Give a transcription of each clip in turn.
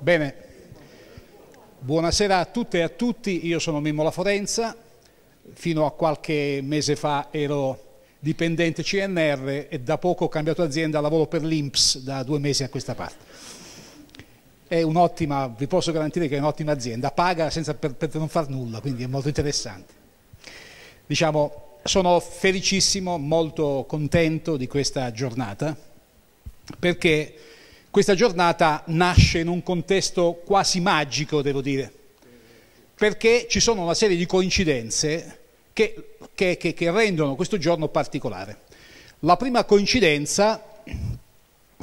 Bene, buonasera a tutte e a tutti, io sono Mimmo La Forenza, fino a qualche mese fa ero dipendente CNR e da poco ho cambiato azienda, lavoro per l'Inps da due mesi a questa parte. È un'ottima, vi posso garantire che è un'ottima azienda, paga senza per, per non far nulla, quindi è molto interessante. Diciamo, sono felicissimo, molto contento di questa giornata, perché questa giornata nasce in un contesto quasi magico, devo dire, perché ci sono una serie di coincidenze che, che, che, che rendono questo giorno particolare. La prima coincidenza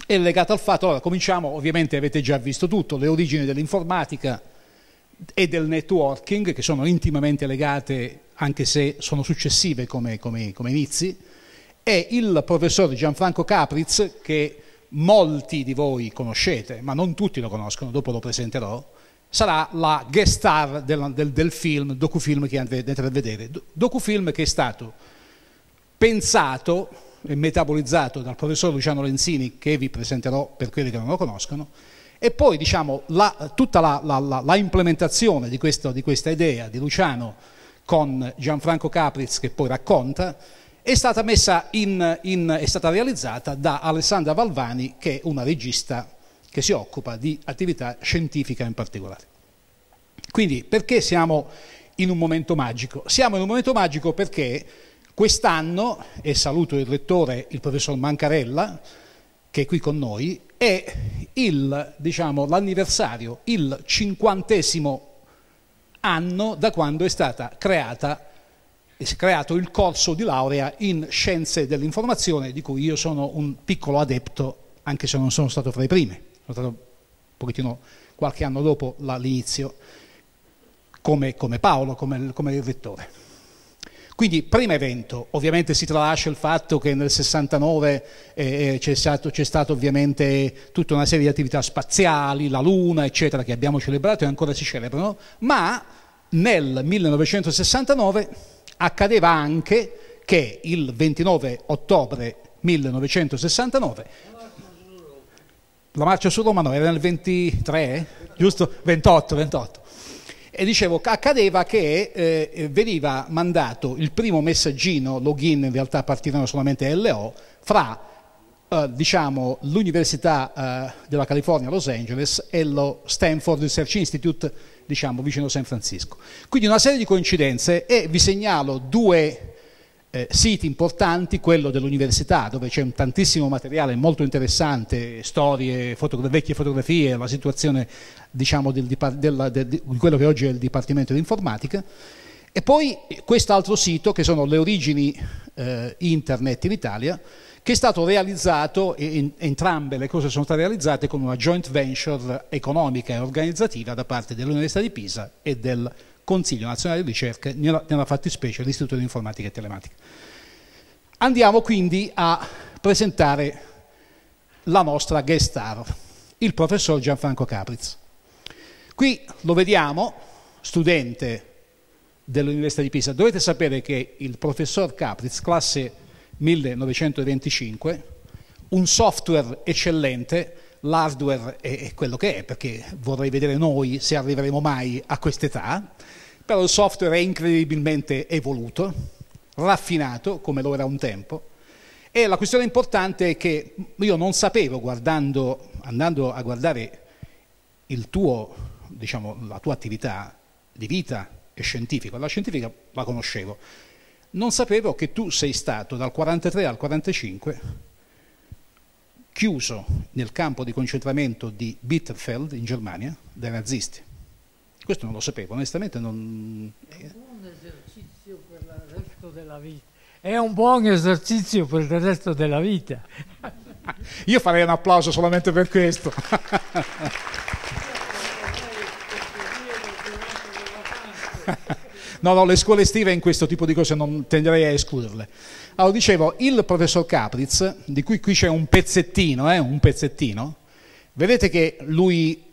è legata al fatto, allora cominciamo, ovviamente avete già visto tutto, le origini dell'informatica e del networking, che sono intimamente legate, anche se sono successive come, come, come inizi, e il professor Gianfranco Capriz, che molti di voi conoscete, ma non tutti lo conoscono, dopo lo presenterò, sarà la guest star del, del, del film, docufilm che andrete a vedere. Docufilm che è stato pensato e metabolizzato dal professor Luciano Lenzini, che vi presenterò per quelli che non lo conoscono, e poi diciamo, la, tutta la, la, la implementazione di, questo, di, questa idea di Luciano con Gianfranco Capriz che poi racconta, è stata, in, in, è stata realizzata da Alessandra Valvani, che è una regista che si occupa di attività scientifica in particolare. Quindi perché siamo in un momento magico? Siamo in un momento magico perché quest'anno, e saluto il rettore, il professor Mancarella, che è qui con noi, è diciamo, l'anniversario, il cinquantesimo anno da quando è stata creata è creato il corso di laurea in scienze dell'informazione di cui io sono un piccolo adepto anche se non sono stato fra i primi, sono stato un pochettino qualche anno dopo l'inizio come, come, Paolo, come, come il rettore. Quindi primo evento, ovviamente si tralascia il fatto che nel 69 eh, eh, c'è, stato, c'è stato ovviamente tutta una serie di attività spaziali, la Luna, eccetera, che abbiamo celebrato e ancora si celebrano, ma nel 1969 accadeva anche che il 29 ottobre 1969 la marcia su Roma no, era nel 23, giusto? 28, 28. E dicevo, accadeva che eh, veniva mandato il primo messaggino, login in realtà partivano solamente LO, fra eh, diciamo, l'Università eh, della California Los Angeles e lo Stanford Research Institute diciamo, vicino San Francisco. Quindi una serie di coincidenze e vi segnalo due eh, siti importanti, quello dell'università dove c'è un tantissimo materiale molto interessante, storie, fotogra vecchie fotografie, la situazione diciamo, del, del, del, di quello che oggi è il Dipartimento di Informatica, e poi quest'altro sito che sono le origini eh, internet in Italia, che è stato realizzato, e entrambe le cose sono state realizzate con una joint venture economica e organizzativa da parte dell'Università di Pisa e del Consiglio Nazionale di Ricerca, nella, nella fattispecie l'Istituto di Informatica e Telematica. Andiamo quindi a presentare la nostra guest star, il professor Gianfranco Capriz. Qui lo vediamo, studente dell'Università di Pisa. Dovete sapere che il professor Capriz, classe 1925, un software eccellente, l'hardware è quello che è, perché vorrei vedere noi se arriveremo mai a quest'età, però il software è incredibilmente evoluto, raffinato, come lo era un tempo, e la questione importante è che io non sapevo, guardando, andando a guardare tuo, diciamo, la tua attività di vita e scientifica, la scientifica la conoscevo, non sapevo che tu sei stato dal 43 al 45 chiuso nel campo di concentramento di Bitterfeld in Germania dai nazisti. Questo non lo sapevo, onestamente non... È un buon esercizio per il resto della vita. È un buon esercizio per il resto della vita. Io farei un applauso solamente per questo. No, no, le scuole estive in questo tipo di cose non tenderei a escluderle. Allora, dicevo, il professor Capriz, di cui qui c'è un pezzettino, eh, un pezzettino, vedete che lui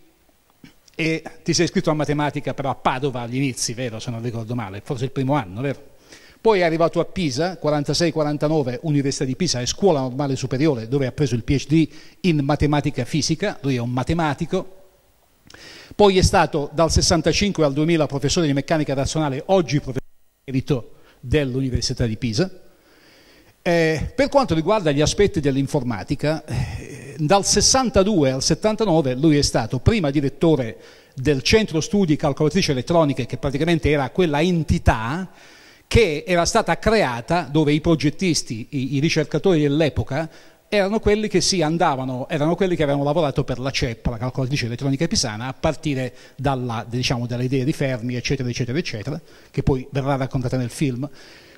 è, ti sei iscritto a matematica però a Padova agli inizi, vero, se non ricordo male, forse il primo anno, vero? Poi è arrivato a Pisa, 46-49, Università di Pisa e Scuola Normale Superiore, dove ha preso il PhD in matematica fisica, lui è un matematico, Poi è stato dal 65 al 2000 professore di meccanica razionale, oggi professore emerito dell'Università di Pisa. Eh, per quanto riguarda gli aspetti dell'informatica, eh, dal 62 al 79 lui è stato prima direttore del centro studi calcolatrici elettroniche, che praticamente era quella entità che era stata creata dove i progettisti, i, i ricercatori dell'epoca, erano quelli che si andavano, erano quelli che avevano lavorato per la CEP, la calcolatrice elettronica pisana, a partire dalla, diciamo, dalle idee di Fermi, eccetera, eccetera, eccetera, che poi verrà raccontata nel film.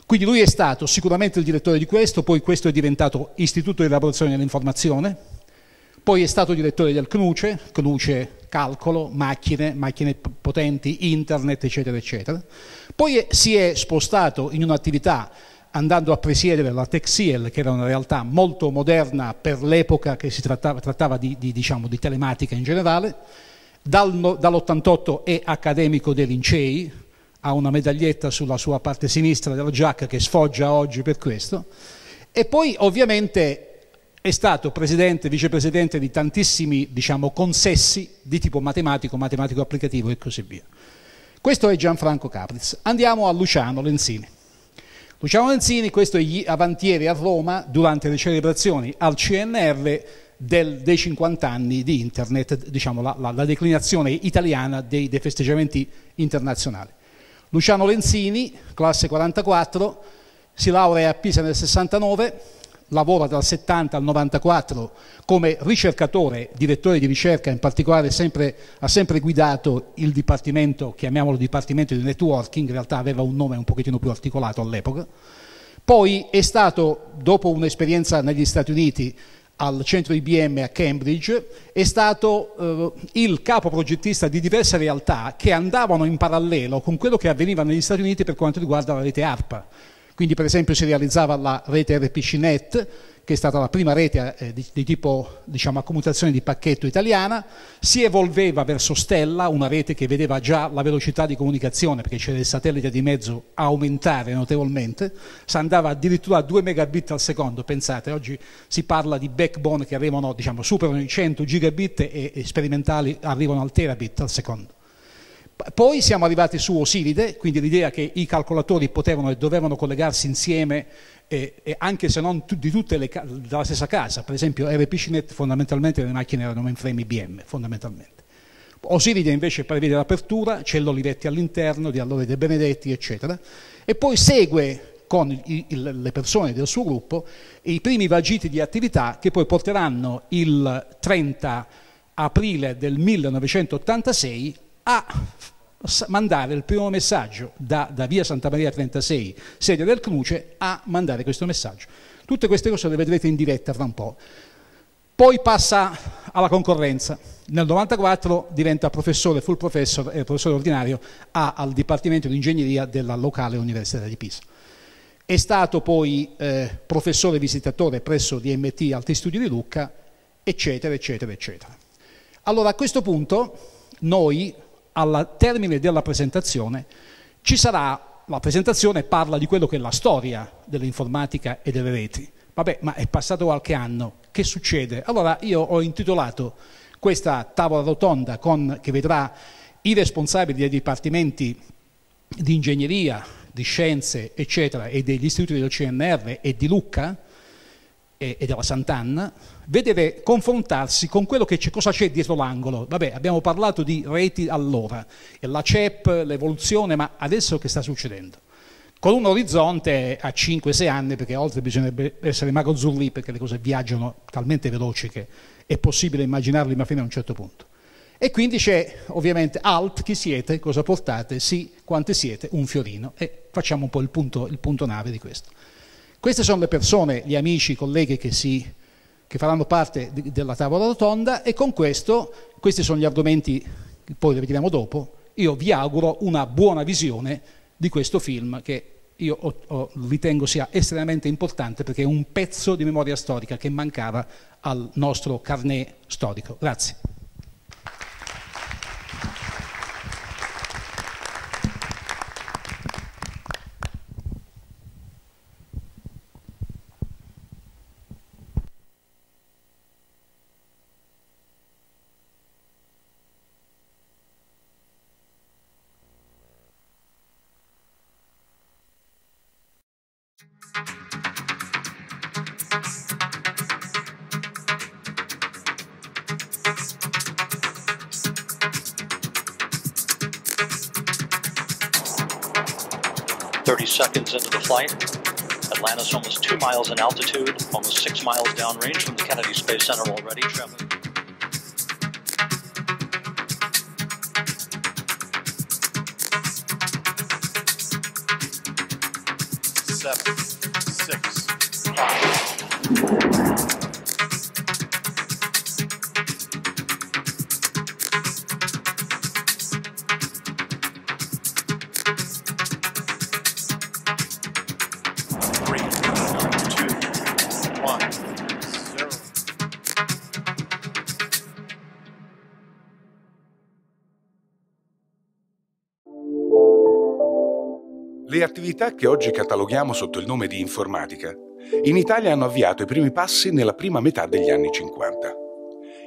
Quindi lui è stato sicuramente il direttore di questo, poi questo è diventato Istituto di elaborazione dell'informazione, poi è stato direttore del CNUCE, CNUCE calcolo, macchine, macchine potenti, internet, eccetera, eccetera. Poi è, si è spostato in un'attività andando a presiedere la Texiel, che era una realtà molto moderna per l'epoca che si trattava, trattava di, di, diciamo, di, telematica in generale. Dal, dall'88 è accademico dei Lincei, ha una medaglietta sulla sua parte sinistra della giacca che sfoggia oggi per questo. E poi ovviamente è stato presidente, vicepresidente di tantissimi diciamo, consessi di tipo matematico, matematico applicativo e così via. Questo è Gianfranco Capriz. Andiamo a Luciano Lenzini. Luciano Lenzini, questo è gli avantieri a Roma durante le celebrazioni al CNR del, dei 50 anni di Internet, diciamo la, la, la declinazione italiana dei, dei festeggiamenti internazionali. Luciano Lenzini, classe 44, si laurea a Pisa nel 69, lavora dal 70 al 94 come ricercatore, direttore di ricerca, in particolare sempre, ha sempre guidato il dipartimento, chiamiamolo dipartimento di networking, in realtà aveva un nome un pochettino più articolato all'epoca. Poi è stato, dopo un'esperienza negli Stati Uniti, al centro IBM a Cambridge, è stato eh, il capo progettista di diverse realtà che andavano in parallelo con quello che avveniva negli Stati Uniti per quanto riguarda la rete ARPA quindi per esempio si realizzava la rete RPCNet, che è stata la prima rete eh, di, di, tipo diciamo, commutazione di pacchetto italiana, si evolveva verso Stella, una rete che vedeva già la velocità di comunicazione, perché c'era il satellite di mezzo, aumentare notevolmente, si andava addirittura a 2 megabit al secondo, pensate, oggi si parla di backbone che arrivano, diciamo, superano i 100 gigabit e, e sperimentali arrivano al terabit al secondo. Poi siamo arrivati su Osiride, quindi l'idea che i calcolatori potevano e dovevano collegarsi insieme, eh, eh, anche se non di tutte le dalla stessa casa, per esempio RPCNet fondamentalmente le macchine erano mainframe IBM, fondamentalmente. Osiride invece prevede l'apertura, c'è l'Olivetti all'interno, di Allora De Benedetti, eccetera, e poi segue con i, il, le persone del suo gruppo i primi vagiti di attività che poi porteranno il 30 aprile del 1986 a mandare il primo messaggio da, da, via Santa Maria 36, sede del Cruce, a mandare questo messaggio. Tutte queste cose le vedrete in diretta fra un po'. Poi passa alla concorrenza. Nel 94 diventa professore, full professor e professore ordinario a, al Dipartimento di Ingegneria della locale Università di Pisa. È stato poi eh, professore visitatore presso DMT Alti Studi di Lucca, eccetera, eccetera, eccetera. Allora a questo punto noi al termine della presentazione ci sarà, la presentazione parla di quello che è la storia dell'informatica e delle reti. Vabbè, ma è passato qualche anno, che succede? Allora io ho intitolato questa tavola rotonda con, che vedrà i responsabili dei dipartimenti di ingegneria, di scienze, eccetera, e degli istituti del CNR e di Lucca, e, della Sant'Anna, vedere confrontarsi con quello che c'è, cosa c'è dietro l'angolo. Vabbè, abbiamo parlato di reti allora, la CEP, l'evoluzione, ma adesso che sta succedendo? Con un orizzonte a 5-6 anni, perché oltre bisognerebbe essere mago zurli, perché le cose viaggiano talmente veloci che è possibile immaginarli, ma fino a un certo punto. E quindi c'è ovviamente alt, chi siete, cosa portate, sì, quante siete, un fiorino. E facciamo un po' il punto, il punto nave di questo. Queste sono le persone, gli amici, i colleghi che, si, che faranno parte di, della tavola rotonda e con questo, questi sono gli argomenti, poi li vediamo dopo, io vi auguro una buona visione di questo film che io ho, ho, ritengo sia estremamente importante perché è un pezzo di memoria storica che mancava al nostro carnet storico. Grazie. Two miles in altitude, almost six miles downrange from the Kennedy Space Center already. Traveling. Attività che oggi cataloghiamo sotto il nome di informatica, in Italia hanno avviato i primi passi nella prima metà degli anni 50.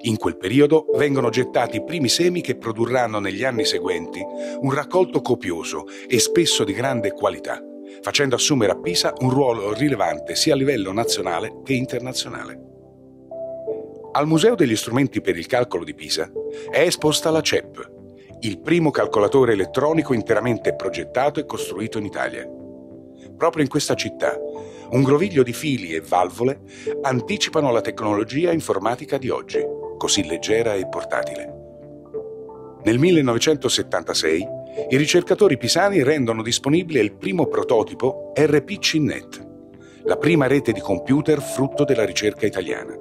In quel periodo vengono gettati i primi semi che produrranno negli anni seguenti un raccolto copioso e spesso di grande qualità, facendo assumere a Pisa un ruolo rilevante sia a livello nazionale che internazionale. Al Museo degli strumenti per il calcolo di Pisa è esposta la CEP, il primo calcolatore elettronico interamente progettato e costruito in Italia. Proprio in questa città, un groviglio di fili e valvole anticipano la tecnologia informatica di oggi, così leggera e portatile. Nel 1976 i ricercatori pisani rendono disponibile il primo prototipo RPCnet, la prima rete di computer frutto della ricerca italiana.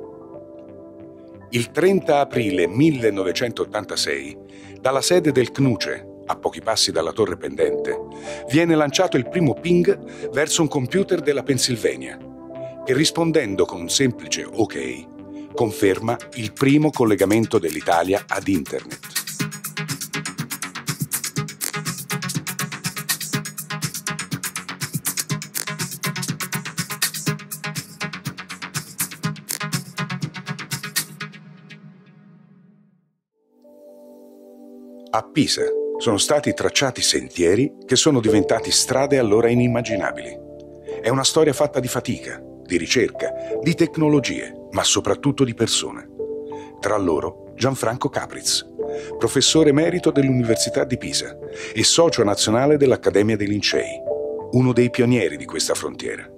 Il 30 aprile 1986, dalla sede del CNUCE, a pochi passi dalla torre pendente, viene lanciato il primo ping verso un computer della Pennsylvania, che rispondendo con un semplice OK, conferma il primo collegamento dell'Italia ad Internet. A Pisa sono stati tracciati sentieri che sono diventati strade allora inimmaginabili. È una storia fatta di fatica, di ricerca, di tecnologie, ma soprattutto di persone. Tra loro Gianfranco Capriz, professore emerito dell'Università di Pisa e socio nazionale dell'Accademia dei Lincei, uno dei pionieri di questa frontiera.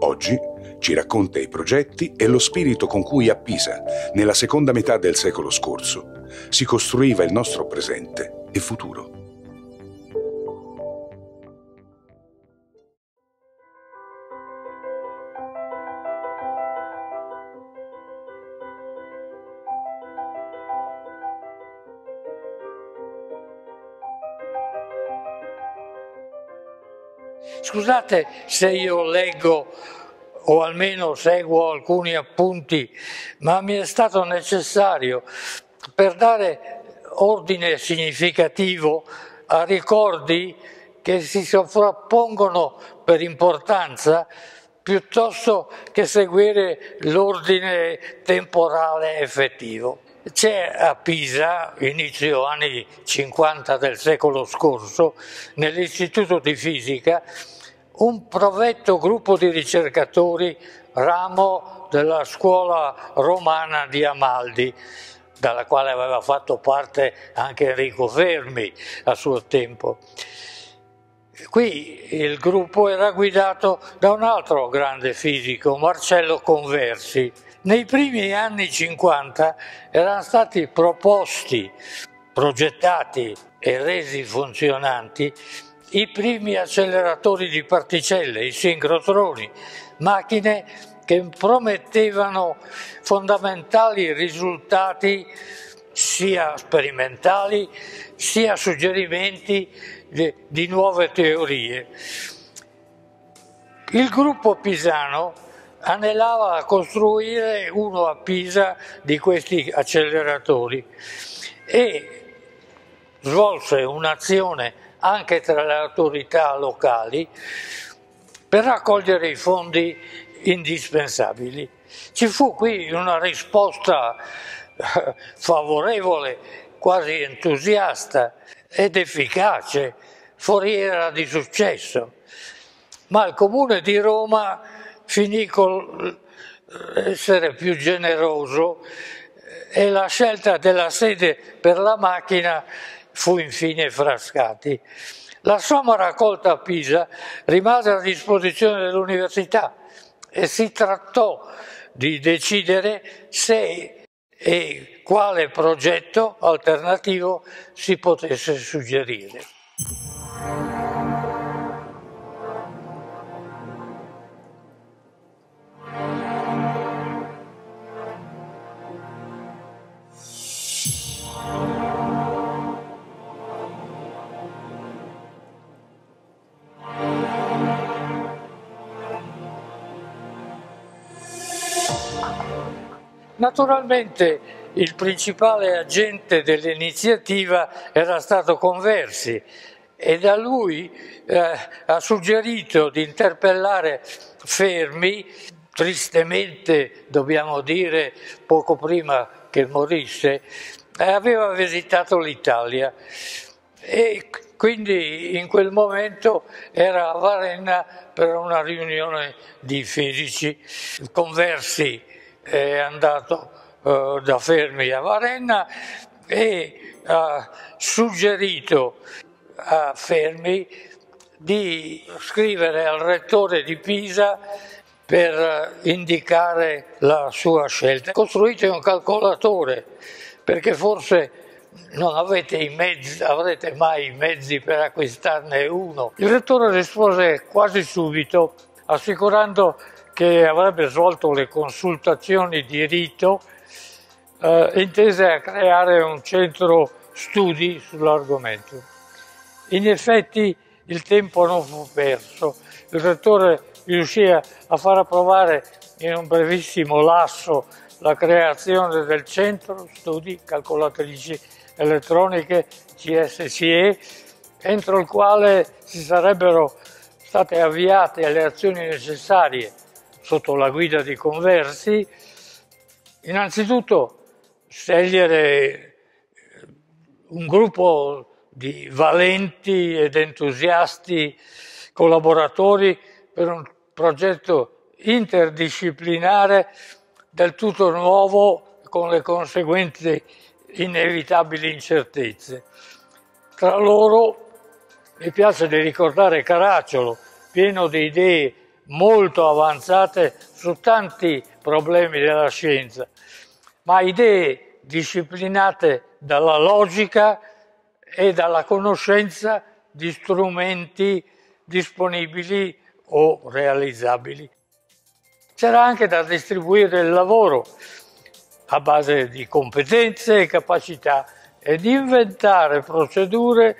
Oggi ci racconta i progetti e lo spirito con cui a Pisa, nella seconda metà del secolo scorso, si costruiva il nostro presente e futuro. Scusate se io leggo o almeno seguo alcuni appunti, ma mi è stato necessario per dare ordine significativo a ricordi che si sovrappongono per importanza piuttosto che seguire l'ordine temporale effettivo. C'è a Pisa, inizio anni 50 del secolo scorso, nell'Istituto di Fisica, un provetto gruppo di ricercatori ramo della scuola romana di Amaldi, dalla quale aveva fatto parte anche Enrico Fermi a suo tempo. Qui il gruppo era guidato da un altro grande fisico, Marcello Conversi. Nei primi anni 50 erano stati proposti, progettati e resi funzionanti i primi acceleratori di particelle, i sincrotroni, macchine che promettevano fondamentali risultati sia sperimentali sia suggerimenti di, di nuove teorie. Il gruppo pisano anelava a costruire uno a Pisa di questi acceleratori e svolse un'azione anche tra le autorità locali per raccogliere i fondi indispensabili. Ci fu qui una risposta eh, favorevole, quasi entusiasta ed efficace, foriera di successo. Ma il Comune di Roma finì col essere più generoso e la scelta della sede per la macchina fu infine Frascati. La somma raccolta a Pisa rimase a disposizione dell'università e si trattò di decidere se e quale progetto alternativo si potesse suggerire. Naturalmente il principale agente dell'iniziativa era stato Conversi e da lui eh, ha suggerito di interpellare Fermi, tristemente dobbiamo dire poco prima che morisse, eh, aveva visitato l'Italia e quindi in quel momento era a Varenna per una riunione di fisici. Conversi è andato uh, da Fermi a Varenna e ha suggerito a Fermi di scrivere al rettore di Pisa per indicare la sua scelta. Costruite un calcolatore perché forse non mezzi, avrete mai i mezzi per acquistarne uno. Il rettore rispose quasi subito assicurando che avrebbe svolto le consultazioni di rito eh, intese a creare un centro studi sull'argomento. In effetti il tempo non fu perso, il rettore riuscì a far approvare in un brevissimo lasso la creazione del centro studi calcolatrici elettroniche CSCE, entro il quale si sarebbero state avviate le azioni necessarie sotto la guida di Conversi, innanzitutto scegliere eh, un gruppo di valenti ed entusiasti collaboratori per un progetto interdisciplinare del tutto nuovo con le conseguenti inevitabili incertezze. Tra loro mi piace di ricordare Caracciolo, pieno di idee molto avanzate su tanti problemi della scienza, ma idee disciplinate dalla logica e dalla conoscenza di strumenti disponibili o realizzabili. C'era anche da distribuire il lavoro a base di competenze e capacità e di inventare procedure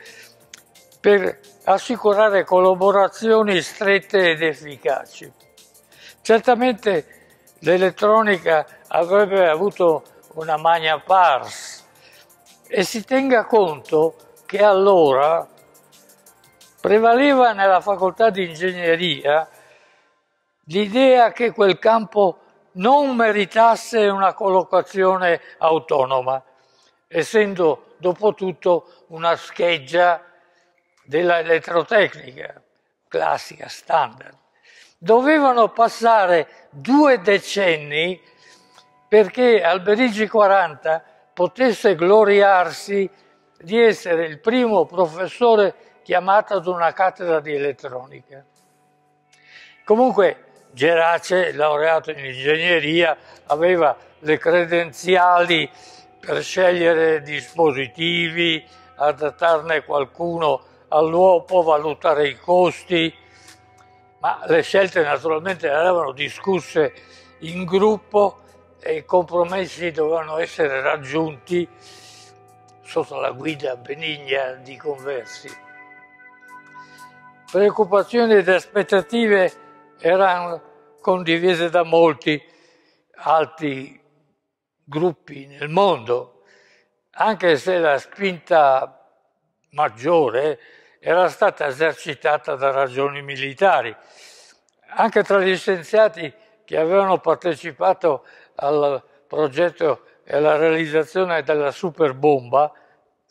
per assicurare collaborazioni strette ed efficaci. Certamente l'elettronica avrebbe avuto una magna pars e si tenga conto che allora prevaleva nella facoltà di ingegneria l'idea che quel campo non meritasse una collocazione autonoma, essendo dopo tutto una scheggia dell'elettrotecnica classica, standard. Dovevano passare due decenni perché Alberigi 40 potesse gloriarsi di essere il primo professore chiamato ad una cattedra di elettronica. Comunque Gerace, laureato in ingegneria, aveva le credenziali per scegliere dispositivi, adattarne qualcuno all'uopo, valutare i costi, ma le scelte naturalmente erano discusse in gruppo e i compromessi dovevano essere raggiunti sotto la guida benigna di Conversi. Preoccupazioni ed aspettative erano condivise da molti altri gruppi nel mondo, anche se la spinta maggiore era stata esercitata da ragioni militari. Anche tra gli scienziati che avevano partecipato al progetto e alla realizzazione della superbomba,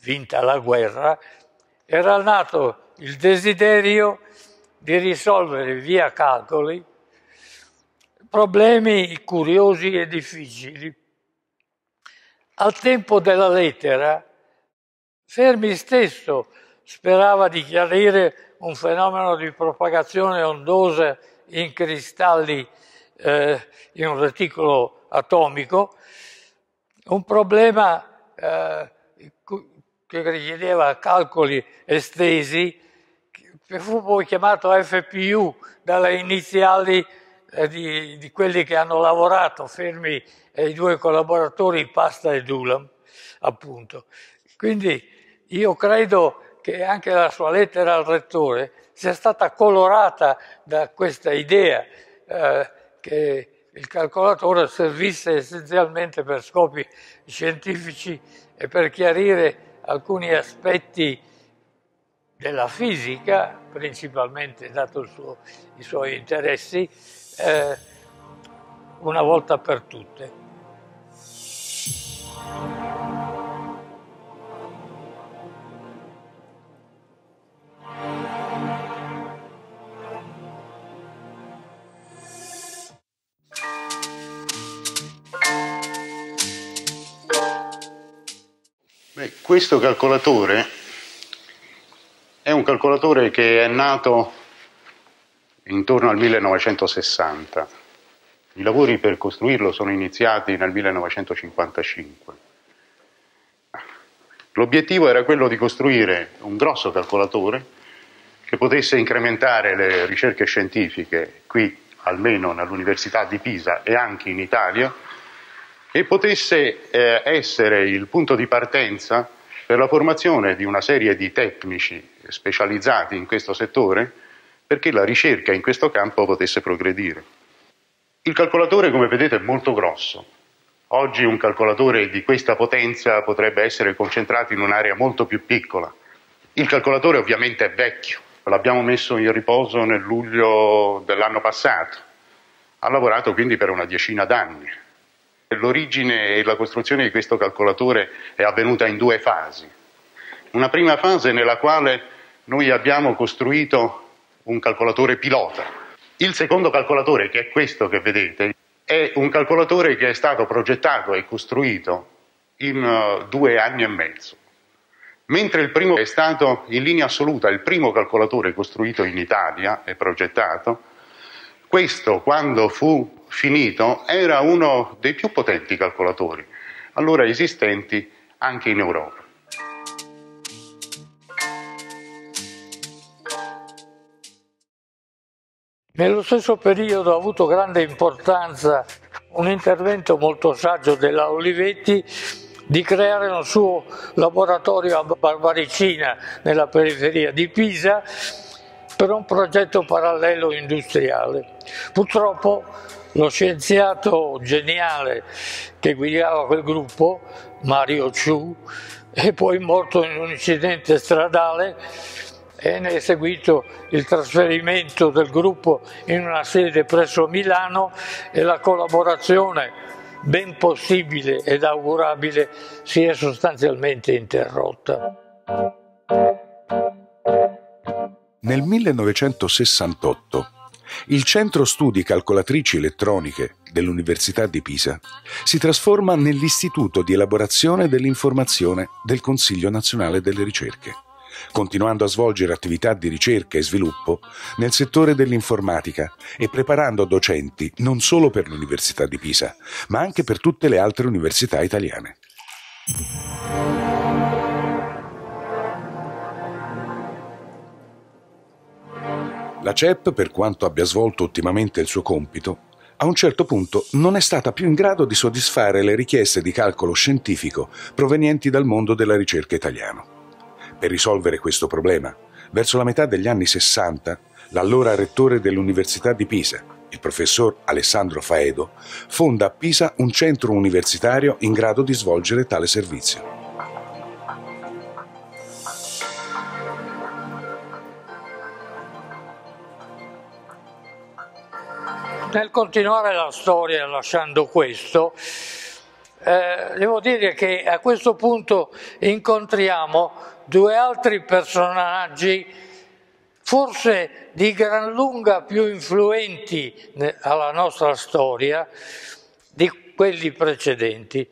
vinta la guerra, era nato il desiderio di risolvere via calcoli problemi curiosi e difficili. Al tempo della lettera Fermi stesso sperava di chiarire un fenomeno di propagazione ondosa in cristalli eh, in un reticolo atomico, un problema eh, che richiedeva calcoli estesi, che fu poi chiamato FPU dalle iniziali eh, di, di, quelli che hanno lavorato, fermi e i due collaboratori Pasta e Dulam, appunto. Quindi io credo che anche la sua lettera al rettore sia stata colorata da questa idea eh, che il calcolatore servisse essenzialmente per scopi scientifici e per chiarire alcuni aspetti della fisica, principalmente dato suo, i suoi interessi, eh, una volta per tutte. Questo calcolatore è un calcolatore che è nato intorno al 1960. I lavori per costruirlo sono iniziati nel 1955. L'obiettivo era quello di costruire un grosso calcolatore che potesse incrementare le ricerche scientifiche qui, almeno nell'Università di Pisa e anche in Italia, e potesse eh, essere il punto di partenza per la formazione di una serie di tecnici specializzati in questo settore perché la ricerca in questo campo potesse progredire. Il calcolatore, come vedete, è molto grosso. Oggi un calcolatore di questa potenza potrebbe essere concentrato in un'area molto più piccola. Il calcolatore ovviamente è vecchio, l'abbiamo messo in riposo nel luglio dell'anno passato. Ha lavorato quindi per una decina d'anni. L'origine e la costruzione di questo calcolatore è avvenuta in due fasi. Una prima fase nella quale noi abbiamo costruito un calcolatore pilota. Il secondo calcolatore, che è questo che vedete, è un calcolatore che è stato progettato e costruito in uh, due anni e mezzo. Mentre il primo è stato in linea assoluta il primo calcolatore costruito in Italia e progettato, questo quando fu finito era uno dei più potenti calcolatori allora esistenti anche in Europa. Nello stesso periodo ha avuto grande importanza un intervento molto saggio della Olivetti di creare un suo laboratorio a Barbaricina nella periferia di Pisa per un progetto parallelo industriale. Purtroppo lo scienziato geniale che guidava quel gruppo, Mario Ciu, è poi morto in un incidente stradale e ne è seguito il trasferimento del gruppo in una sede presso Milano e la collaborazione ben possibile ed augurabile si è sostanzialmente interrotta. Nel 1968 il Centro Studi Calcolatrici Elettroniche dell'Università di Pisa si trasforma nell'Istituto di Elaborazione dell'Informazione del Consiglio Nazionale delle Ricerche, continuando a svolgere attività di ricerca e sviluppo nel settore dell'informatica e preparando docenti non solo per l'Università di Pisa, ma anche per tutte le altre università italiane. La CEP, per quanto abbia svolto ottimamente il suo compito, a un certo punto non è stata più in grado di soddisfare le richieste di calcolo scientifico provenienti dal mondo della ricerca italiano. Per risolvere questo problema, verso la metà degli anni 60, l'allora rettore dell'Università di Pisa, il professor Alessandro Faedo, fonda a Pisa un centro universitario in grado di svolgere tale servizio. Nel continuare la storia lasciando questo, eh, devo dire che a questo punto incontriamo due altri personaggi forse di gran lunga più influenti alla nostra storia di quelli precedenti.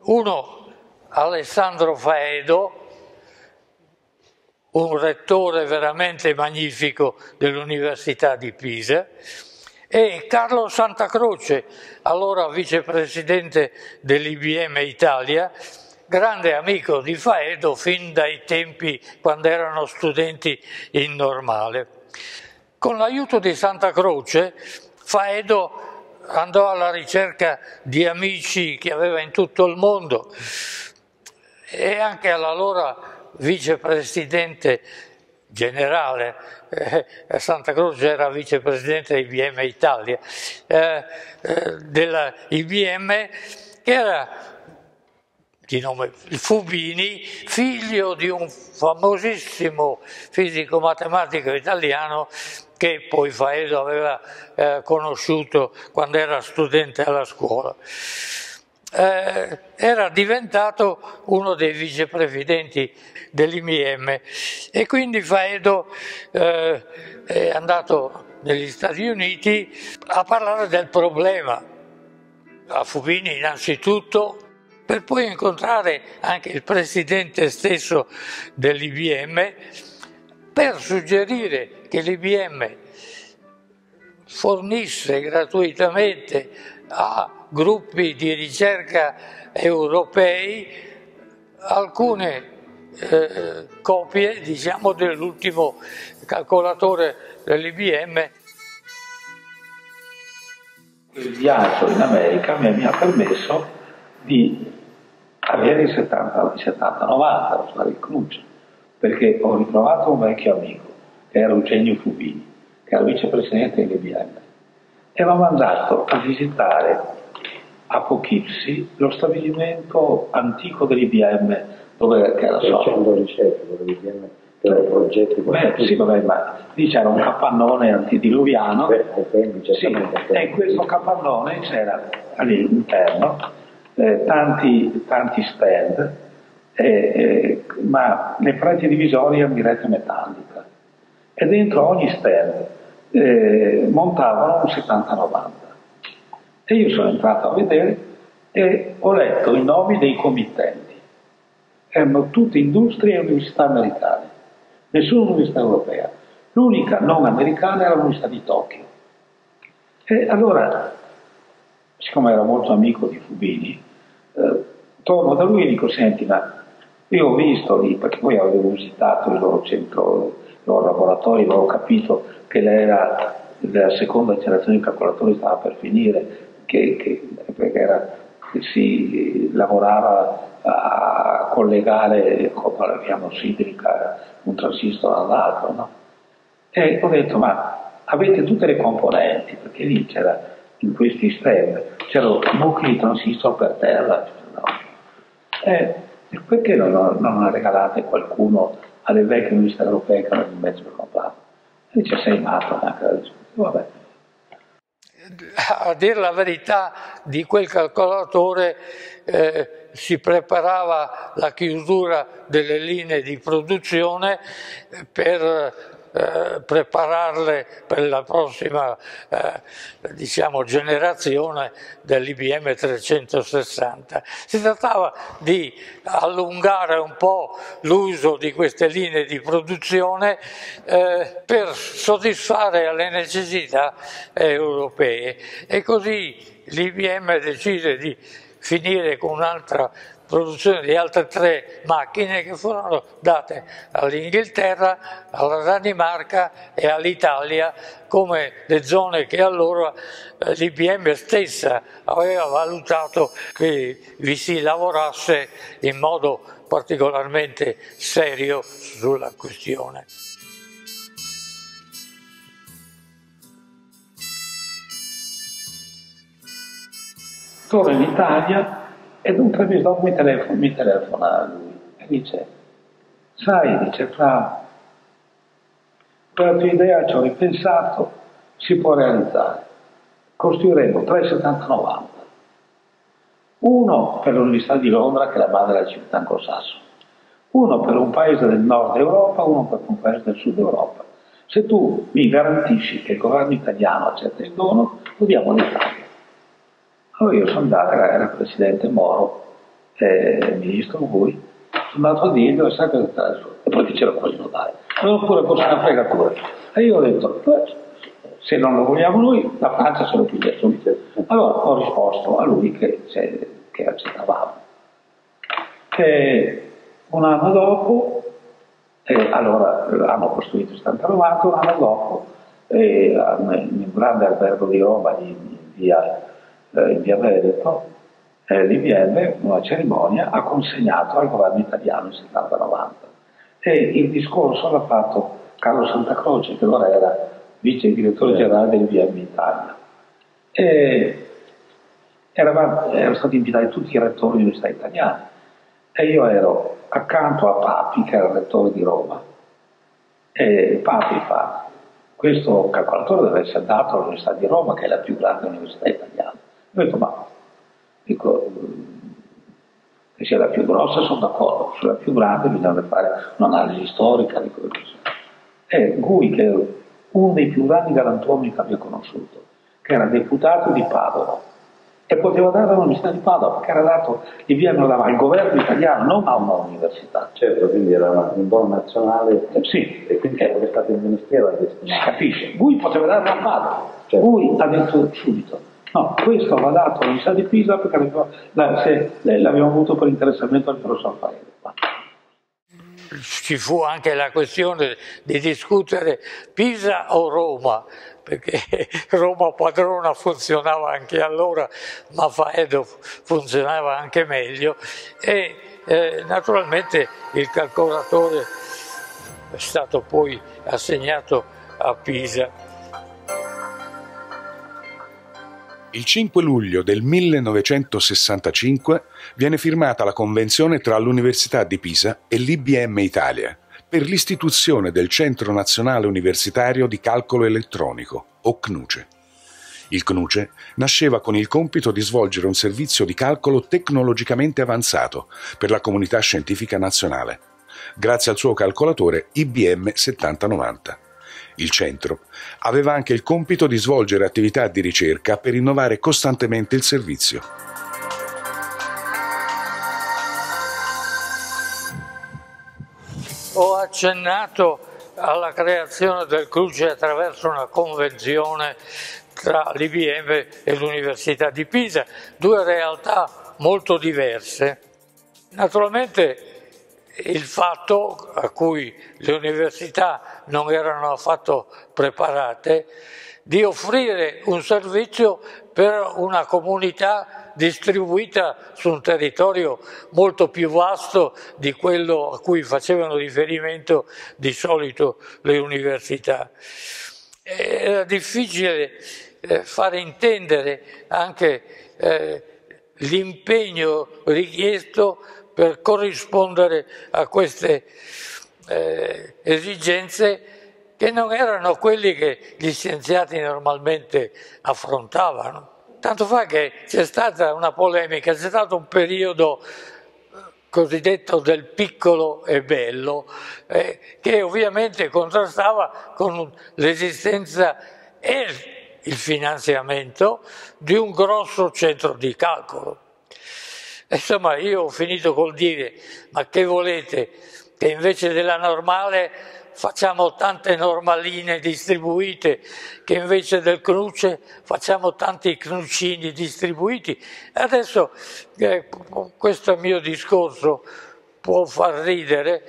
Uno Alessandro Faedo, un rettore veramente magnifico dell'Università di Pisa, e Carlo Santa Croce, allora vicepresidente dell'IBM Italia, grande amico di Faedo fin dai tempi quando erano studenti in normale. Con l'aiuto di Santa Croce, Faedo andò alla ricerca di amici che aveva in tutto il mondo e anche all'allora vicepresidente generale, eh, Santa Croce era vicepresidente di IBM Italia, eh, eh, della IBM che era di nome Fubini, figlio di un famosissimo fisico matematico italiano che poi Faedo aveva eh, conosciuto quando era studente alla scuola eh, era diventato uno dei vicepresidenti dell'IMM e quindi Faedo eh, è andato negli Stati Uniti a parlare del problema, a Fubini innanzitutto, per poi incontrare anche il presidente stesso dell'IBM per suggerire che l'IBM fornisse gratuitamente a gruppi di ricerca europei alcune eh, copie diciamo, dell'ultimo calcolatore dell'IBM. Il viaggio in America mi, ha permesso di avere il 70-90, la Cruce, perché ho ritrovato un vecchio amico, che era Eugenio Fubini, che era vicepresidente dell'IBM, e ha mandato a visitare a Poughkeepsie lo stabilimento antico dell'IBM dove era il centro ricerca dell'IBM per progetti Beh, sì, vabbè, ma lì c'era un capannone antidiluviano Beh, sì, e in questo capannone c'era all'interno eh, tanti, tanti stand eh, eh, ma le pareti divisorie a miretta metallica e dentro ogni stand eh, montavano un 70-90 e io sono entrato a vedere e ho letto i nomi dei committenti. Erano tutte industrie e università americane, nessuna università europea. L'unica non americana era l'Università di Tokyo. E allora, siccome ero molto amico di Fubini, eh, torno da lui e dico, senti, ma io ho visto lì, perché poi avevo visitato il loro centro, i loro laboratori, avevo capito che era la seconda generazione di calcolatori stava per finire, che, che, era, si lavorava a collegare con la via sidrica un transistor all'altro. No? E ho detto, ma avete tutte le componenti, perché lì c'era in questi stem c'erano nuclei di transistor per terra. No? E perché non, non regalate qualcuno alle vecchie università europee che hanno in mezzo per comprare? E dice, sei matto anche la discussione. Vabbè a dire la verità, di quel calcolatore eh, si preparava la chiusura delle linee di produzione per eh, prepararle per la prossima eh, diciamo, generazione dell'IBM 360. Si trattava di allungare un po' l'uso di queste linee di produzione eh, per soddisfare alle necessità europee e così l'IBM decise di finire con un'altra produzione di altre tre macchine che furono date all'Inghilterra, alla Danimarca e all'Italia come le zone che allora eh, l'IBM stessa aveva valutato che vi si lavorasse in modo particolarmente serio sulla questione. Torno in Italia tre mesi dopo mi telefona, mi telefona lui e dice, sai, dice Fra, quella tua idea ci ho ripensato, si può realizzare. Costruiremo 3,70-90. Uno per l'Università di Londra, che è la madre della città anglosassone. Uno per un paese del nord Europa, uno per un paese del sud Europa. Se tu mi garantisci che il governo italiano accetta il dono, lo diamo all'Italia. Allora io sono andato, era, era presidente Moro, eh, ministro voi, sono andato a dirgli, e sai cosa sta E poi diceva vogliono dare. Allora pure fosse una fregatura. E io ho detto, se non lo vogliamo noi, la Francia se lo piglia subito. Allora ho risposto a lui che, che accettavamo. E un anno dopo, eh, allora hanno costruito il Santa Rovata, un anno dopo, eh, nel grande albergo di Roma, in via, eh, in via Veneto, eh, l'IBM, una cerimonia, ha consegnato al governo italiano il 70-90. E il discorso l'ha fatto Carlo Santa Croce, che allora era vice direttore generale dell'IBM Italia. E eravamo, erano stati invitati tutti i rettori dell'università italiane e io ero accanto a Papi, che era il rettore di Roma, e Papi fa, questo calcolatore deve essere dato all'Università di Roma, che è la più grande università italiana. Ho detto, ma dico, che sia la più grossa sono d'accordo, sulla più grande bisogna fare un'analisi storica di quello che sia. E Gui, che è uno dei più grandi galantuomini che abbia conosciuto, che era deputato di Padova, e poteva dare all'Università di Padova, perché era dato, il dava al governo italiano, non a una università. Certo, quindi era un buon nazionale. Eh, sì. E quindi è stato il Ministero a destinare. Si capisce. Lui poteva darlo a Padova. Certo. Lui ha detto subito, no, questo va dato all'Università di Pisa perché l'abbiamo avuto per interessamento del professor Paese. Ci fu anche la questione di discutere Pisa o Roma, perché Roma padrona funzionava anche allora, ma Faedo funzionava anche meglio e eh, naturalmente il calcolatore è stato poi assegnato a Pisa. Il 5 luglio del 1965 viene firmata la convenzione tra l'Università di Pisa e l'IBM Italia per l'istituzione del Centro Nazionale Universitario di Calcolo Elettronico, o CNUCE. Il CNUCE nasceva con il compito di svolgere un servizio di calcolo tecnologicamente avanzato per la comunità scientifica nazionale, grazie al suo calcolatore IBM 7090. Il centro aveva anche il compito di svolgere attività di ricerca per innovare costantemente il servizio. Ho accennato alla creazione del Cruce attraverso una convenzione tra l'IBM e l'Università di Pisa, due realtà molto diverse. Naturalmente il fatto a cui le università non erano affatto preparate di offrire un servizio per una comunità distribuita su un territorio molto più vasto di quello a cui facevano riferimento di solito le università. Era difficile eh, fare intendere anche eh, l'impegno richiesto per corrispondere a queste eh, esigenze che non erano quelli che gli scienziati normalmente affrontavano. Tanto fa che c'è stata una polemica, c'è stato un periodo eh, cosiddetto del piccolo e bello, eh, che ovviamente contrastava con l'esistenza e il finanziamento di un grosso centro di calcolo. Insomma, io ho finito col dire, ma che volete? Che invece della normale facciamo tante normaline distribuite, che invece del cruce facciamo tanti crucini distribuiti. Adesso eh, questo mio discorso può far ridere,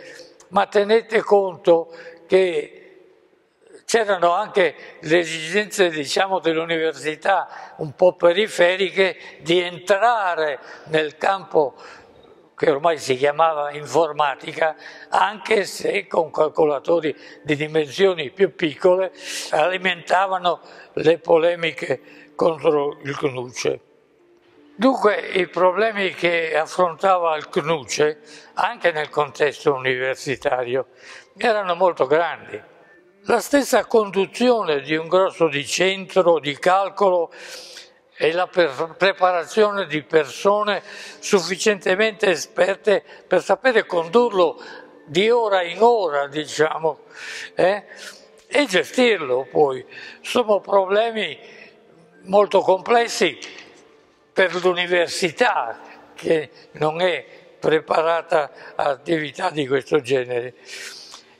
ma tenete conto che c'erano anche le esigenze diciamo, dell'università un po' periferiche di entrare nel campo che ormai si chiamava informatica, anche se con calcolatori di dimensioni più piccole alimentavano le polemiche contro il CNUCE. Dunque i problemi che affrontava il CNUCE, anche nel contesto universitario, erano molto grandi. La stessa conduzione di un grosso di centro di calcolo e la preparazione di persone sufficientemente esperte per sapere condurlo di ora in ora, diciamo, eh? e gestirlo poi. Sono problemi molto complessi per l'università, che non è preparata a attività di questo genere.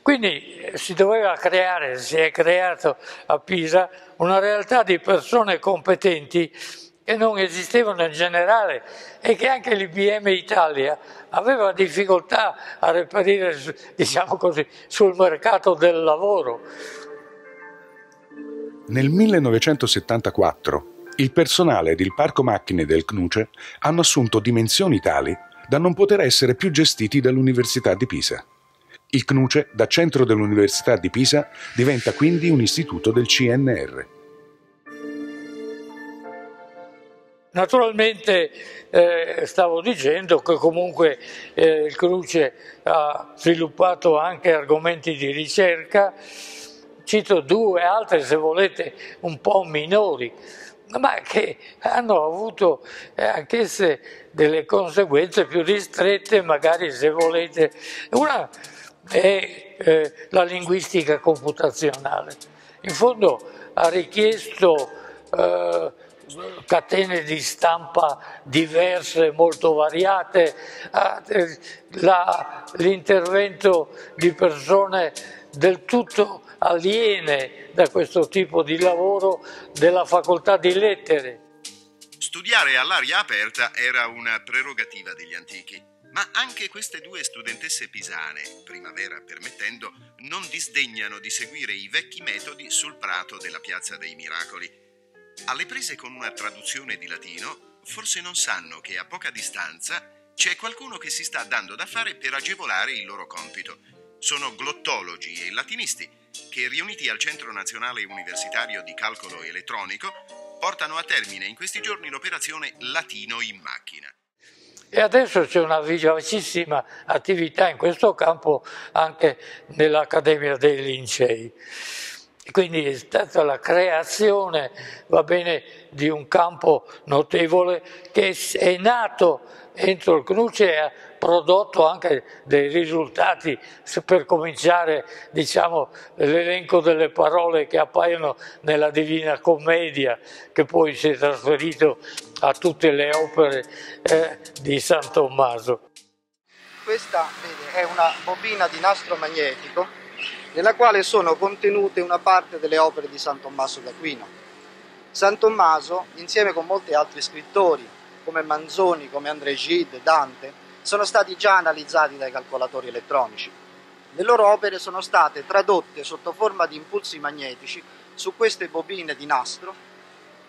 Quindi eh, si doveva creare, si è creato a Pisa una realtà di persone competenti che non esistevano in generale e che anche l'IBM Italia aveva difficoltà a reperire, diciamo così, sul mercato del lavoro. Nel 1974 il personale ed il parco macchine del CNUCE hanno assunto dimensioni tali da non poter essere più gestiti dall'Università di Pisa. Il CNUCE, da centro dell'Università di Pisa, diventa quindi un istituto del CNR. Naturalmente eh, stavo dicendo che comunque eh, il Cruce ha sviluppato anche argomenti di ricerca, cito due, altre se volete un po' minori, ma che hanno avuto eh, anch'esse delle conseguenze più ristrette, magari se volete. Una è eh, la linguistica computazionale. In fondo ha richiesto eh, catene di stampa diverse, molto variate, eh, l'intervento di persone del tutto aliene da questo tipo di lavoro della facoltà di lettere. Studiare all'aria aperta era una prerogativa degli antichi, ma anche queste due studentesse pisane, primavera permettendo, non disdegnano di seguire i vecchi metodi sul prato della Piazza dei Miracoli. Alle prese con una traduzione di latino, forse non sanno che a poca distanza c'è qualcuno che si sta dando da fare per agevolare il loro compito. Sono glottologi e latinisti che, riuniti al Centro Nazionale Universitario di Calcolo Elettronico, portano a termine in questi giorni l'operazione Latino in macchina. E adesso c'è una vivacissima attività in questo campo anche nell'Accademia dei Lincei. Quindi è stata la creazione, va bene, di un campo notevole che è nato entro il CNUCE ha prodotto anche dei risultati per cominciare diciamo, l'elenco delle parole che appaiono nella Divina Commedia che poi si è trasferito a tutte le opere eh, di San Tommaso. Questa vede, è una bobina di nastro magnetico nella quale sono contenute una parte delle opere di San Tommaso d'Aquino. San Tommaso, insieme con molti altri scrittori, come Manzoni, come André Gide, Dante, sono stati già analizzati dai calcolatori elettronici. Le loro opere sono state tradotte sotto forma di impulsi magnetici su queste bobine di nastro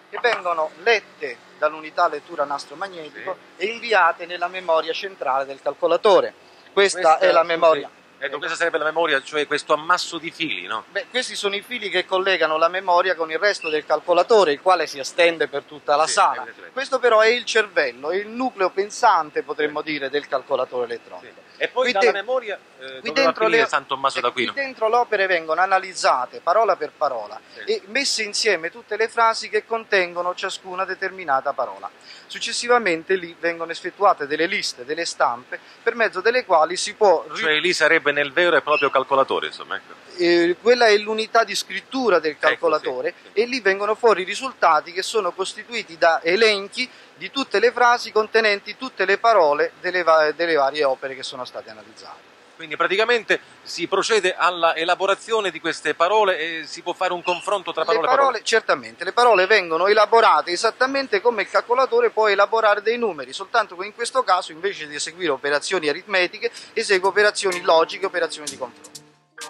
che vengono lette dall'unità lettura nastro magnetico sì. e inviate nella memoria centrale del calcolatore. Questa, Questa è la memoria. Ecco, questa sarebbe la memoria, cioè questo ammasso di fili, no? Beh, questi sono i fili che collegano la memoria con il resto del calcolatore, il quale si estende per tutta la sì, sala. Questo però è il cervello, è il nucleo pensante, potremmo sì. dire, del calcolatore elettronico. Sì. E poi qui dalla memoria eh, qui dentro le, San Tommaso eh, d'Aquino. Qui dentro le opere vengono analizzate parola per parola e messe insieme tutte le frasi che contengono ciascuna determinata parola. Successivamente lì vengono effettuate delle liste, delle stampe, per mezzo delle quali si può... Cioè lì sarebbe nel vero e proprio calcolatore, insomma. Ecco. Eh, quella è l'unità di scrittura del calcolatore ecco, sì, sì. e lì vengono fuori i risultati che sono costituiti da elenchi di tutte le frasi contenenti tutte le parole delle, va- delle varie opere che sono state analizzate. Quindi praticamente si procede alla elaborazione di queste parole e si può fare un confronto tra parole e parole, parole. Certamente, le parole vengono elaborate esattamente come il calcolatore può elaborare dei numeri, soltanto che in questo caso invece di eseguire operazioni aritmetiche esegue operazioni logiche, operazioni di confronto.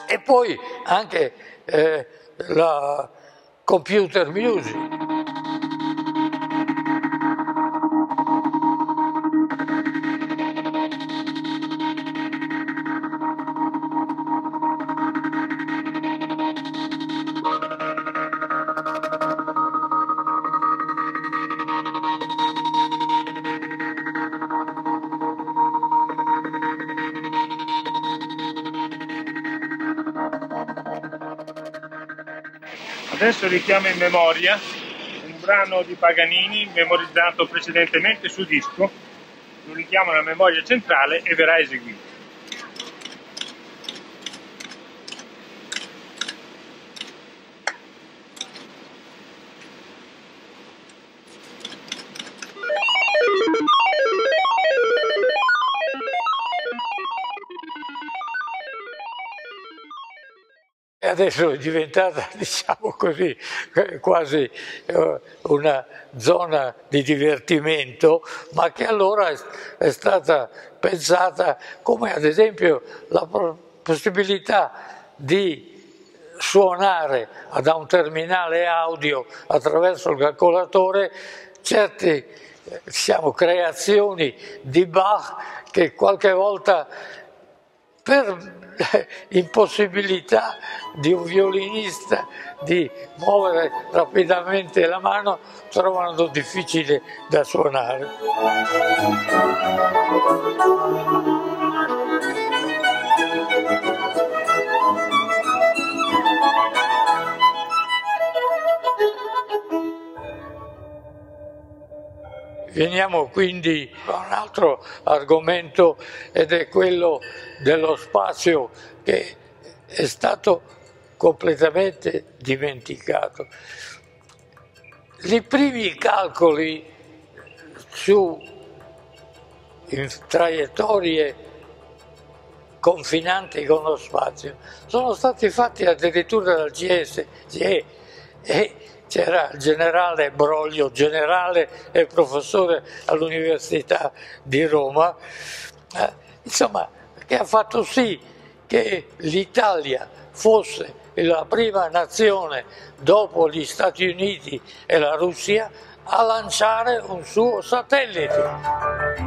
E poi anche eh, la computer music. Adesso richiamo in memoria un brano di Paganini memorizzato precedentemente su disco, lo richiamo alla memoria centrale e verrà eseguito. Adesso è diventata, diciamo così, quasi eh, una zona di divertimento, ma che allora è stata pensata come ad esempio la possibilità di suonare da un terminale audio attraverso il calcolatore certe diciamo, creazioni di Bach che qualche volta per impossibilità di un violinista di muovere rapidamente la mano trovano difficile da suonare. Veniamo quindi a un altro argomento ed è quello dello spazio che è stato completamente dimenticato. I primi calcoli su traiettorie confinanti con lo spazio sono stati fatti addirittura dal GSE e c'era il generale Broglio, generale e professore all'Università di Roma, eh, insomma, che ha fatto sì che l'Italia fosse la prima nazione dopo gli Stati Uniti e la Russia a lanciare un suo satellite.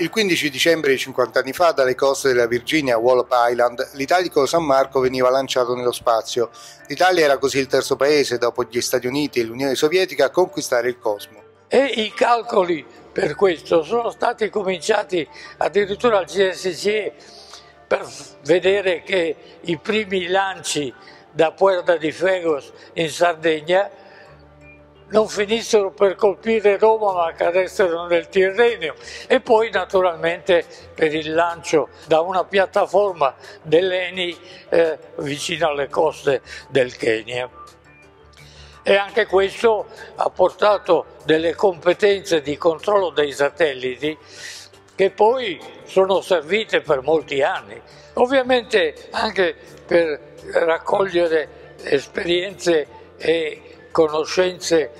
Il 15 dicembre di 50 anni fa, dalle coste della Virginia a Wallop Island, l'italico San Marco veniva lanciato nello spazio. L'Italia era così il terzo paese, dopo gli Stati Uniti e l'Unione Sovietica, a conquistare il cosmo. E i calcoli per questo sono stati cominciati addirittura al GSC per vedere che i primi lanci da Puerta di Fegos in Sardegna non finissero per colpire Roma ma cadessero nel Tirrenio e poi naturalmente per il lancio da una piattaforma dell'Eni eh, vicino alle coste del Kenya. E anche questo ha portato delle competenze di controllo dei satelliti che poi sono servite per molti anni, ovviamente anche per raccogliere esperienze e conoscenze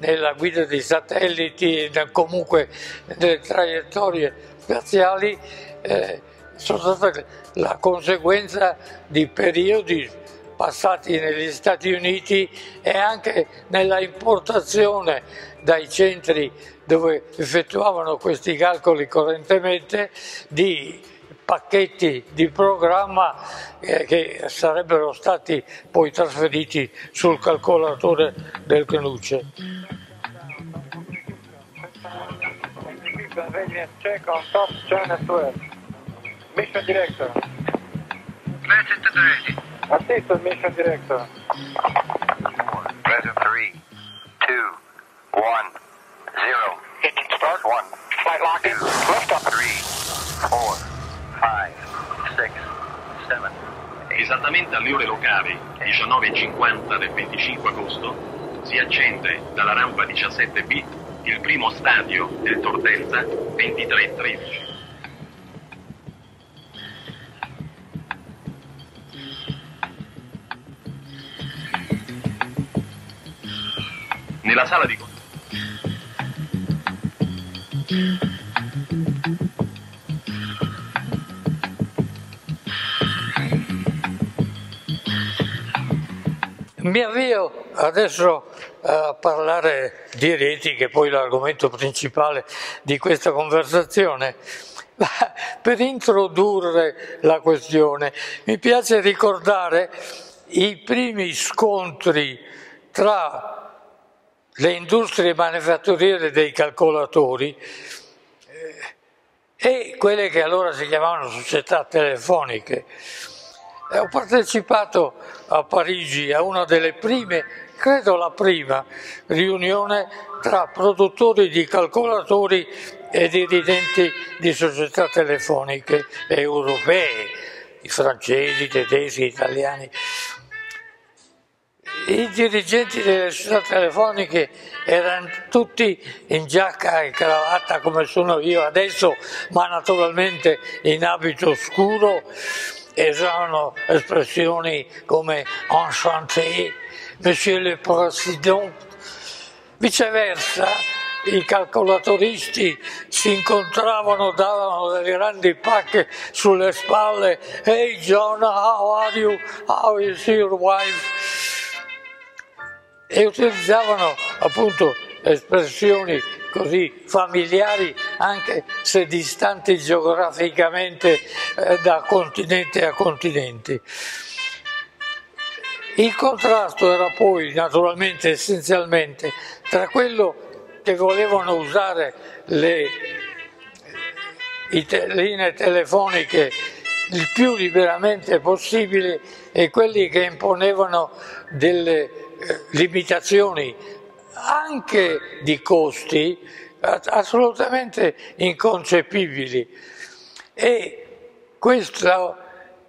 nella guida dei satelliti e comunque nelle traiettorie spaziali eh, sono state la conseguenza di periodi passati negli Stati Uniti e anche nella importazione dai centri dove effettuavano questi calcoli correntemente di pacchetti di programma eh, che sarebbero stati poi trasferiti sul calcolatore del 12. Mission Director. Ready. Assistant Mission Director. Esattamente alle ore locali, 19.50 del 25 agosto, si accende dalla rampa 17B il primo stadio del Tordenza 2313. Nella sala di Mi avvio adesso a parlare di reti, che è poi l'argomento principale di questa conversazione. per introdurre la questione, mi piace ricordare i primi scontri tra le industrie manifatturiere dei calcolatori eh, e quelle che allora si chiamavano società telefoniche. E ho partecipato a Parigi a una delle prime, credo la prima, riunione tra produttori di calcolatori e dirigenti di società telefoniche europee, i francesi, i tedeschi, gli italiani. i dirigenti delle società telefoniche erano tutti in giacca e cravatta come sono io adesso, ma naturalmente in abito scuro usavano espressioni come enchanté, monsieur le président. Viceversa, i calcolatoristi si incontravano, davano delle grandi pacche sulle spalle. Hey John, how are you? How is your wife? E utilizzavano appunto espressioni così familiari anche se distanti geograficamente eh, da continente a continente. Il contrasto era poi naturalmente essenzialmente tra quello che volevano usare le te linee telefoniche il più liberamente possibile e quelli che imponevano delle eh, limitazioni anche di costi assolutamente inconcepibili e questo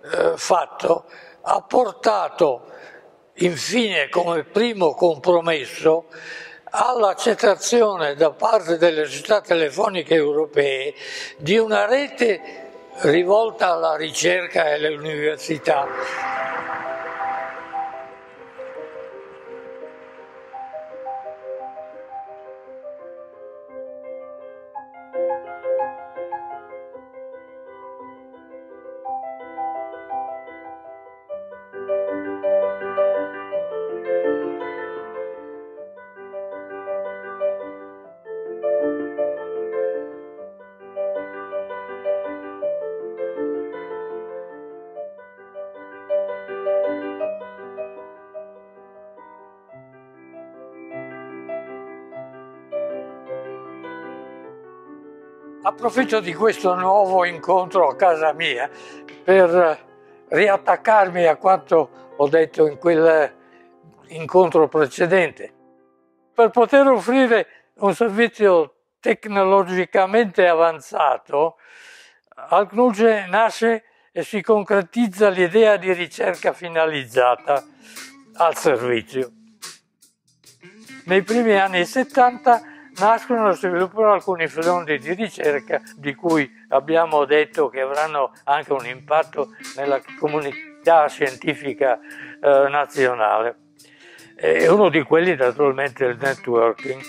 eh, fatto ha portato infine come primo compromesso all'accettazione da parte delle società telefoniche europee di una rete rivolta alla ricerca e alle università. Approfitto di questo nuovo incontro a casa mia per riattaccarmi a quanto ho detto in quell'incontro precedente. Per poter offrire un servizio tecnologicamente avanzato, al CNUCE nasce e si concretizza l'idea di ricerca finalizzata al servizio. Nei primi anni 70 nascono e sviluppano alcuni filoni di ricerca di cui abbiamo detto che avranno anche un impatto nella comunità scientifica eh, nazionale. E uno di quelli naturalmente è il networking.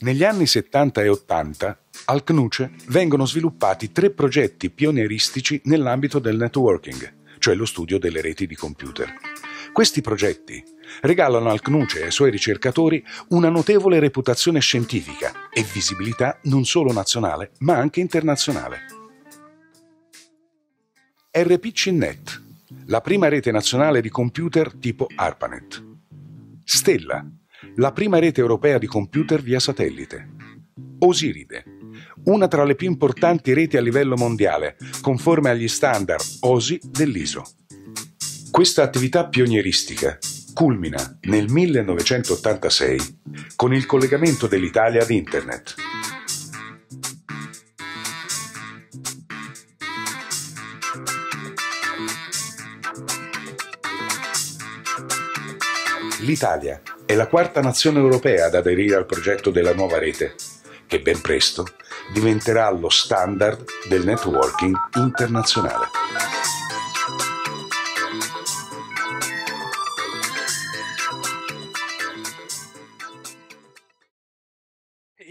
Negli anni 70 e 80 al CNUCE vengono sviluppati tre progetti pionieristici nell'ambito del networking, cioè lo studio delle reti di computer. Questi progetti regalano al CNUCE e ai suoi ricercatori una notevole reputazione scientifica e visibilità non solo nazionale ma anche internazionale. RPCNet, la prima rete nazionale di computer tipo ARPANET. Stella, la prima rete europea di computer via satellite. Osiride, una tra le più importanti reti a livello mondiale, conforme agli standard OSI dell'ISO. Questa attività pionieristica culmina nel 1986 con il collegamento dell'Italia ad Internet. L'Italia è la quarta nazione europea ad aderire al progetto della nuova rete, che ben presto diventerà lo standard del networking internazionale.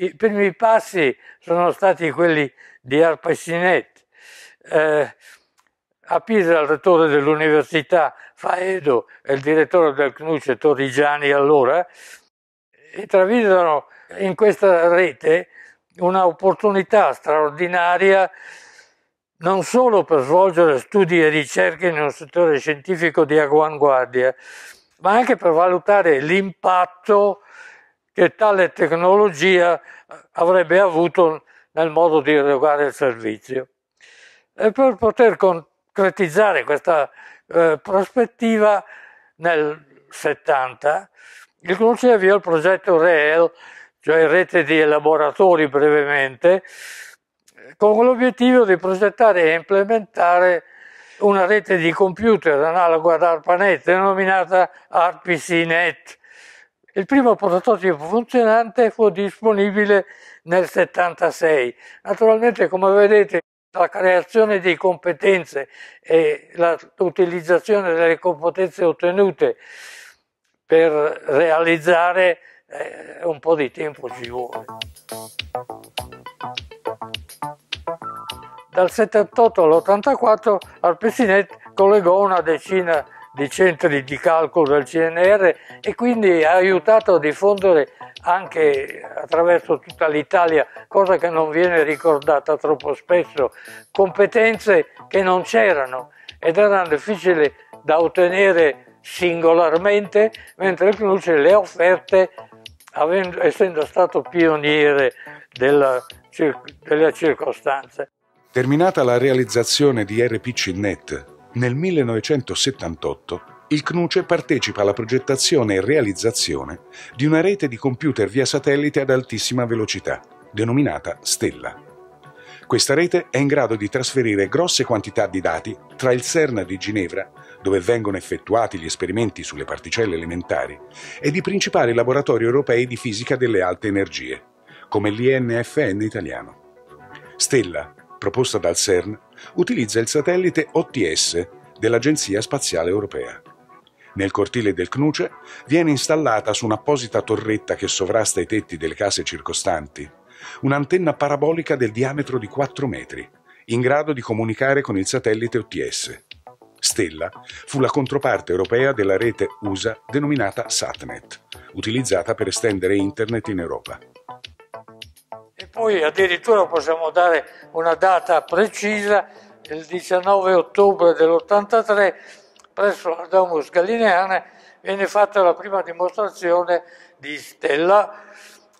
I primi passi sono stati quelli di Arpacinet. Eh, a Pisa il rettore dell'università Faedo e il direttore del CNUCE Torrigiani allora intravidero in questa rete un'opportunità straordinaria non solo per svolgere studi e ricerche in un settore scientifico di avanguardia, ma anche per valutare l'impatto che tale tecnologia avrebbe avuto nel modo di erogare il servizio. E per poter concretizzare questa eh, prospettiva nel 70 il CNUCI avviò il progetto REL, cioè rete di elaboratori brevemente, con l'obiettivo di progettare e implementare una rete di computer analoga ad ARPANET denominata RPCNet. Il primo prototipo funzionante fu disponibile nel 76. Naturalmente, come vedete, la creazione di competenze e l'utilizzazione delle competenze ottenute per realizzare eh, un po' di tempo ci vuole. Dal 78 all'84 Alpesinet collegò una decina di centri di calcolo del CNR e quindi ha aiutato a diffondere anche attraverso tutta l'Italia, cosa che non viene ricordata troppo spesso, competenze che non c'erano ed erano difficili da ottenere singolarmente, mentre il CNUCE le offerte, avendo, essendo stato pioniere della, delle circostanze. Terminata la realizzazione di RPCNet nel 1978, il CNUCE partecipa alla progettazione e realizzazione di una rete di computer via satellite ad altissima velocità, denominata Stella. Questa rete è in grado di trasferire grosse quantità di dati tra il CERN di Ginevra, dove vengono effettuati gli esperimenti sulle particelle elementari, ed i principali laboratori europei di fisica delle alte energie, come l'INFN italiano. Stella, proposta dal CERN, utilizza il satellite OTS dell'Agenzia Spaziale Europea. Nel cortile del CNUCE viene installata su un'apposita torretta che sovrasta i tetti delle case circostanti un'antenna parabolica del diametro di 4 metri, in grado di comunicare con il satellite OTS. Stella fu la controparte europea della rete USA denominata SatNet, utilizzata per estendere Internet in Europa. E poi addirittura possiamo dare una data precisa, il 19 ottobre dell'83, presso la Domus Galileana viene fatta la prima dimostrazione di Stella,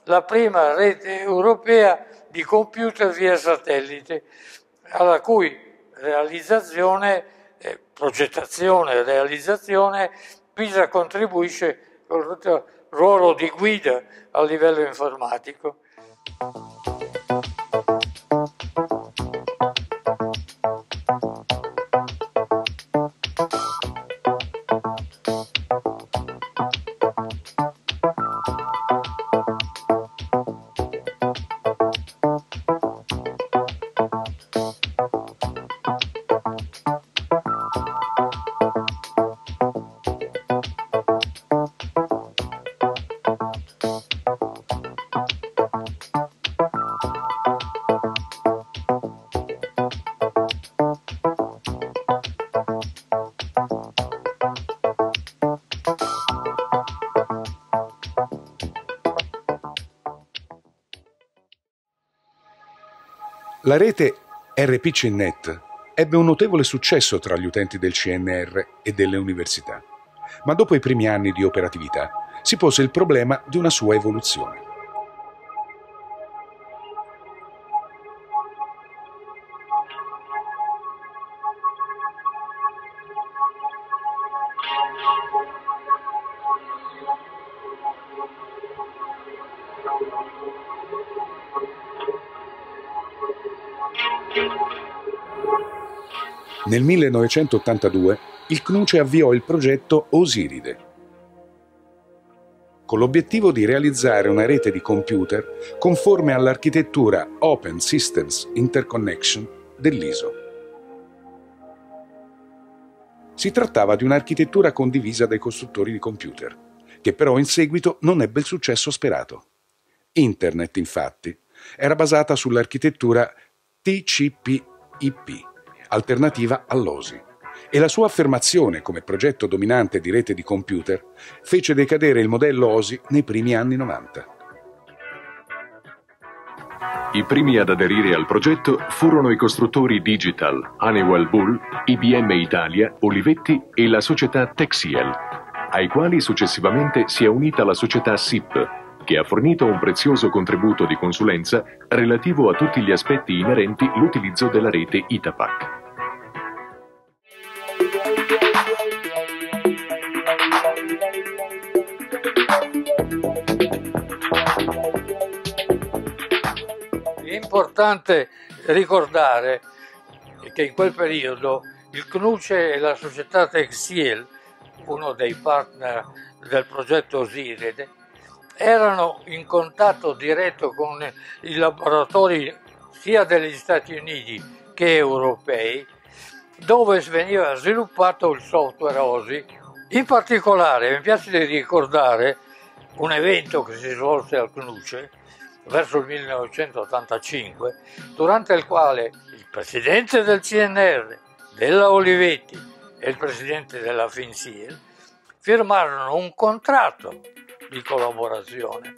la prima rete europea di computer via satellite, alla cui realizzazione, eh, progettazione e realizzazione PISA contribuisce con il ruolo di guida a livello informatico. Thank you. La rete RPCNet ebbe un notevole successo tra gli utenti del CNR e delle università, ma dopo i primi anni di operatività si pose il problema di una sua evoluzione. Nel 1982 il CNUCE avviò il progetto Osiride, con l'obiettivo di realizzare una rete di computer conforme all'architettura Open Systems Interconnection dell'ISO. Si trattava di un'architettura condivisa dai costruttori di computer, che però in seguito non ebbe il successo sperato. Internet, infatti, era basata sull'architettura TCP/IP alternativa all'OSI. E la sua affermazione come progetto dominante di rete di computer fece decadere il modello OSI nei primi anni 90. I primi ad aderire al progetto furono i costruttori Digital, Honeywell Bull, IBM Italia, Olivetti e la società Texiel, ai quali successivamente si è unita la società SIP, che ha fornito un prezioso contributo di consulenza relativo a tutti gli aspetti inerenti l'utilizzo della rete Itapac. Importante ricordare che in quel periodo Il CNUCE e la società Texiel, uno dei partner del progetto Osiride, erano in contatto diretto con i laboratori sia degli Stati Uniti che europei, dove veniva sviluppato il software OSI. In particolare mi piace ricordare un evento che si svolse al CNUCE verso il 1985, durante il quale il presidente del CNR, della Olivetti e il presidente della FinSIL firmarono un contratto di collaborazione.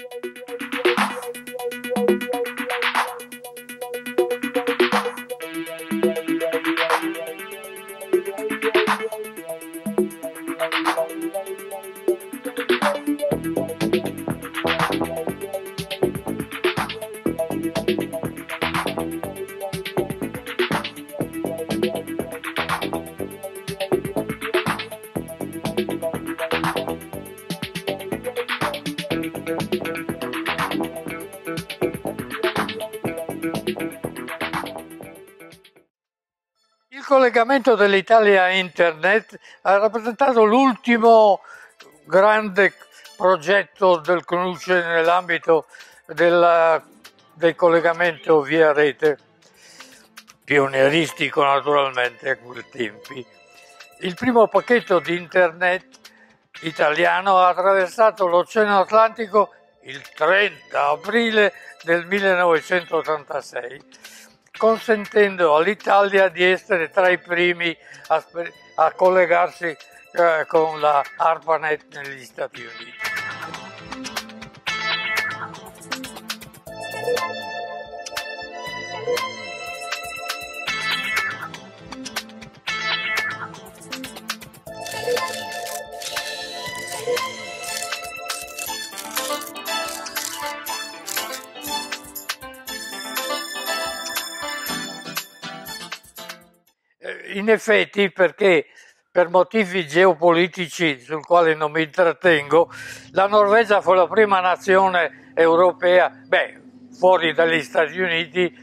Collegamento dell'Italia a Internet ha rappresentato l'ultimo grande progetto del CNUCE nell'ambito della, del collegamento via rete, pionieristico naturalmente a quei tempi. Il primo pacchetto di Internet italiano ha attraversato l'Oceano Atlantico il 30 aprile del 1986 consentendo all'Italia di essere tra i primi a, a collegarsi eh, con la ARPANET negli Stati Uniti. In effetti perché per motivi geopolitici sul quale non mi intrattengo, la Norvegia fu la prima nazione europea, beh, fuori dagli Stati Uniti,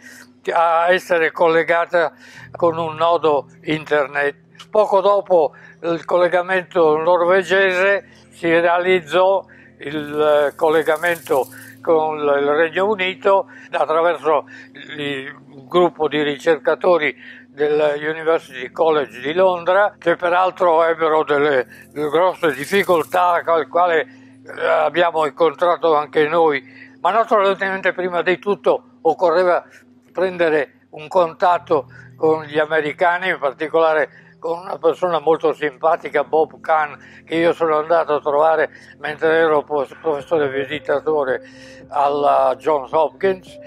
a essere collegata con un nodo internet. Poco dopo il collegamento norvegese si realizzò il collegamento con il Regno Unito attraverso il gruppo di ricercatori dell'University College di Londra, che peraltro ebbero delle, grosse difficoltà, con le quali eh, abbiamo incontrato anche noi, ma naturalmente prima di tutto occorreva prendere un contatto con gli americani, in particolare con una persona molto simpatica, Bob Kahn, che io sono andato a trovare mentre ero professore visitatore alla Johns Hopkins.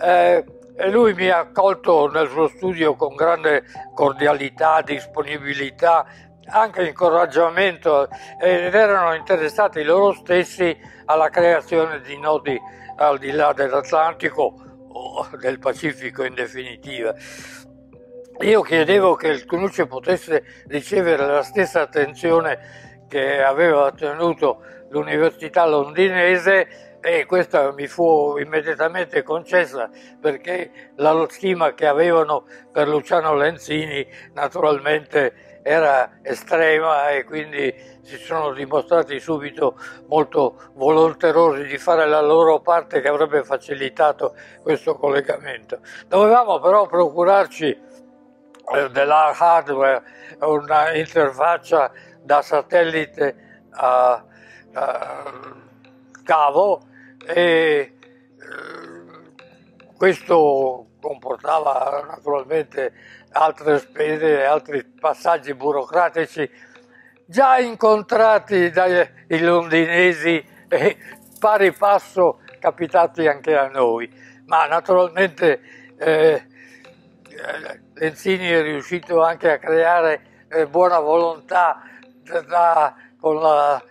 Eh, e lui mi ha accolto nel suo studio con grande cordialità, disponibilità, anche incoraggiamento ed erano interessati loro stessi alla creazione di nodi al di là dell'Atlantico o del Pacifico in definitiva. Io chiedevo che il CNUCE potesse ricevere la stessa attenzione che aveva ottenuto l'Università londinese e questa mi fu immediatamente concessa perché la stima che avevano per Luciano Lenzini naturalmente era estrema e quindi si sono dimostrati subito molto volonterosi di fare la loro parte che avrebbe facilitato questo collegamento. Dovevamo però procurarci eh, della hardware, una interfaccia da satellite a, a cavo e eh, questo comportava naturalmente altre spese e altri passaggi burocratici già incontrati dai londinesi e pari passo capitati anche a noi, ma naturalmente eh, Lenzini è riuscito anche a creare eh, buona volontà da, con la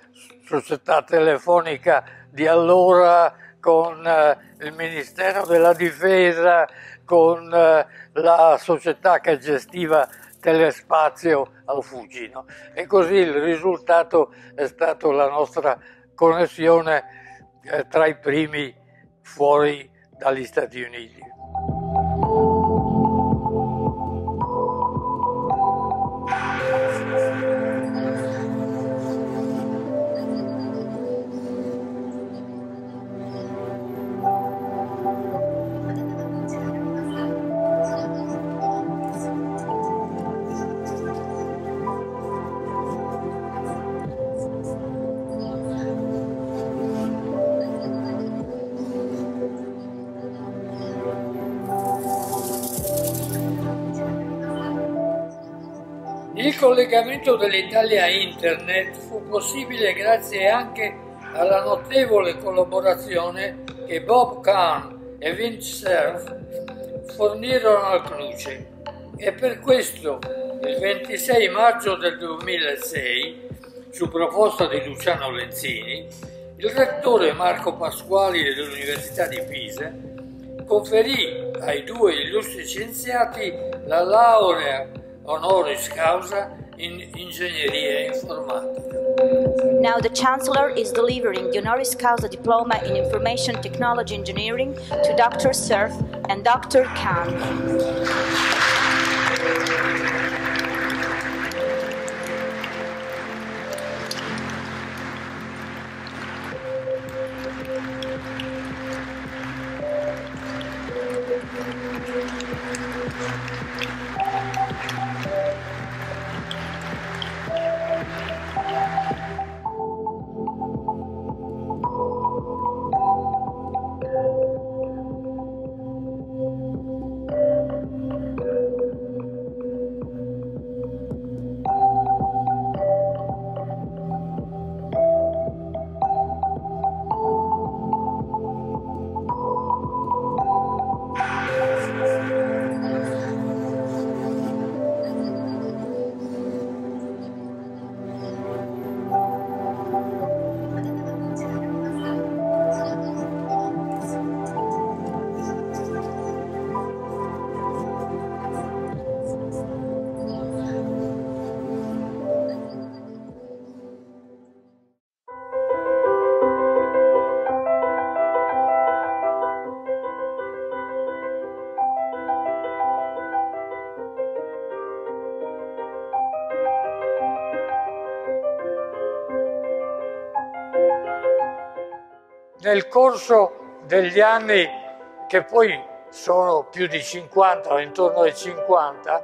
società telefonica di allora con eh, il Ministero della Difesa, con eh, la società che gestiva telespazio al Fugino e così il risultato è stato la nostra connessione eh, tra i primi fuori dagli Stati Uniti. Collegamento dell'Italia a Internet fu possibile grazie anche alla notevole collaborazione che Bob Kahn e Vince Cerf fornirono al CNUCE e per questo il 26 maggio del 2006, su proposta di Luciano Lenzini, il rettore Marco Pasquali dell'Università di Pisa conferì ai due illustri scienziati la laurea honoris causa in ingegneria informatica. Now the Chancellor is delivering the honoris causa diploma in information technology engineering to Dr. Cerf and Dr. Khan. Nel corso degli anni, che poi sono più di 50 o intorno ai 50,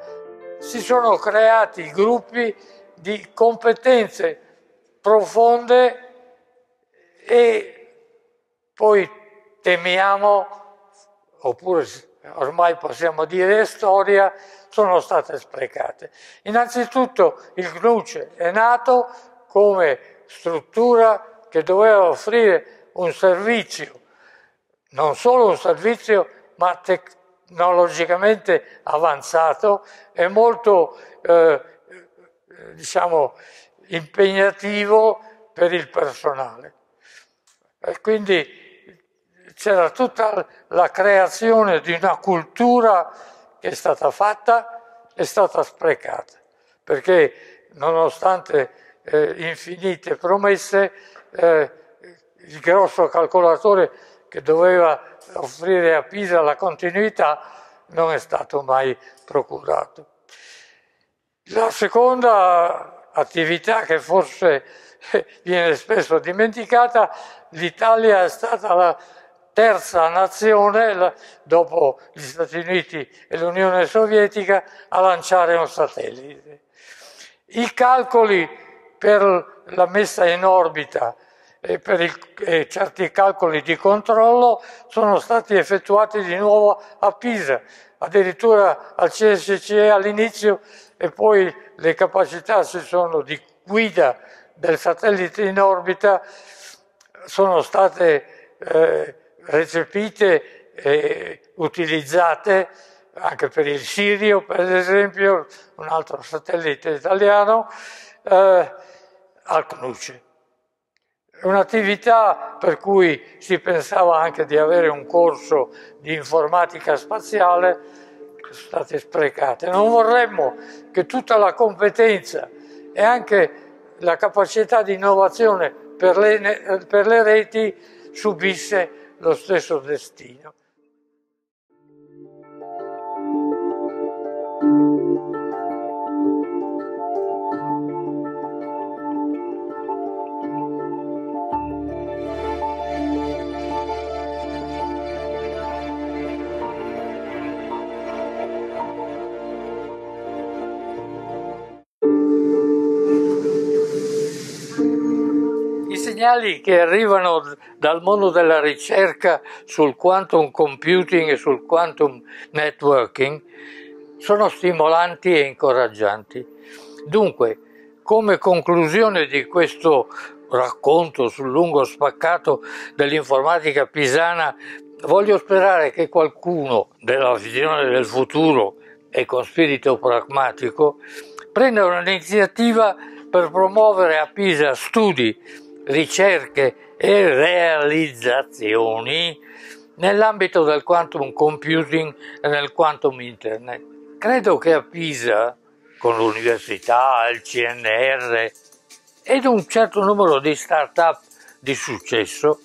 si sono creati gruppi di competenze profonde e poi temiamo, oppure ormai possiamo dire storia, sono state sprecate. Innanzitutto il CNUCE è nato come struttura che doveva offrire un servizio, non solo un servizio, ma tecnologicamente avanzato e molto, eh, diciamo, impegnativo per il personale. E quindi c'era tutta la creazione di una cultura che è stata fatta è stata sprecata, perché nonostante eh, infinite promesse, eh, il grosso calcolatore che doveva offrire a Pisa la continuità non è stato mai procurato. La seconda attività che forse viene spesso dimenticata, l'Italia è stata la terza nazione dopo gli Stati Uniti e l'Unione Sovietica a lanciare un satellite. I calcoli per la messa in orbita e il, e certi calcoli di controllo sono stati effettuati di nuovo a Pisa, addirittura al CSCE all'inizio e poi le capacità si sono di guida del satellite in orbita sono state eh, recepite e utilizzate anche per il Sirio, per esempio, un altro satellite italiano, eh, al CNUCE. Un'attività per cui si pensava anche di avere un corso di informatica spaziale sono state sprecate. Non vorremmo che tutta la competenza e anche la capacità di innovazione per le, per le reti subisse lo stesso destino. Segnali che arrivano dal mondo della ricerca sul quantum computing e sul quantum networking sono stimolanti e incoraggianti. Dunque, come conclusione di questo racconto sul lungo spaccato dell'informatica pisana, voglio sperare che qualcuno della visione del futuro e con spirito pragmatico prenda un'iniziativa per promuovere a Pisa studi, ricerche e realizzazioni nell'ambito del quantum computing e nel quantum internet. Credo che a Pisa, con l'università, il CNR ed un certo numero di start-up di successo,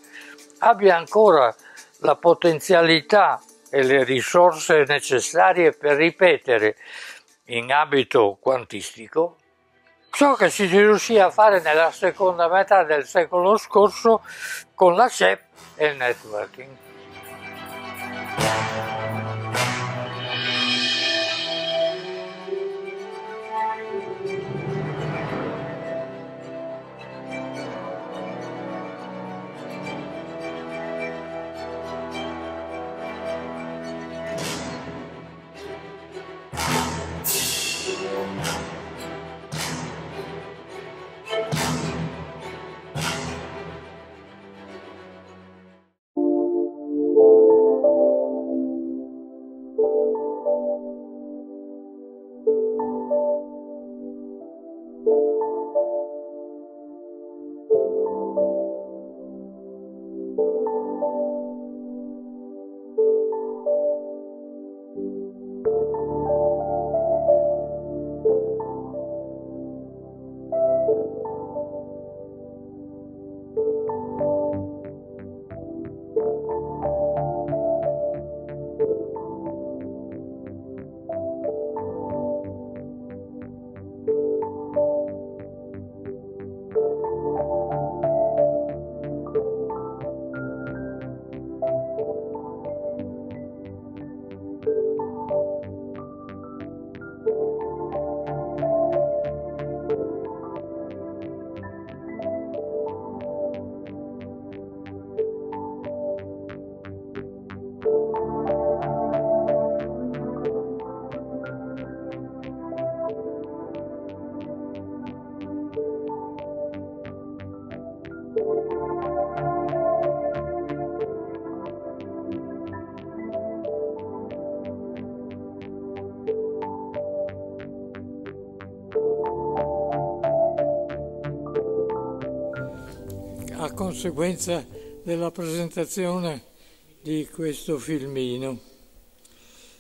abbia ancora la potenzialità e le risorse necessarie per ripetere in ambito quantistico ciò che si riuscì a fare nella seconda metà del secolo scorso con la CEP e il networking. Conseguenza della presentazione di questo filmino.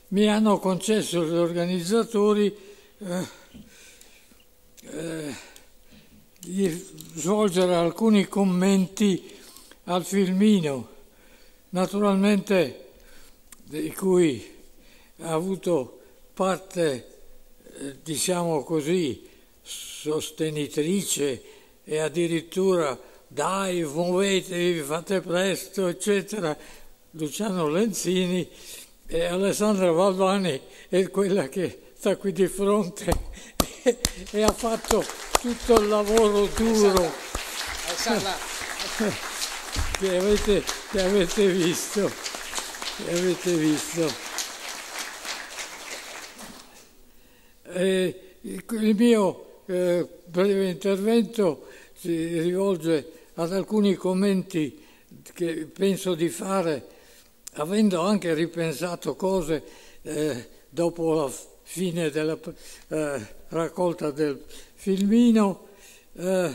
Mi hanno concesso gli organizzatori eh, eh, di svolgere alcuni commenti al filmino, naturalmente di cui ha avuto parte, eh, diciamo così, sostenitrice e addirittura dai, muovetevi, fate presto, eccetera. Luciano Lenzini e Alessandra Valvani è quella che sta qui di fronte e, e ha fatto tutto il lavoro duro che avete, che avete visto. Che avete visto. E il mio eh, breve intervento si rivolge ad alcuni commenti che penso di fare, avendo anche ripensato cose eh, dopo la fine della eh, raccolta del filmino eh,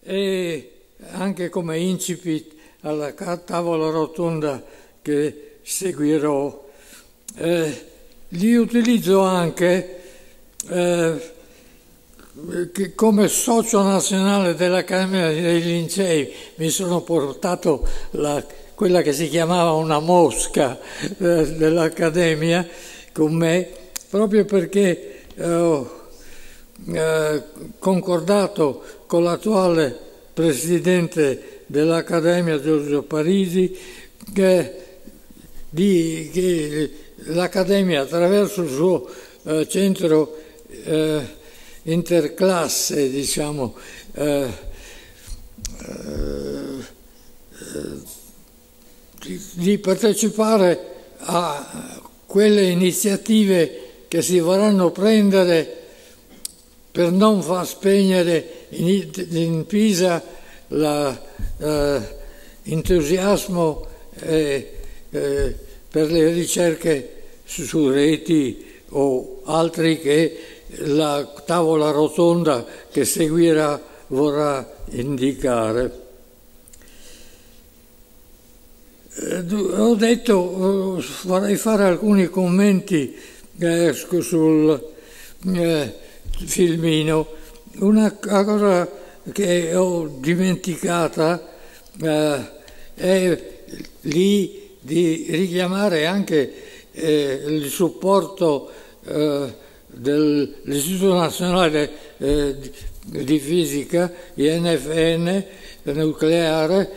e anche come incipit alla tavola rotonda che seguirò. Eh, li utilizzo anche eh, come socio nazionale dell'Accademia dei Lincei mi sono portato la, quella che si chiamava una mosca eh, dell'Accademia con me, proprio perché ho eh, concordato con l'attuale presidente dell'Accademia Giorgio Parisi che, che l'Accademia attraverso il suo eh, centro eh, interclasse, diciamo, eh, eh, di, di partecipare a quelle iniziative che si vorranno prendere per non far spegnere in, in Pisa l'entusiasmo eh, eh, per le ricerche su, su reti o altri che la tavola rotonda che seguirà vorrà indicare. Eh, ho detto, eh, vorrei fare alcuni commenti eh, sul eh, filmino. Una cosa che ho dimenticata eh, è lì di richiamare anche eh, il supporto dell'Istituto Nazionale di Fisica, INFN, nucleare,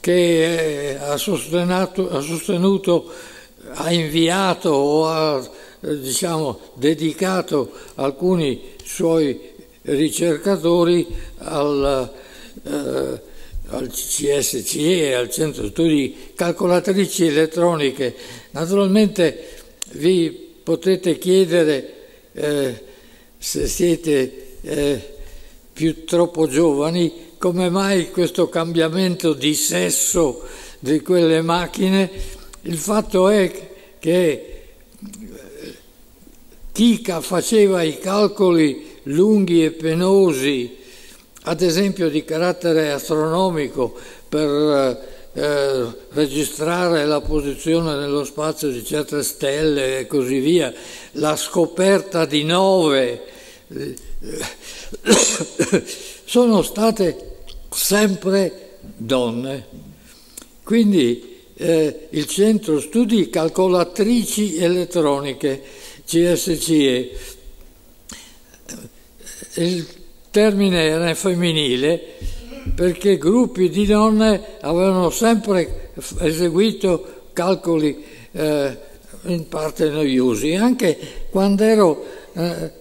che ha, ha sostenuto, ha inviato o ha diciamo, dedicato alcuni suoi ricercatori al, eh, al CSCE, al Centro Studi Calcolatrici Elettroniche. Naturalmente vi potete chiedere eh, se siete eh, più troppo giovani come mai questo cambiamento di sesso di quelle macchine? Il fatto è che chi faceva i calcoli lunghi e penosi, ad esempio di carattere astronomico, per eh, registrare la posizione nello spazio di certe stelle e così via, la scoperta di nove, eh, sono state sempre donne. Quindi eh, il centro studi calcolatrici elettroniche, CSCE, il termine era femminile perché gruppi di donne avevano sempre eseguito calcoli eh, in parte noiosi. Anche quando ero eh,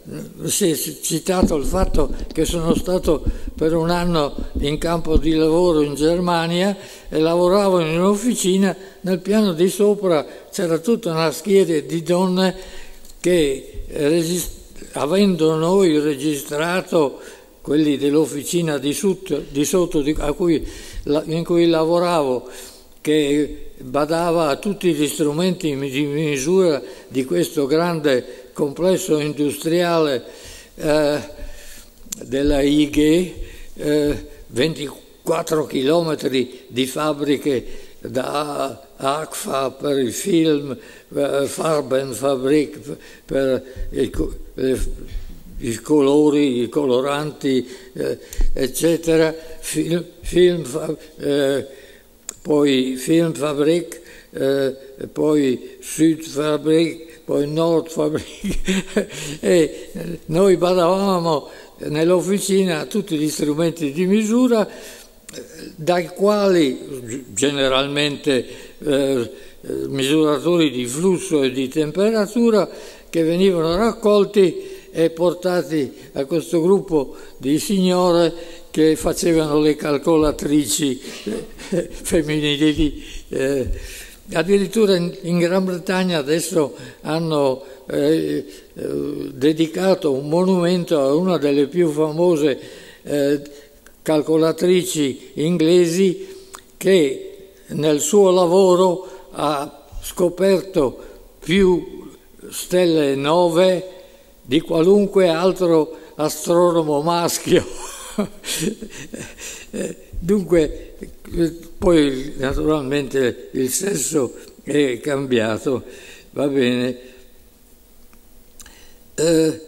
si è citato il fatto che sono stato per un anno in campo di lavoro in Germania e lavoravo in un'officina, nel piano di sopra c'era tutta una schiera di donne che avendo noi registrato quelli dell'officina di, sotto, di sotto di, cui, in cui lavoravo, che badava a tutti gli strumenti di misura di questo grande complesso industriale eh, della IG, eh, 24 chilometri di fabbriche da ACFA per il film, eh, Farbenfabrik per il, i colori, i coloranti, eh, eccetera, film, film eh, poi Filmfabrik, eh, poi Südfabrik, poi Nord Fabbrica e noi badavamo nell'officina tutti gli strumenti di misura dai quali generalmente eh, misuratori di flusso e di temperatura che venivano raccolti e portati a questo gruppo di signore che facevano le calcolatrici eh, femminili. Eh, Addirittura in, in Gran Bretagna adesso hanno eh, eh, dedicato un monumento a una delle più famose eh, calcolatrici inglesi che nel suo lavoro ha scoperto più stelle nove di qualunque altro astronomo maschio. Eh, dunque, poi naturalmente il sesso è cambiato, va bene. Eh,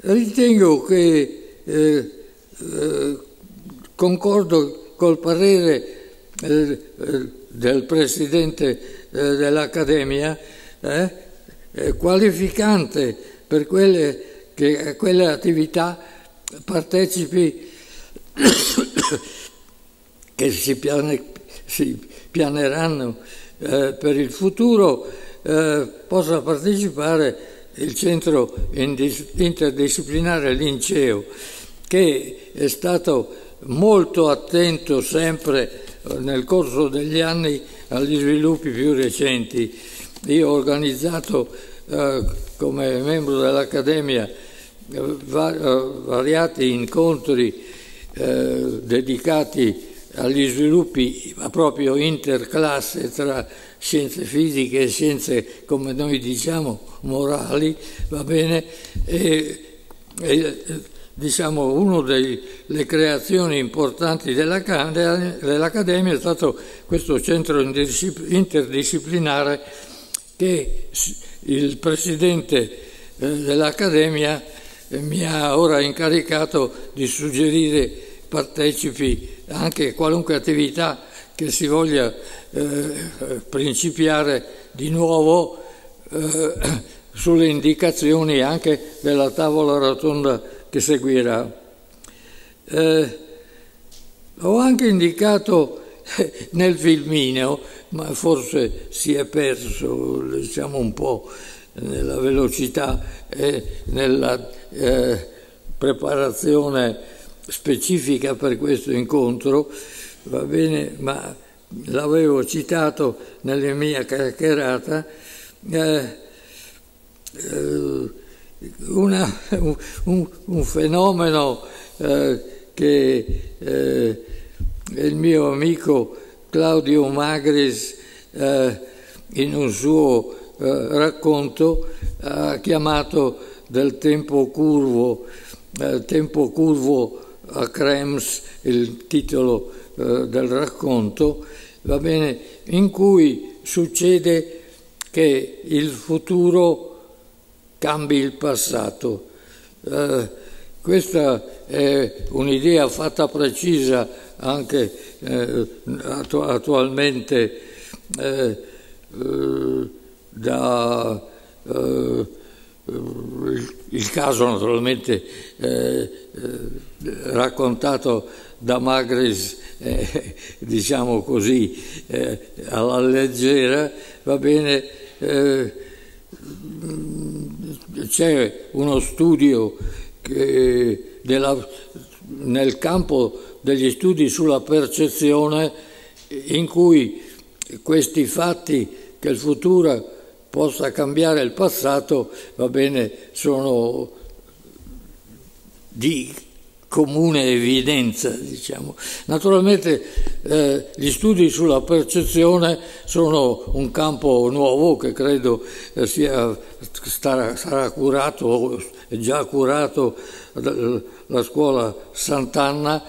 ritengo che eh, eh, concordo col parere eh, del Presidente eh, dell'Accademia, qualificante per quelle, che, quelle attività partecipi che si, piane, si pianeranno eh, per il futuro eh, possa partecipare il centro interdisciplinare Linceo, che è stato molto attento sempre eh, nel corso degli anni agli sviluppi più recenti. Io ho organizzato eh, come membro dell'Accademia variati incontri eh, dedicati agli sviluppi proprio interclasse tra scienze fisiche e scienze, come noi diciamo, morali, va bene? E, e, diciamo, una delle creazioni importanti dell'Accademia è stato questo centro interdisciplinare che il presidente eh, dell'Accademia eh, mi ha ora incaricato di suggerire partecipi anche qualunque attività che si voglia eh, principiare di nuovo sulle indicazioni anche della tavola rotonda che seguirà. Ho anche indicato nel filmino, ma forse si è perso diciamo un po' nella velocità e nella eh, preparazione specifica per questo incontro, va bene, ma l'avevo citato nella mia chiacchierata. Eh, eh, un, un, fenomeno eh, che eh, il mio amico Claudio Magris eh, in un suo eh, racconto ha chiamato del tempo curvo, eh, tempo curvo a Krems, il titolo eh, del racconto, va bene, in cui succede che il futuro cambi il passato. Eh, questa è un'idea fatta precisa anche eh, attu- attualmente eh, eh da eh, il caso naturalmente eh, raccontato da Magris, diciamo così, alla leggera, va bene, c'è uno studio della, nel campo degli studi sulla percezione in cui questi fatti che il futuro possa cambiare il passato, va bene, sono di comune evidenza, diciamo. Naturalmente eh, gli studi sulla percezione sono un campo nuovo che credo eh, sia, starà, sarà curato, è già curato dalla scuola Sant'Anna,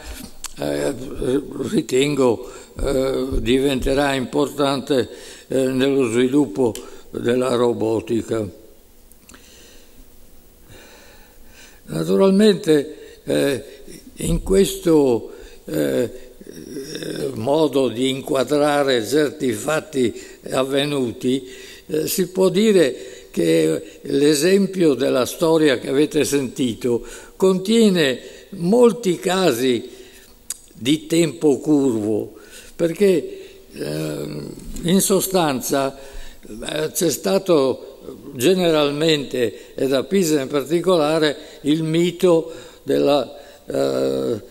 eh, ritengo eh, diventerà importante eh, nello sviluppo della robotica. Naturalmente in questo modo di inquadrare certi fatti avvenuti, si può dire che l'esempio della storia che avete sentito contiene molti casi di tempo curvo, perché eh, in sostanza eh, c'è stato generalmente, e da Pisa in particolare, il mito della eh,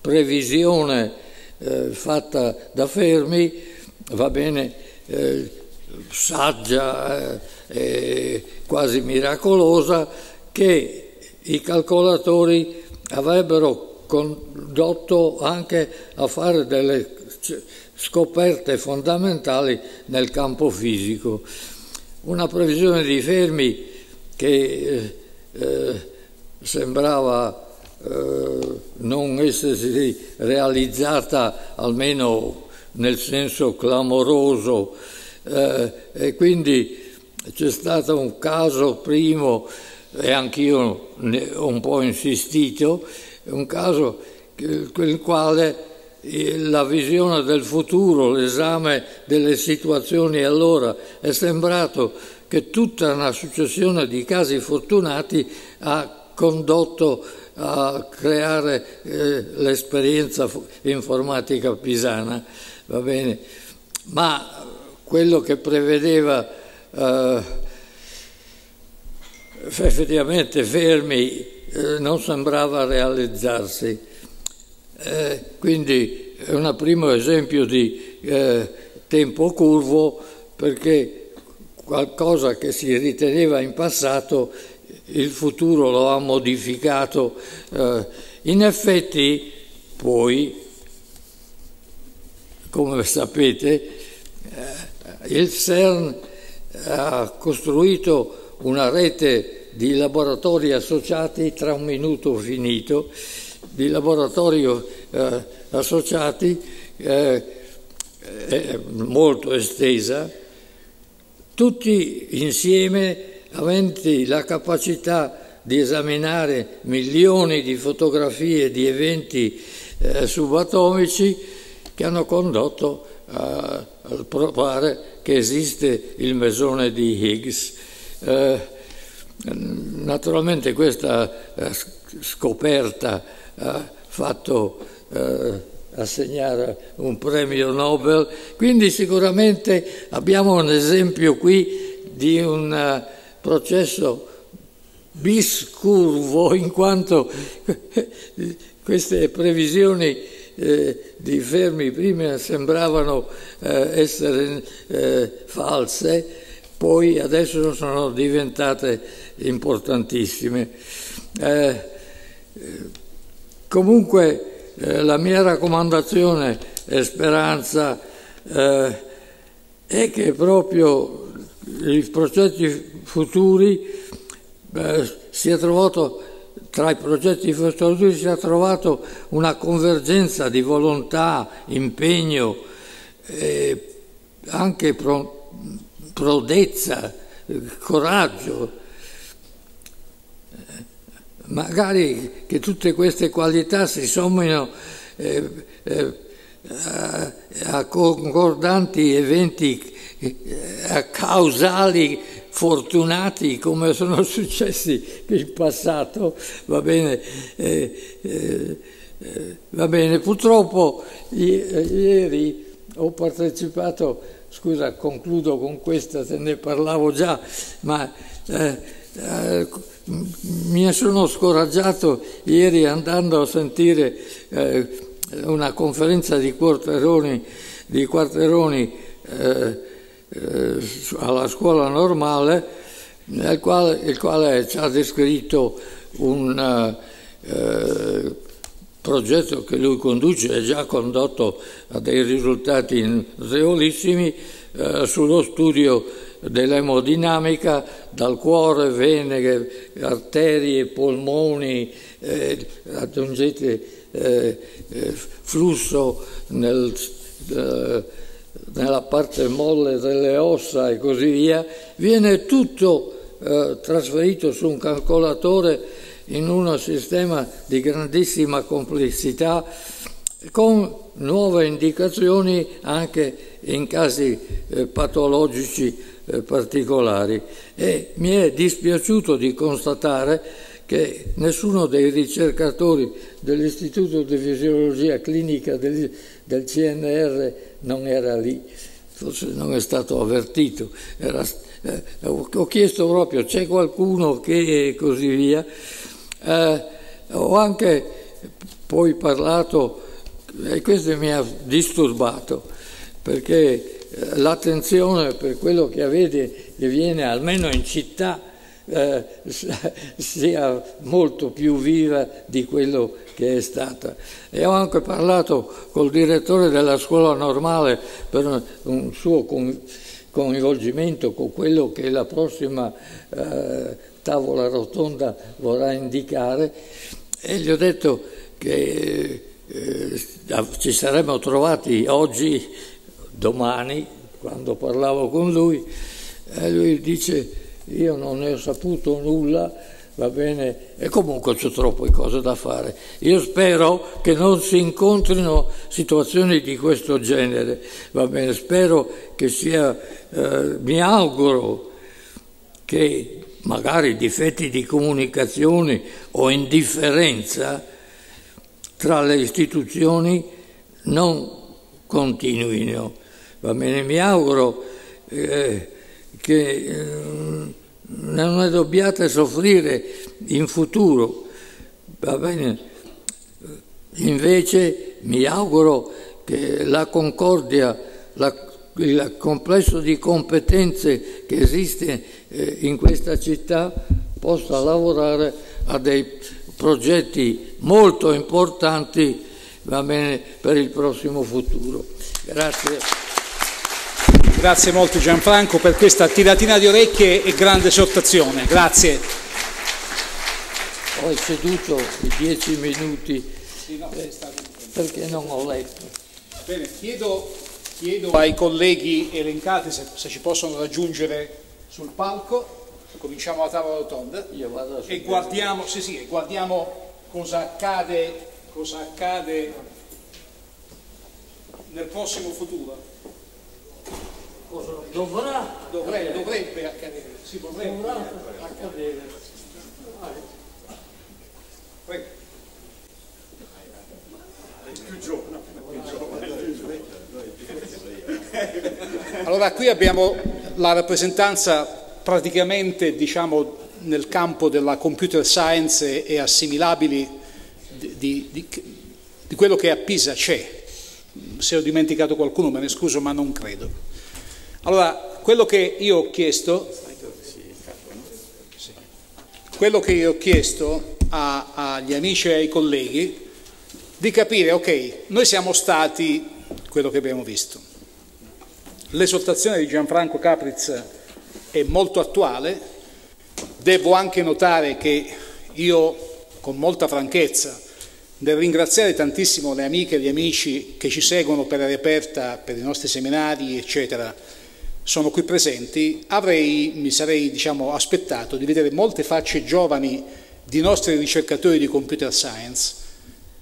previsione eh, fatta da Fermi, va bene, eh, saggia e eh, quasi miracolosa, che i calcolatori avrebbero condotto anche a fare delle scoperte fondamentali nel campo fisico. Una previsione di Fermi che eh, sembrava eh, non essersi realizzata almeno nel senso clamoroso eh, e quindi c'è stato un caso primo e anch'io ne ho un po' insistito, un caso il quale la visione del futuro, l'esame delle situazioni allora è sembrato che tutta una successione di casi fortunati ha condotto a creare eh, l'esperienza informatica pisana, va bene? Ma quello che prevedeva eh, effettivamente Fermi eh, non sembrava realizzarsi. Eh, quindi è un primo esempio di eh, tempo curvo perché qualcosa che si riteneva in passato il futuro lo ha modificato. Eh, in effetti, poi, come sapete, eh, il CERN ha costruito una rete di laboratori associati, tra un minuto finito, di laboratori eh, associati eh, molto estesa, tutti insieme aventi la capacità di esaminare milioni di fotografie di eventi eh, subatomici che hanno condotto a, a provare che esiste il mesone di Higgs. Eh, naturalmente questa eh, scoperta ha fatto eh, assegnare un premio Nobel, quindi sicuramente abbiamo un esempio qui di un uh, processo biscurvo in quanto queste previsioni eh, di Fermi prima sembravano eh, essere eh, false, poi adesso sono diventate importantissime. Eh, comunque eh, la mia raccomandazione e speranza eh, è che proprio i progetti futuri eh, sia trovato tra i progetti futuri sia trovato una convergenza di volontà, impegno, eh, anche pro, prodezza, coraggio magari che tutte queste qualità si sommino eh, eh, a, a, concordanti eventi eh, causali fortunati come sono successi in passato, va bene, eh, eh, eh va bene. purtroppo ieri ho partecipato, scusa concludo con questa, se ne parlavo già, ma mi sono scoraggiato ieri andando a sentire eh, una conferenza di quarteroni, di quarteroni eh, eh, alla scuola normale, quale, il quale ci ha descritto un eh, progetto che lui conduce e già condotto a dei risultati notevolissimi eh, sullo studio dell'emodinamica dal cuore, vene, arterie, polmoni, eh, aggiungete eh, eh, flusso nel, eh, nella parte molle delle ossa e così via, viene tutto eh, trasferito su un calcolatore in un sistema di grandissima complessità con nuove indicazioni anche in casi patologici eh, particolari e mi è dispiaciuto di constatare che nessuno dei ricercatori dell'Istituto di Fisiologia Clinica del, del CNR non era lì, forse non è stato avvertito. Era, eh, ho chiesto proprio c'è qualcuno che e così via. Eh, ho anche poi parlato, e questo mi ha disturbato, perché l'attenzione per quello che avete, che viene almeno in città, eh, sia molto più viva di quello che è stata. E ho anche parlato col direttore della scuola normale per un suo coinvolgimento con quello che la prossima eh, tavola rotonda vorrà indicare e gli ho detto che eh, ci saremmo trovati oggi domani, quando parlavo con lui, eh, lui dice io non ne ho saputo nulla, va bene, e comunque c'è troppe cose da fare. Io spero che non si incontrino situazioni di questo genere, va bene, spero che sia, eh, mi auguro che magari difetti di comunicazione o indifferenza tra le istituzioni non continuino Va bene, mi auguro eh, che eh, non dobbiate soffrire in futuro. Va bene? Invece mi auguro che la concordia, la, il complesso di competenze che esiste eh, in questa città possa lavorare a dei progetti molto importanti bene, per il prossimo futuro. Grazie. Grazie molto Gianfranco per questa tiratina di orecchie e grande esortazione. Grazie. Ho ceduto i dieci minuti eh, perché non ho letto. Bene, chiedo, chiedo ai colleghi elencati se, se, ci possono raggiungere sul palco. Cominciamo la tavola rotonda e guardiamo, sì, sì, guardiamo cosa accade, cosa accade nel prossimo futuro. Cosa dovrà dovrebbe, dovrebbe accadere, si potrebbe dovrà accadere. Prego. Più giovane, Allora qui abbiamo la rappresentanza praticamente diciamo, nel campo della computer science e assimilabili di, di, di, di quello che a Pisa c'è. Se ho dimenticato qualcuno me ne scuso ma non credo. Allora, quello che io ho chiesto, quello che io ho chiesto a, agli amici e ai colleghi di capire, ok, noi siamo stati quello che abbiamo visto. L'esortazione di Gianfranco Capriz è molto attuale, devo anche notare che io con molta franchezza nel ringraziare tantissimo le amiche e gli amici che ci seguono per aria aperta, per i nostri seminari, eccetera, sono qui presenti, avrei, mi sarei diciamo, aspettato di vedere molte facce giovani di nostri ricercatori di computer science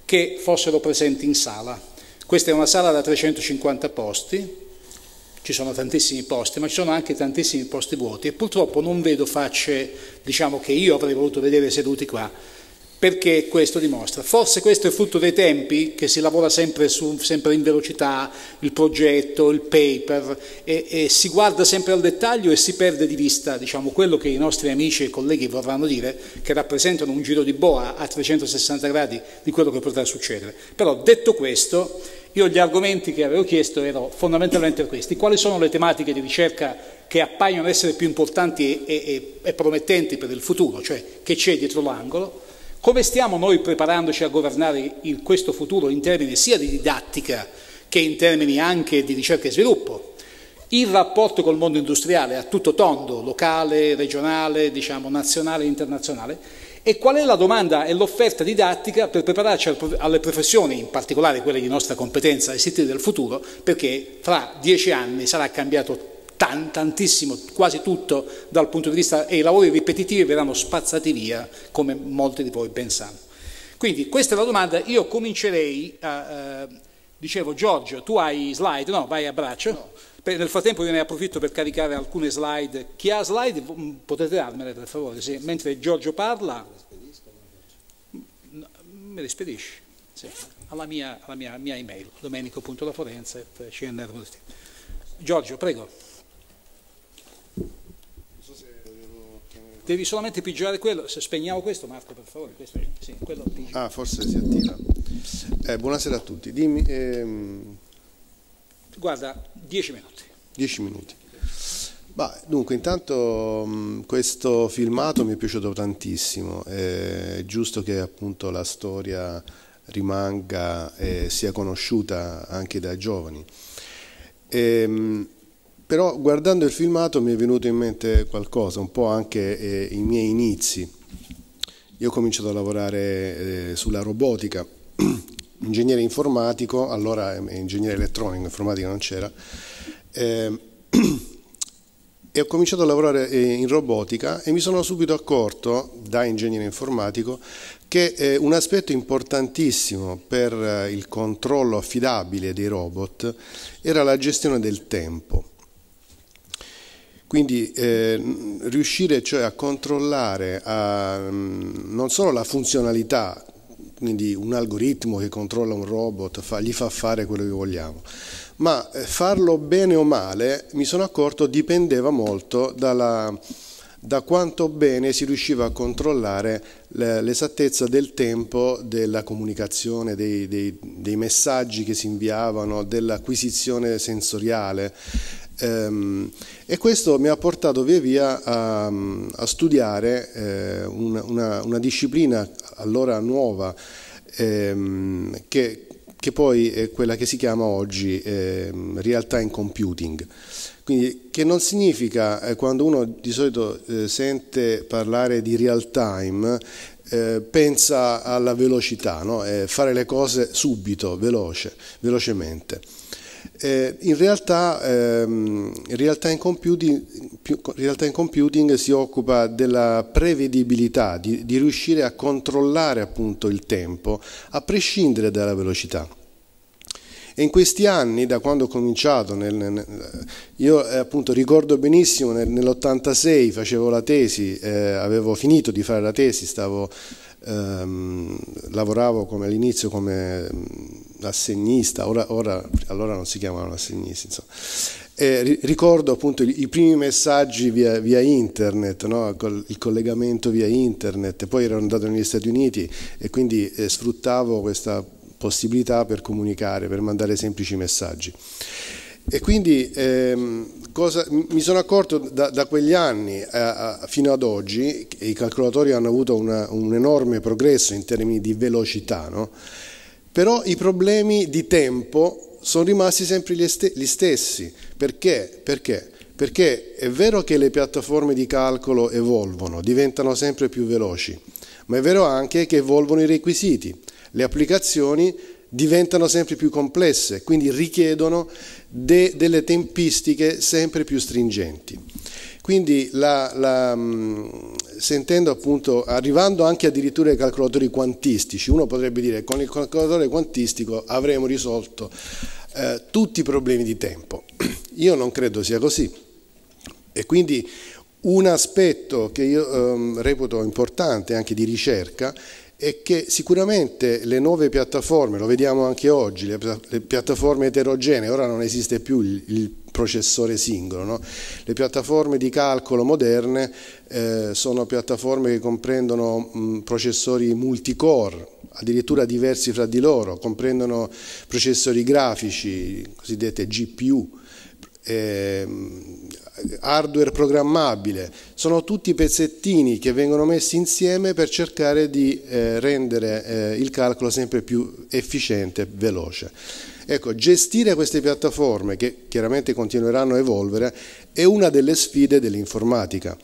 che fossero presenti in sala. Questa è una sala da 350 posti, ci sono tantissimi posti, ma ci sono anche tantissimi posti vuoti e purtroppo non vedo facce diciamo, che io avrei voluto vedere seduti qua perché questo dimostra. Forse questo è frutto dei tempi, che si lavora sempre, su, sempre in velocità, il progetto, il paper, e, e, si guarda sempre al dettaglio e si perde di vista diciamo, quello che i nostri amici e colleghi vorranno dire, che rappresentano un giro di boa a 360 gradi di quello che potrà succedere. Però detto questo, io gli argomenti che avevo chiesto erano fondamentalmente questi. Quali sono le tematiche di ricerca che appaiono essere più importanti e, e, e promettenti per il futuro, cioè che c'è dietro l'angolo? Come stiamo noi preparandoci a governare il, questo futuro in termini sia di didattica che in termini anche di ricerca e sviluppo? Il rapporto col mondo industriale a tutto tondo, locale, regionale, diciamo, nazionale e internazionale, e qual è la domanda e l'offerta didattica per prepararci alle professioni, in particolare quelle di nostra competenza, ai siti del futuro, perché fra dieci anni sarà cambiato tantissimo, quasi tutto dal punto di vista e i lavori ripetitivi verranno spazzati via, come molti di voi ben sanno. Quindi questa è la domanda, io comincerei, a, uh, dicevo Giorgio, tu hai slide, no, vai a braccio, no. nel frattempo io ne approfitto per caricare alcune slide, chi ha slide potete darmele per favore, sì. mentre Giorgio parla, me le spedisci, sì. alla, mia, alla mia, mia email, domenico.laforenza.cnr. Giorgio, prego. Devi solamente pigiare quello, se spegniamo questo Marco per favore, questo, sì, quello Ah, forse si attiva. Eh, buonasera a tutti. Dimmi, ehm... Guarda, dieci minuti. Dieci minuti. Bah, dunque, intanto mh, questo filmato mi è piaciuto tantissimo, è giusto che appunto la storia rimanga e sia conosciuta anche dai giovani. E, ehm, però guardando il filmato mi è venuto in mente qualcosa, un po' anche eh, i miei inizi. Io ho cominciato a lavorare eh, sulla robotica, ingegnere informatico, allora eh, ingegnere elettronico, informatica non c'era, eh, e ho cominciato a lavorare eh, in robotica e mi sono subito accorto, da ingegnere informatico, che eh, un aspetto importantissimo per il controllo affidabile dei robot era la gestione del tempo. Quindi eh, riuscire cioè a controllare a, mm, non solo la funzionalità, quindi un algoritmo che controlla un robot, fa, gli fa fare quello che vogliamo, ma eh, farlo bene o male, mi sono accorto, dipendeva molto dalla, da quanto bene si riusciva a controllare l'esattezza del tempo della comunicazione, dei, dei, dei messaggi che si inviavano, dell'acquisizione sensoriale e questo mi ha portato via via a, a studiare eh, una, una, disciplina allora nuova ehm, che, che, poi è quella che si chiama oggi eh, real time computing. Quindi, che non significa, eh, quando uno di solito eh, sente parlare di real time, eh, pensa alla velocità, no? Fare le cose subito, veloce, velocemente. Eh, in realtà ehm, real, time computing, real time computing si occupa della prevedibilità, di, di riuscire a controllare appunto il tempo a prescindere dalla velocità. E in questi anni, da quando ho cominciato, nel, nel, io eh, appunto ricordo benissimo nel, nell'86 facevo la tesi, eh, avevo finito di fare la tesi, stavo, ehm, lavoravo come, all'inizio come assegnista, ora, ora, allora non si chiamavano assegnisti, insomma. E ricordo appunto i, i primi messaggi via, via internet, no? il collegamento via internet, poi ero andato negli Stati Uniti e quindi eh, sfruttavo questa possibilità per comunicare, per mandare semplici messaggi. E quindi ehm, cosa, mi sono accorto da, da quegli anni eh, fino ad oggi che i calcolatori hanno avuto una, un enorme progresso in termini di velocità, no? Però i problemi di tempo sono rimasti sempre gli, stessi. Perché? Perché? Perché è vero che le piattaforme di calcolo evolvono, diventano sempre più veloci, ma è vero anche che evolvono i requisiti le applicazioni diventano sempre più complesse, quindi richiedono de, delle tempistiche sempre più stringenti. Quindi la, la, sentendo appunto, arrivando anche addirittura ai calcolatori quantistici, uno potrebbe dire con il calcolatore quantistico avremo risolto eh, tutti i problemi di tempo. Io non credo sia così. E quindi un aspetto che io ehm, reputo importante anche di ricerca è che sicuramente le nuove piattaforme, lo vediamo anche oggi, le, le piattaforme eterogenee, ora non esiste più il, il processore singolo, no? le piattaforme di calcolo moderne eh, sono piattaforme che comprendono mh, processori multicore, addirittura diversi fra di loro, comprendono processori grafici, cosiddette GPU, eh, hardware programmabile, sono tutti pezzettini che vengono messi insieme per cercare di eh, rendere eh, il calcolo sempre più efficiente, veloce. Ecco, gestire queste piattaforme, che chiaramente continueranno a evolvere, è una delle sfide dell'informatica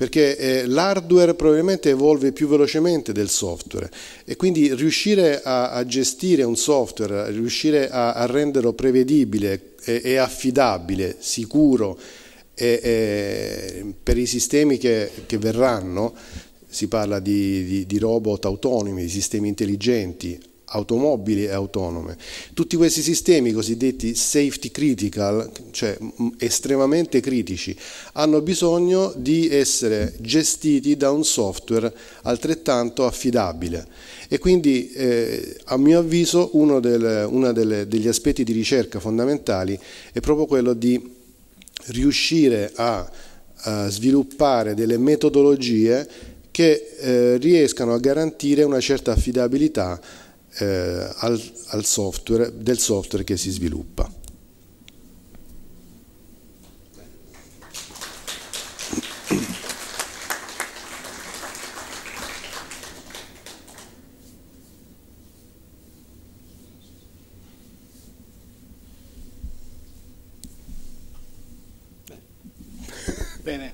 perché eh, l'hardware probabilmente evolve più velocemente del software e quindi riuscire a, a gestire un software, riuscire a, a renderlo prevedibile e, e affidabile, sicuro e, e per i sistemi che, che, verranno, si parla di, di, di robot autonomi, di sistemi intelligenti, automobili e autonome. Tutti questi sistemi cosiddetti safety critical, cioè estremamente critici, hanno bisogno di essere gestiti da un software altrettanto affidabile e quindi eh, a mio avviso uno del, degli aspetti di ricerca fondamentali è proprio quello di riuscire a, a sviluppare delle metodologie che eh, riescano a garantire una certa affidabilità eh, al, al software, del software che si sviluppa. Bene,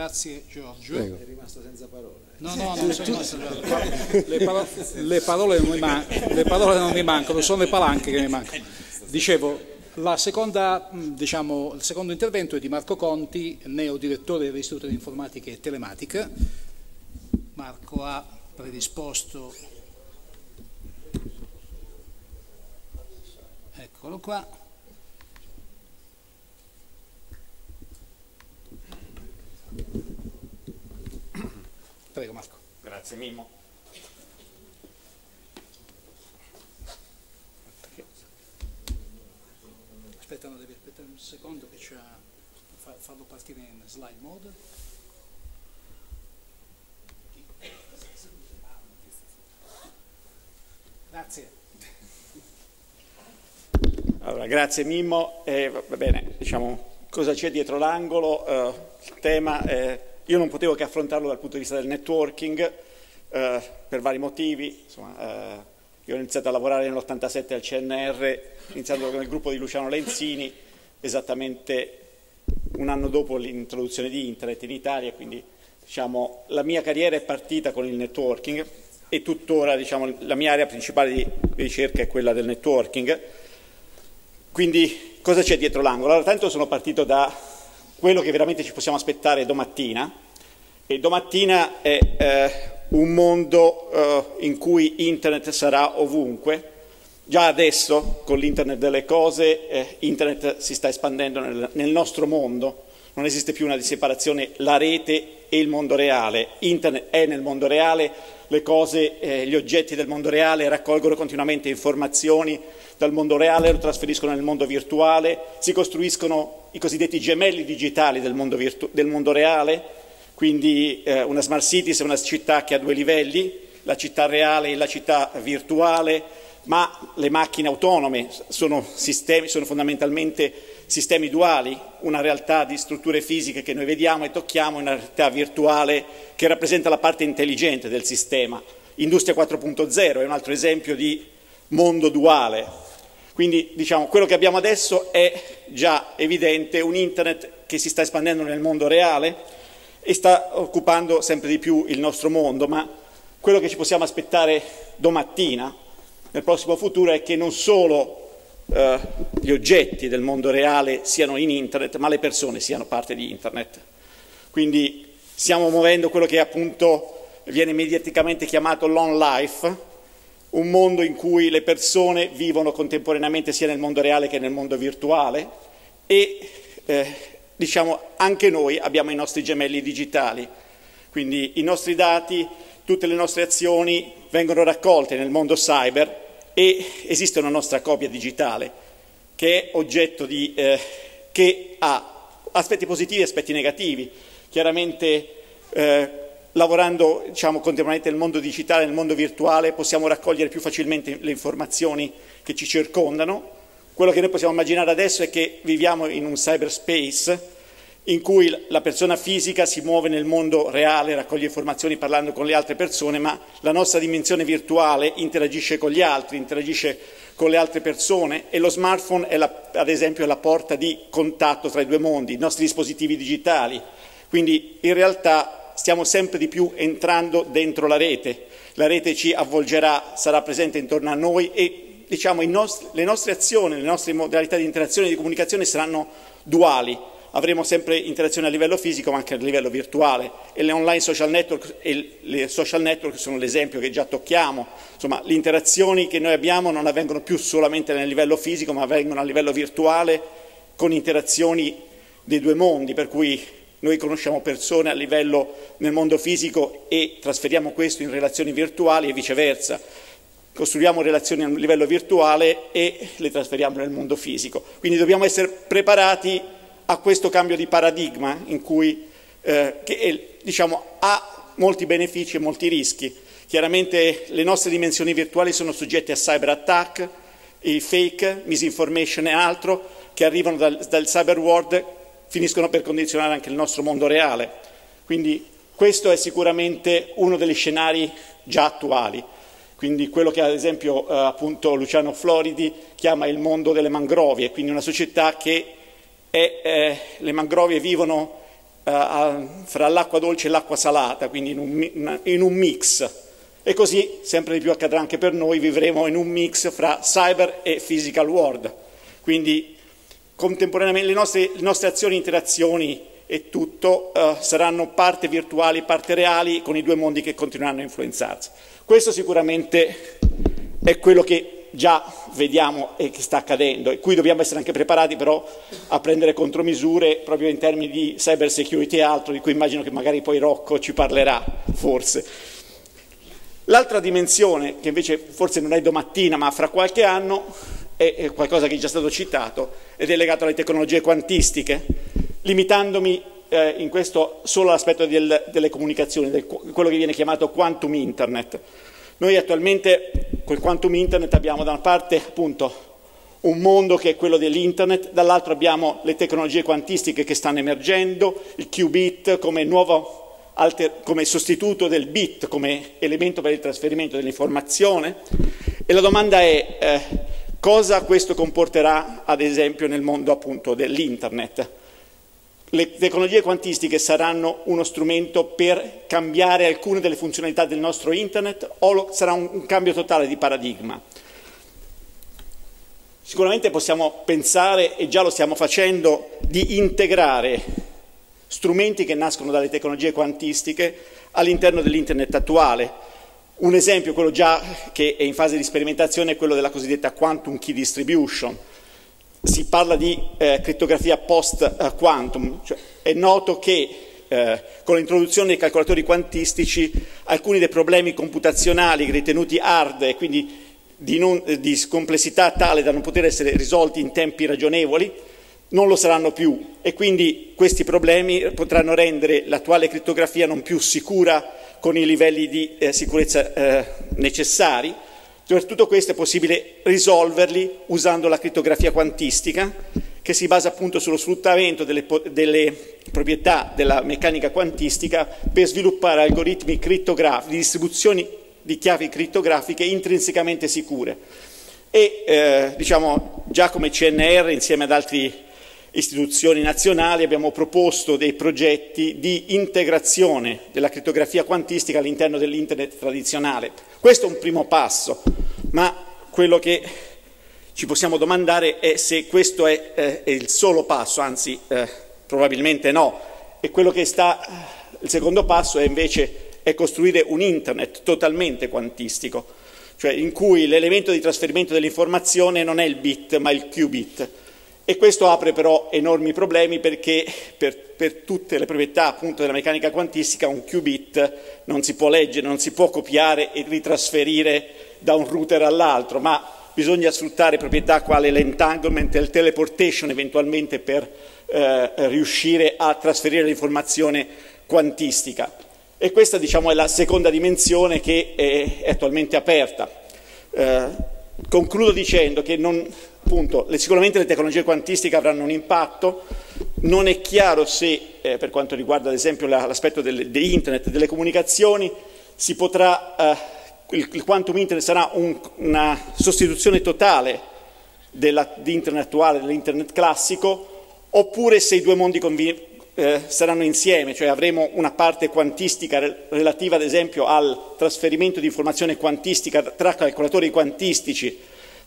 grazie Giorgio. Prego. È rimasto senza parole. No, no, non sono rimasto senza parole. Le, paro le, parole non mi le parole non mi mancano, sono le palanche che mi mancano. Dicevo, Seconda, diciamo, il secondo intervento è di Marco Conti, neo direttore dell'Istituto di Informatica e Telematica. Marco ha predisposto, eccolo qua, Prego Marco. Grazie Mimmo. Aspetta, no, devi aspettare un secondo che c'è farlo partire in slide mode. Grazie. Allora, grazie Mimmo. Eh, va bene, diciamo cosa c'è dietro l'angolo, eh, il tema, eh, io non potevo che affrontarlo dal punto di vista del networking eh, per vari motivi, insomma, eh, io ho iniziato a lavorare nell'87 al CNR, iniziando con il gruppo di Luciano Lenzini, esattamente un anno dopo l'introduzione di Internet in Italia, quindi diciamo, la mia carriera è partita con il networking e tuttora diciamo, la mia area principale di ricerca è quella del networking. Quindi cosa c'è dietro l'angolo? Allora, tanto sono partito da quello che veramente ci possiamo aspettare domattina e domattina è eh, un mondo eh, in cui internet sarà ovunque. Già adesso con l'internet delle cose eh, internet si sta espandendo nel, nel nostro mondo, non esiste più una separazione la rete e il mondo reale. Internet è nel mondo reale, le cose, eh, gli oggetti del mondo reale raccolgono continuamente informazioni dal mondo reale, lo trasferiscono nel mondo virtuale, si costruiscono i cosiddetti gemelli digitali del mondo, del mondo reale, quindi eh, una smart city è una città che ha due livelli, la città reale e la città virtuale, ma le macchine autonome sono, sistemi, sono fondamentalmente sistemi duali, una realtà di strutture fisiche che noi vediamo e tocchiamo una realtà virtuale che rappresenta la parte intelligente del sistema. Industria 4.0 è un altro esempio di mondo duale. Quindi diciamo, quello che abbiamo adesso è già evidente un internet che si sta espandendo nel mondo reale e sta occupando sempre di più il nostro mondo, ma quello che ci possiamo aspettare domattina, nel prossimo futuro, è che non solo eh, gli oggetti del mondo reale siano in internet, ma le persone siano parte di internet. Quindi stiamo muovendo quello che appunto viene mediaticamente chiamato long life, un mondo in cui le persone vivono contemporaneamente sia nel mondo reale che nel mondo virtuale e eh, diciamo anche noi abbiamo i nostri gemelli digitali, quindi i nostri dati, tutte le nostre azioni vengono raccolte nel mondo cyber e esiste una nostra copia digitale che è oggetto di, eh, che ha aspetti positivi e aspetti negativi. Chiaramente eh, lavorando diciamo, contemporaneamente nel mondo digitale, nel mondo virtuale, possiamo raccogliere più facilmente le informazioni che ci circondano. Quello che noi possiamo immaginare adesso è che viviamo in un cyberspace in cui la persona fisica si muove nel mondo reale, raccoglie informazioni parlando con le altre persone, ma la nostra dimensione virtuale interagisce con gli altri, interagisce con le altre persone e lo smartphone è la, ad esempio la porta di contatto tra i due mondi, i nostri dispositivi digitali. Quindi in realtà stiamo sempre di più entrando dentro la rete, la rete ci avvolgerà, sarà presente intorno a noi e diciamo, nostri, le nostre azioni, le nostre modalità di interazione e di comunicazione saranno duali avremo sempre interazione a livello fisico ma anche a livello virtuale e le online social network e le social network sono l'esempio che già tocchiamo, insomma le interazioni che noi abbiamo non avvengono più solamente nel livello fisico ma avvengono a livello virtuale con interazioni dei due mondi, per cui noi conosciamo persone a livello nel mondo fisico e trasferiamo questo in relazioni virtuali e viceversa. Costruiamo relazioni a livello virtuale e le trasferiamo nel mondo fisico. Quindi dobbiamo essere preparati a questo cambio di paradigma in cui, eh, che diciamo, ha molti benefici e molti rischi. Chiaramente le nostre dimensioni virtuali sono soggette a cyber attack, i fake, misinformation e altro che arrivano dal, dal cyber world finiscono per condizionare anche il nostro mondo reale. Quindi questo è sicuramente uno degli scenari già attuali. Quindi quello che ad esempio eh, Luciano Floridi chiama il mondo delle mangrovie, quindi una società che e eh, le mangrovie vivono eh, fra l'acqua dolce e l'acqua salata, quindi in un, in un, mix. E così sempre di più accadrà anche per noi, vivremo in un mix fra cyber e physical world. Quindi contemporaneamente le nostre, le nostre azioni, interazioni e tutto eh, saranno parte virtuali, parte reali, con i due mondi che continueranno a influenzarsi. Questo sicuramente è quello che già vediamo e che sta accadendo e qui dobbiamo essere anche preparati però a prendere contromisure proprio in termini di cyber security e altro di cui immagino che magari poi Rocco ci parlerà forse. L'altra dimensione che invece forse non è domattina ma fra qualche anno è qualcosa che è già stato citato ed è legato alle tecnologie quantistiche limitandomi eh, in questo solo all'aspetto del, delle comunicazioni, del, quello che viene chiamato quantum internet. Noi attualmente col quantum internet abbiamo da una parte appunto un mondo che è quello dell'internet, dall'altro abbiamo le tecnologie quantistiche che stanno emergendo, il qubit come nuovo alter, come sostituto del bit, come elemento per il trasferimento dell'informazione. E la domanda è eh, cosa questo comporterà, ad esempio, nel mondo appunto dell'internet. Le tecnologie quantistiche saranno uno strumento per cambiare alcune delle funzionalità del nostro internet o sarà un cambio totale di paradigma? Sicuramente possiamo pensare, e già lo stiamo facendo, di integrare strumenti che nascono dalle tecnologie quantistiche all'interno dell'internet attuale. Un esempio, quello già che è in fase di sperimentazione, è quello della cosiddetta quantum key distribution. Si parla di eh, crittografia post-quantum, cioè è noto che eh, con l'introduzione dei calcolatori quantistici alcuni dei problemi computazionali ritenuti hard e quindi di, non, di complessità tale da non poter essere risolti in tempi ragionevoli, non lo saranno più e quindi questi problemi potranno rendere l'attuale crittografia non più sicura con i livelli di eh, sicurezza eh, necessari. Per tutto questo è possibile risolverli usando la crittografia quantistica che si basa appunto sullo sfruttamento delle, delle proprietà della meccanica quantistica per sviluppare algoritmi crittografici, di distribuzioni di chiavi crittografiche intrinsecamente sicure. E eh, diciamo, già come CNR, insieme ad altre istituzioni nazionali, abbiamo proposto dei progetti di integrazione della crittografia quantistica all'interno dell'Internet tradizionale. Questo è un primo passo, ma quello che ci possiamo domandare è se questo è, eh, è il solo passo, anzi eh, probabilmente no. E quello che sta, il secondo passo è invece è costruire un internet totalmente quantistico, cioè in cui l'elemento di trasferimento dell'informazione non è il bit ma il qubit. E questo apre però enormi problemi perché per, per tutte le proprietà appunto, della meccanica quantistica un qubit non si può leggere, non si può copiare e ritrasferire da un router all'altro, ma bisogna sfruttare proprietà quali l'entanglement e il teleportation eventualmente per eh, riuscire a trasferire l'informazione quantistica. E questa diciamo, è la seconda dimensione che è, è attualmente aperta. Eh, concludo dicendo che non, appunto, le, sicuramente le tecnologie quantistiche avranno un impatto, non è chiaro se, eh, per quanto riguarda ad esempio l'aspetto di internet e delle comunicazioni, si potrà, eh, il, il, quantum internet sarà un, una sostituzione totale della, di internet attuale, dell'internet classico, oppure se i due mondi convi, eh, saranno insieme, cioè avremo una parte quantistica relativa ad esempio al trasferimento di informazione quantistica tra calcolatori quantistici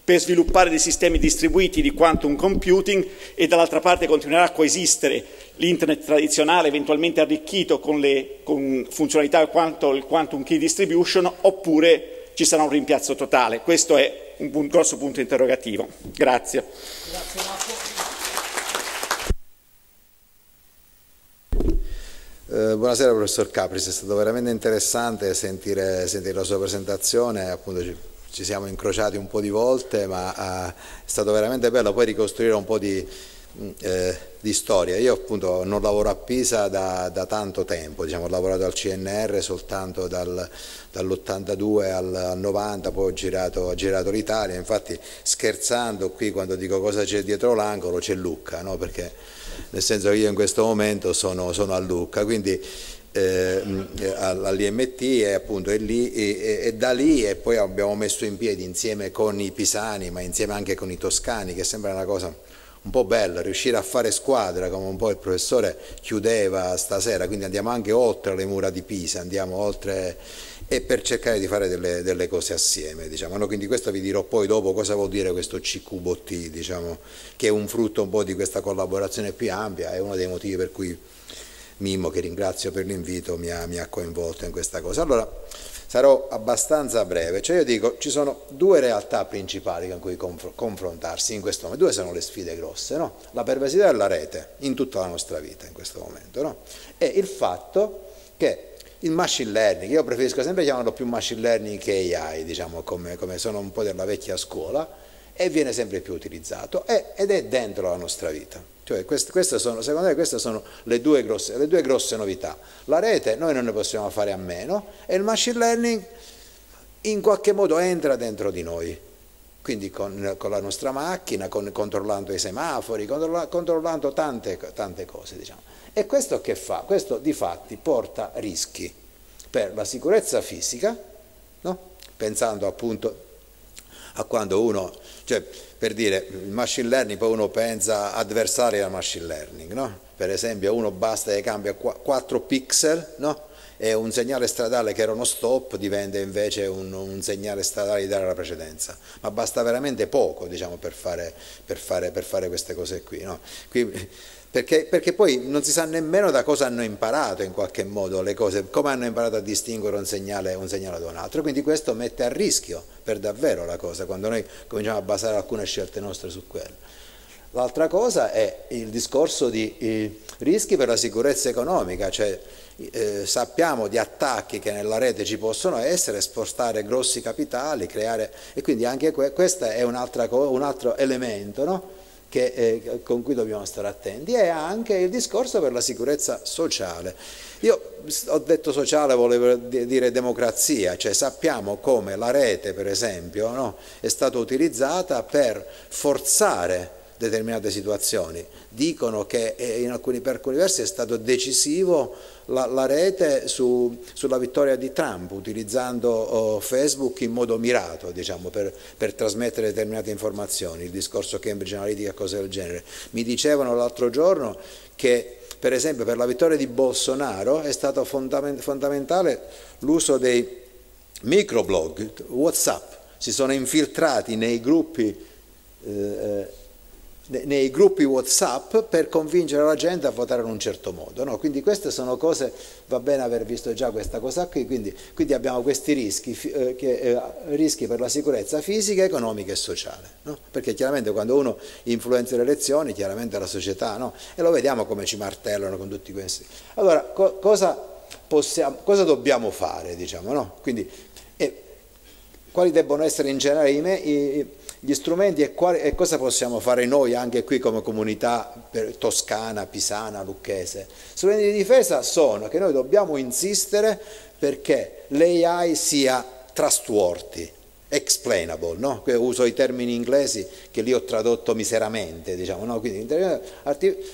per sviluppare dei sistemi distribuiti di quantum computing e dall'altra parte continuerà a coesistere l'internet tradizionale eventualmente arricchito con, le, con funzionalità quanto il quantum key distribution oppure ci sarà un rimpiazzo totale. Questo è un, grosso punto interrogativo. Grazie. Grazie Eh, buonasera professor Capris, è stato veramente interessante sentire, sentire la sua presentazione, appunto ci, siamo incrociati un po' di volte ma eh, è stato veramente bello poi ricostruire un po' di, mm, eh, di storia. Io appunto non lavoro a Pisa da, da tanto tempo, diciamo, ho lavorato al CNR soltanto dal, dall'82 al, al, 90, poi ho girato, girato l'Italia, infatti scherzando qui quando dico cosa c'è dietro l'angolo c'è Lucca, no? perché nel senso che io in questo momento sono, sono a Lucca, quindi eh, all'IMT e appunto è lì e, e, da lì e poi abbiamo messo in piedi insieme con i pisani ma insieme anche con i toscani che sembra una cosa un po' bella, riuscire a fare squadra come un po' il professore chiudeva stasera, quindi andiamo anche oltre le mura di Pisa, andiamo oltre e per cercare di fare delle, delle cose assieme. Diciamo. No, quindi questo vi dirò poi dopo cosa vuol dire questo CQBOT, diciamo, che è un frutto un po' di questa collaborazione più ampia, è uno dei motivi per cui Mimmo, che ringrazio per l'invito, mi, mi ha, coinvolto in questa cosa. Allora, sarò abbastanza breve, cioè io dico ci sono due realtà principali con cui conf confrontarsi in questo momento, due sono le sfide grosse, no? la pervasività della rete in tutta la nostra vita in questo momento no? e il fatto che il machine learning, io preferisco sempre chiamarlo più machine learning che AI, diciamo, come, come sono un po' della vecchia scuola, e viene sempre più utilizzato ed è dentro la nostra vita. Cioè, queste, sono, secondo me queste sono le due, grosse, le due grosse novità. La rete noi non ne possiamo fare a meno e il machine learning in qualche modo entra dentro di noi. quindi con, con la nostra macchina, con, controllando i semafori, controlla, controllando tante, tante cose. Diciamo. E questo che fa? Questo di fatti porta rischi per la sicurezza fisica, no? pensando appunto a quando uno, cioè per dire il machine learning, poi uno pensa adversari al machine learning, no? per esempio uno basta che cambia 4 pixel, no? e un segnale stradale che era uno stop diventa invece un, un segnale stradale di dare la precedenza, ma basta veramente poco diciamo, per, fare, per, fare, per, fare, queste cose qui. No? qui perché, perché, poi non si sa nemmeno da cosa hanno imparato in qualche modo le cose, come hanno imparato a distinguere un segnale, un segnale da un altro, quindi questo mette a rischio per davvero la cosa, quando noi cominciamo a basare alcune scelte nostre su quello. L'altra cosa è il discorso di rischi per la sicurezza economica, cioè eh, sappiamo di attacchi che nella rete ci possono essere, spostare grossi capitali, creare, e quindi anche que questo è un, un altro elemento no? Che, eh, con cui dobbiamo stare attenti e anche il discorso per la sicurezza sociale. Io ho detto sociale, volevo dire democrazia, cioè sappiamo come la rete per esempio no? è stata utilizzata per forzare determinate situazioni. Dicono che in alcuni, per alcuni versi è stato decisivo la, la rete su, sulla vittoria di Trump, utilizzando oh, Facebook in modo mirato diciamo, per, per, trasmettere determinate informazioni, il discorso Cambridge Analytica e cose del genere. Mi dicevano l'altro giorno che per esempio per la vittoria di Bolsonaro è stato fondamentale l'uso dei microblog, Whatsapp, si sono infiltrati nei gruppi eh, eh nei gruppi Whatsapp per convincere la gente a votare in un certo modo. No? Quindi queste sono cose, va bene aver visto già questa cosa qui, quindi, quindi abbiamo questi rischi, eh, che, eh, rischi, per la sicurezza fisica, economica e sociale. No? Perché chiaramente quando uno influenza le elezioni, chiaramente la società, no? e lo vediamo come ci martellano con tutti questi. Allora, co cosa, possiamo, cosa dobbiamo fare? Diciamo, quindi, eh, quali debbono essere in generale i, i gli strumenti e, quali, e, cosa possiamo fare noi anche qui come comunità toscana, pisana, lucchese. Strumenti di difesa sono che noi dobbiamo insistere perché l'AI sia trustworthy, explainable, no? uso i termini inglesi che lì ho tradotto miseramente, diciamo, no? Quindi,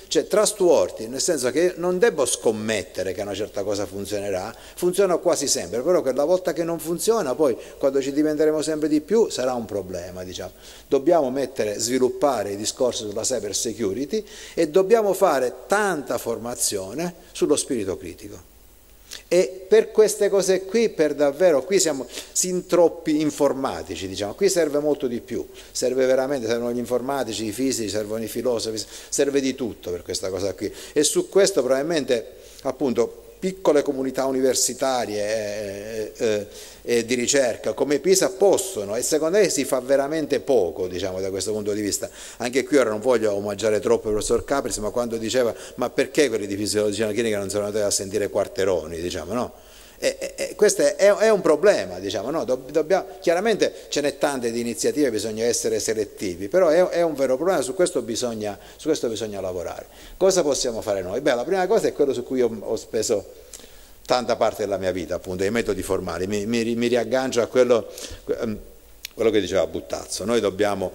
cioè trustworthy, nel senso che non devo scommettere che una certa cosa funzionerà, funziona quasi sempre, però quella volta che non funziona, poi quando ci diventeremo sempre di più sarà un problema, diciamo. Dobbiamo mettere, sviluppare i discorsi sulla cyber security e dobbiamo fare tanta formazione sullo spirito critico. E per queste cose qui, per davvero, qui siamo sin troppi informatici, diciamo, qui serve molto di più, serve veramente, servono gli informatici, i fisici, servono i filosofi, serve di tutto per questa cosa qui. E su questo probabilmente, appunto, piccole comunità universitarie e, e, e, di ricerca come Pisa possono e secondo me si fa veramente poco diciamo, da questo punto di vista. Anche qui ora non voglio omaggiare troppo il professor Capris, ma quando diceva ma perché quelli di fisiologia clinica non sono andati a sentire quarteroni, diciamo, no? E, e, questo è, è, un problema, diciamo, no? Dobbiamo, chiaramente ce n'è tante di iniziative, bisogna essere selettivi, però è, è un vero problema, su questo, bisogna, su questo, bisogna, lavorare. Cosa possiamo fare noi? Beh, la prima cosa è quello su cui ho, ho speso tanta parte della mia vita, appunto, i metodi formali, mi, mi, mi riaggancio a quello... Um, quello che diceva Buttazzo, noi dobbiamo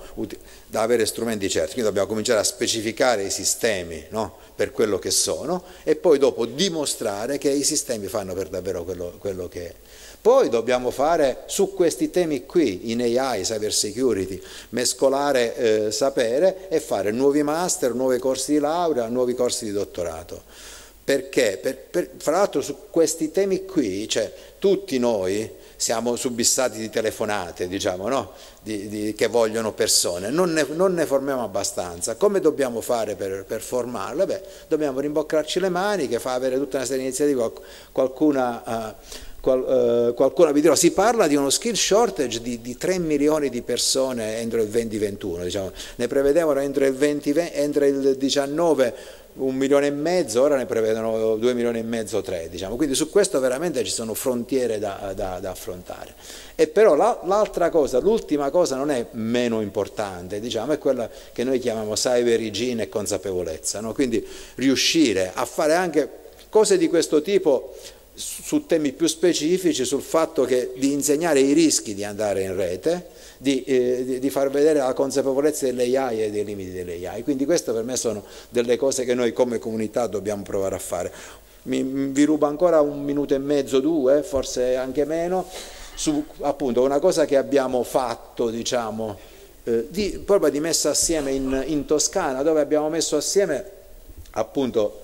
da avere strumenti certi, quindi dobbiamo cominciare a specificare i sistemi no? per quello che sono e poi dopo dimostrare che i sistemi fanno per davvero quello, quello che è. Poi dobbiamo fare su questi temi qui, in AI, cyber security, mescolare eh, sapere e fare nuovi master, nuovi corsi di laurea, nuovi corsi di dottorato. Perché? Per, per, fra l'altro su questi temi qui, cioè tutti noi, siamo subissati di telefonate, diciamo, no? di, di, che vogliono persone, non ne, non ne, formiamo abbastanza. Come dobbiamo fare per, per formarle? Beh, dobbiamo rimboccarci le maniche, fa avere tutta una serie di iniziative, qualcuna... Qual, uh, qualcuno vi dirà, si parla di uno skill shortage di, di 3 milioni di persone entro il 2021, diciamo. ne prevedevano entro il, 20, entro il 19 un milione e mezzo, ora ne prevedono due milioni e mezzo, tre, diciamo. quindi su questo veramente ci sono frontiere da, da, da affrontare. E però l'altra cosa, l'ultima cosa non è meno importante, diciamo, è quella che noi chiamiamo cyber hygiene e consapevolezza, no? quindi riuscire a fare anche cose di questo tipo su temi più specifici sul fatto che, di insegnare i rischi di andare in rete, di, eh, di, far vedere la consapevolezza delle AI e dei limiti delle AI. Quindi queste per me sono delle cose che noi come comunità dobbiamo provare a fare. Mi, vi rubo ancora un minuto e mezzo, due, forse anche meno, su appunto una cosa che abbiamo fatto, diciamo, eh, di, proprio di messa assieme in, in Toscana, dove abbiamo messo assieme appunto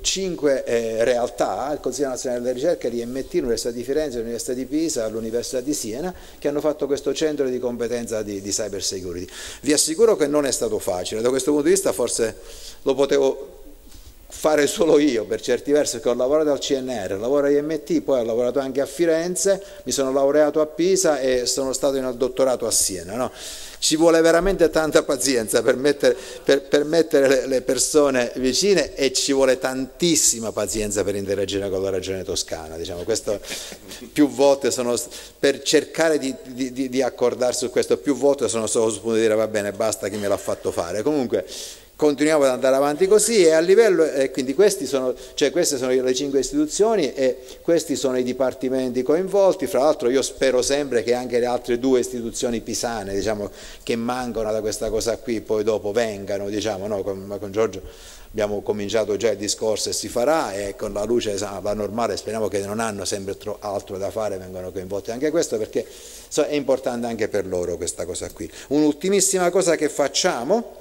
cinque eh, realtà, il Consiglio Nazionale della Ricerca, l'IMT, l'Università di Firenze, l'Università di Pisa, l'Università di Siena, che hanno fatto questo centro di competenza di, di cyber security. Vi assicuro che non è stato facile, da questo punto di vista forse lo potevo fare solo io per certi versi perché ho lavorato al CNR, lavoro a IMT, poi ho lavorato anche a Firenze, mi sono laureato a Pisa e sono stato in dottorato a Siena. No? Ci vuole veramente tanta pazienza per mettere, per, per mettere le, persone vicine e ci vuole tantissima pazienza per interagire con la regione toscana. Diciamo. Questo, più volte sono, per cercare di, di, di accordarsi su questo, più volte sono solo sul punto di dire va bene, basta chi me l'ha fatto fare. Comunque continuiamo ad andare avanti così e a livello, e quindi sono, cioè queste sono le cinque istituzioni e questi sono i dipartimenti coinvolti, fra l'altro io spero sempre che anche le altre due istituzioni pisane diciamo, che mancano da questa cosa qui poi dopo vengano, diciamo, no? con, con Giorgio abbiamo cominciato già il discorso e si farà e con la luce va normale speriamo che non hanno sempre altro da fare vengano coinvolti anche questo perché è importante anche per loro questa cosa qui. Un'ultimissima cosa che facciamo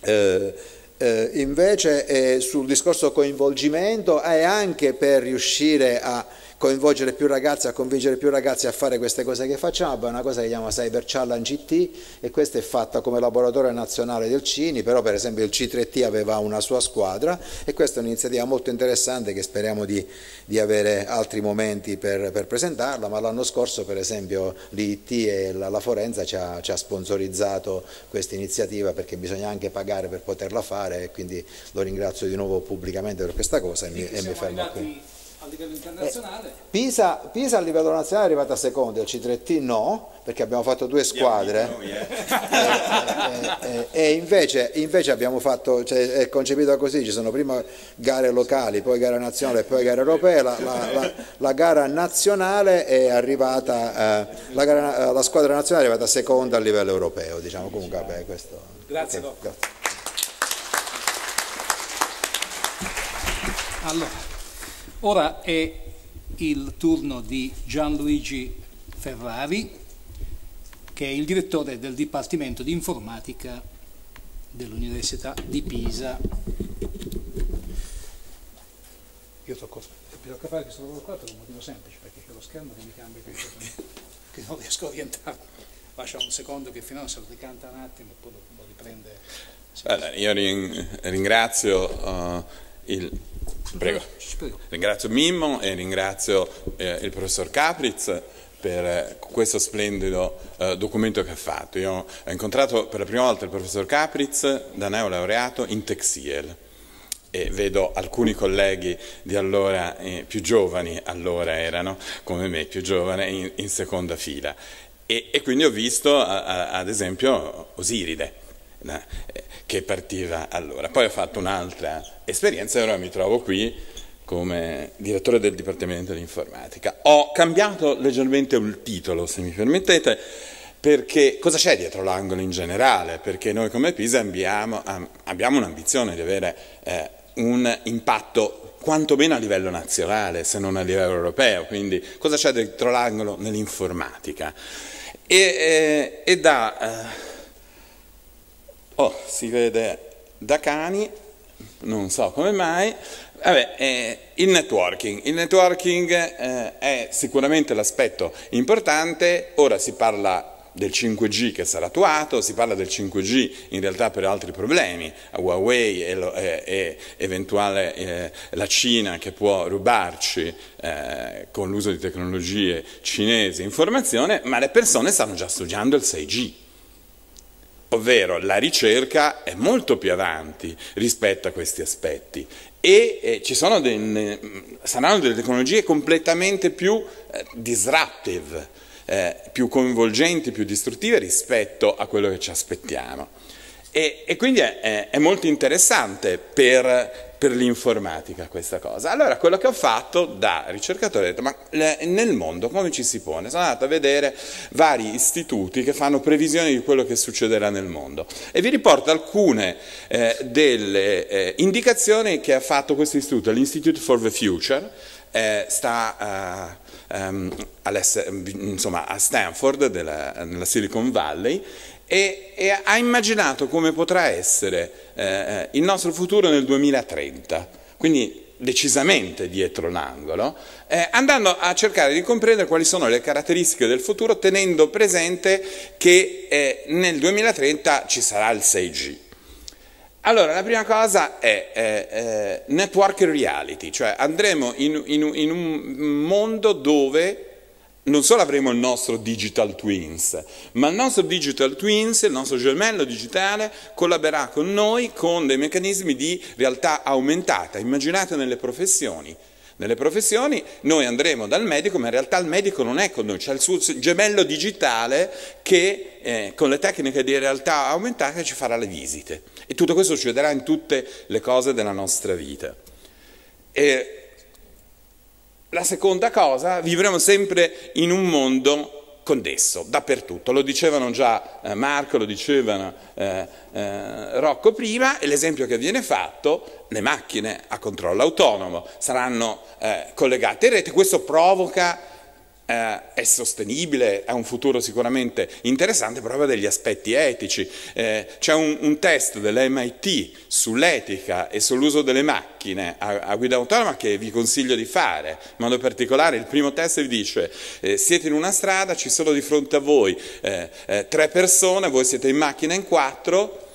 eh, eh, invece eh, sul discorso coinvolgimento è anche per riuscire a coinvolgere più ragazzi, a convincere più ragazzi a fare queste cose che facciamo, è una cosa che si chiama Cyber Challenge IT e questa è fatta come laboratorio nazionale del CINI, però per esempio il C3T aveva una sua squadra e questa è un'iniziativa molto interessante che speriamo di, di avere altri momenti per, per presentarla, ma l'anno scorso per esempio l'IT e la, la Forenza ci ha, ci ha sponsorizzato questa iniziativa perché bisogna anche pagare per poterla fare e quindi lo ringrazio di nuovo pubblicamente per questa cosa e mi, e mi fermo qui a livello internazionale? Eh, Pisa, Pisa, a livello nazionale è arrivata seconda, il C3T no, perché abbiamo fatto due squadre noi, eh. e, e, e invece, invece, abbiamo fatto, cioè, è concepita così, ci sono prima gare locali, poi gara nazionale e poi gara europea, la, la, la, la, gara nazionale è arrivata, eh, la, gara, la, squadra nazionale è arrivata seconda a livello europeo, diciamo comunque vabbè questo. Grazie. Okay, grazie. Allora. Ora è il turno di Gianluigi Ferrari, che è il direttore del Dipartimento di Informatica dell'Università di Pisa. Io tocco, tocca fare questo lavoro qua per un motivo semplice, perché c'è lo schermo che mi cambia che non riesco a orientarmi. Lascia un secondo che finora se lo ricanta un attimo e poi lo riprende. Beh, io ringrazio uh, il Prego. Ringrazio Mimmo e ringrazio eh, il professor Capriz per eh, questo splendido eh, documento che ha fatto. Io ho incontrato per la prima volta il professor Capriz da neolaureato in Texiel e vedo alcuni colleghi di allora, eh, più giovani allora erano, come me, più giovani, in, in seconda fila. E, e, quindi ho visto a, a, ad esempio Osiride, eh, che partiva allora. Poi ho fatto un'altra esperienza e ora mi trovo qui come direttore del Dipartimento di Informatica. Ho cambiato leggermente il titolo, se mi permettete, perché cosa c'è dietro l'angolo in generale? Perché noi come Pisa abbiamo, abbiamo un'ambizione di avere eh, un impatto quantomeno a livello nazionale, se non a livello europeo, quindi cosa c'è dietro l'angolo nell'informatica? E, eh, e da... Eh, Oh, si vede da cani, non so come mai. Vabbè, eh, il networking. Il networking eh, è sicuramente l'aspetto importante, ora si parla del 5G che sarà attuato, si parla del 5G in realtà per altri problemi, Huawei e, lo, e, e eventuale eh, la Cina che può rubarci eh, con l'uso di tecnologie cinesi informazione, ma le persone stanno già studiando il 6G ovvero la ricerca è molto più avanti rispetto a questi aspetti e eh, ci sono delle, saranno delle tecnologie completamente più eh, disruptive, eh, più coinvolgenti, più distruttive rispetto a quello che ci aspettiamo. E, e quindi è, è, è, molto interessante per, per, l'informatica questa cosa. Allora quello che ho fatto da ricercatore ho detto ma nel mondo come ci si pone? Sono andato a vedere vari istituti che fanno previsioni di quello che succederà nel mondo e vi riporto alcune eh, delle eh, indicazioni che ha fatto questo istituto, l'Institute for the Future, eh, sta um, insomma, a Stanford, della, nella Silicon Valley, e, e, ha immaginato come potrà essere eh, il nostro futuro nel 2030, quindi decisamente dietro l'angolo, eh, andando a cercare di comprendere quali sono le caratteristiche del futuro tenendo presente che eh, nel 2030 ci sarà il 6G. Allora, la prima cosa è eh, eh, network reality, cioè andremo in, in, in un mondo dove non solo avremo il nostro digital twins, ma il nostro digital twins, il nostro gemello digitale, collaborerà con noi con dei meccanismi di realtà aumentata. Immaginate nelle professioni. Nelle professioni noi andremo dal medico, ma in realtà il medico non è con noi, c'è il suo gemello digitale che eh, con le tecniche di realtà aumentata ci farà le visite. E tutto questo succederà in tutte le cose della nostra vita. E la seconda cosa, vivremo sempre in un mondo connesso, dappertutto. Lo dicevano già eh, Marco, lo dicevano eh, eh, Rocco prima, e l'esempio che viene fatto, le macchine a controllo autonomo saranno eh, collegate in rete, questo provoca eh, è sostenibile, ha un futuro sicuramente interessante proprio degli aspetti etici. Eh, c'è un, un, test dell'MIT sull'etica e sull'uso delle macchine a, a, guida autonoma che vi consiglio di fare. In modo particolare il primo test vi dice eh, siete in una strada, ci sono di fronte a voi eh, eh, tre persone, voi siete in macchina in quattro,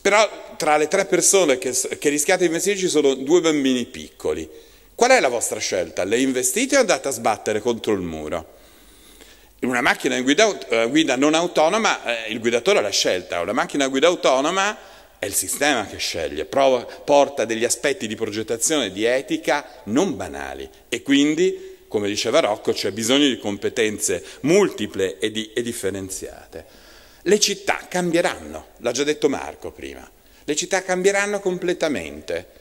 però tra le tre persone che, che rischiate di investire ci sono due bambini piccoli Qual è la vostra scelta? Le investite o andate a sbattere contro il muro? In una macchina in guida, uh, guida non autonoma eh, il guidatore ha la scelta, una macchina a guida autonoma è il sistema che sceglie, prova, porta degli aspetti di progettazione di etica non banali e quindi, come diceva Rocco, c'è bisogno di competenze multiple e, di, e differenziate. Le città cambieranno, l'ha già detto Marco prima, le città cambieranno completamente.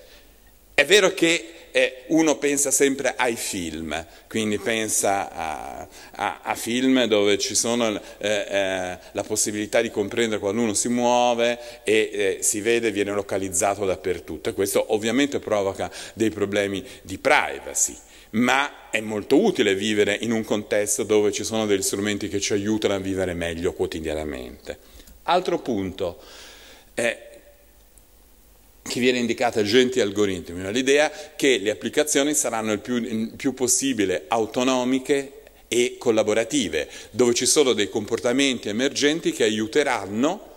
È vero che eh, uno pensa sempre ai film, quindi pensa a, a, a film dove ci sono eh, eh, la possibilità di comprendere quando uno si muove e eh, si vede viene localizzato dappertutto questo ovviamente provoca dei problemi di privacy ma è molto utile vivere in un contesto dove ci sono degli strumenti che ci aiutano a vivere meglio quotidianamente. Altro punto, eh, che viene indicata agenti algoritmi, l'idea che le applicazioni saranno il più, il più possibile autonomiche e collaborative, dove ci sono dei comportamenti emergenti che aiuteranno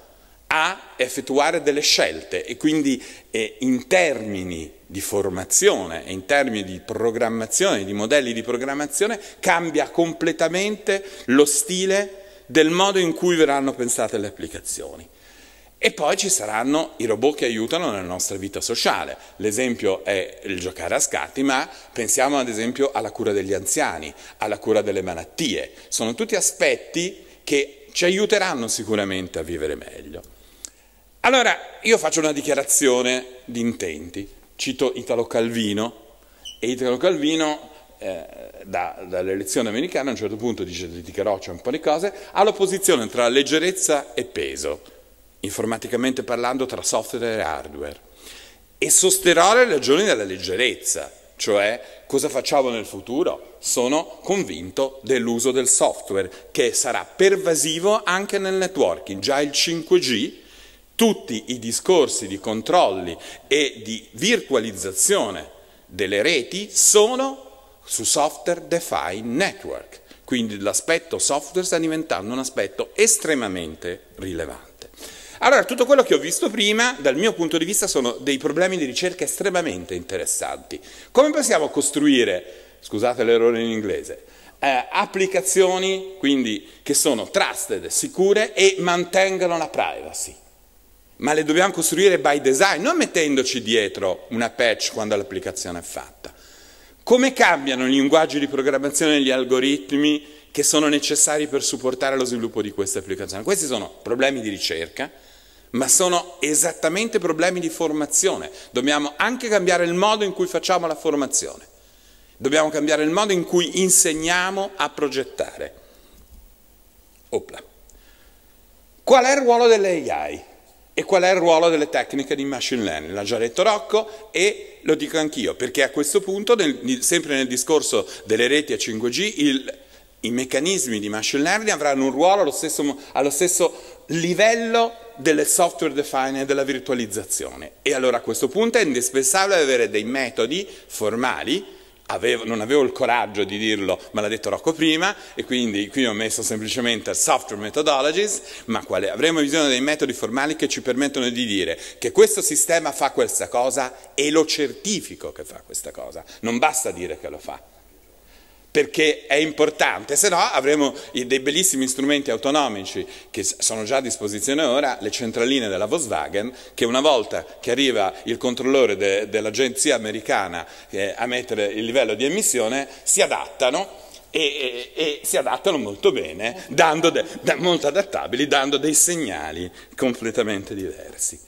a effettuare delle scelte e quindi eh, in termini di formazione e in termini di programmazione, di modelli di programmazione, cambia completamente lo stile del modo in cui verranno pensate le applicazioni. E poi ci saranno i robot che aiutano nella nostra vita sociale. L'esempio è il giocare a scatti, ma pensiamo ad esempio alla cura degli anziani, alla cura delle malattie. Sono tutti aspetti che ci aiuteranno sicuramente a vivere meglio. Allora, io faccio una dichiarazione di intenti. Cito Italo Calvino e Italo Calvino eh, da, dall'elezione americana a un certo punto dice, dedicherò c'è un po' di cose, ha l'opposizione tra leggerezza e peso informaticamente parlando, tra software e hardware e sosterrò le ragioni della leggerezza, cioè cosa facciamo nel futuro? Sono convinto dell'uso del software che sarà pervasivo anche nel networking, già il 5G, tutti i discorsi di controlli e di virtualizzazione delle reti sono su software defined network, quindi l'aspetto software sta diventando un aspetto estremamente rilevante. Allora, tutto quello che ho visto prima, dal mio punto di vista, sono dei problemi di ricerca estremamente interessanti. Come possiamo costruire, scusate l'errore in inglese, eh, applicazioni quindi che sono trusted, sicure e mantengono la privacy? Ma le dobbiamo costruire by design, non mettendoci dietro una patch quando l'applicazione è fatta. Come cambiano i linguaggi di programmazione e gli algoritmi che sono necessari per supportare lo sviluppo di queste applicazioni? Questi sono problemi di ricerca ma sono esattamente problemi di formazione. Dobbiamo anche cambiare il modo in cui facciamo la formazione. Dobbiamo cambiare il modo in cui insegniamo a progettare. Opla. Qual è il ruolo delle AI? E qual è il ruolo delle tecniche di machine learning? L'ha già detto Rocco e lo dico anch'io, perché a questo punto, nel, sempre nel discorso delle reti a 5G, il, i meccanismi di machine learning avranno un ruolo allo stesso, allo stesso livello delle software defined e della virtualizzazione. E allora a questo punto è indispensabile avere dei metodi formali. Avevo, non avevo il coraggio di dirlo, ma l'ha detto Rocco prima, e quindi qui ho messo semplicemente software methodologies, ma quale, avremo bisogno dei metodi formali che ci permettono di dire che questo sistema fa questa cosa e lo certifico che fa questa cosa, non basta dire che lo fa perché è importante, se no avremo dei bellissimi strumenti autonomici che sono già a disposizione ora, le centraline della Volkswagen, che una volta che arriva il controllore de, dell'agenzia americana eh, a mettere il livello di emissione, si adattano e, e, e, si adattano molto bene, de, da, molto adattabili, dando dei segnali completamente diversi.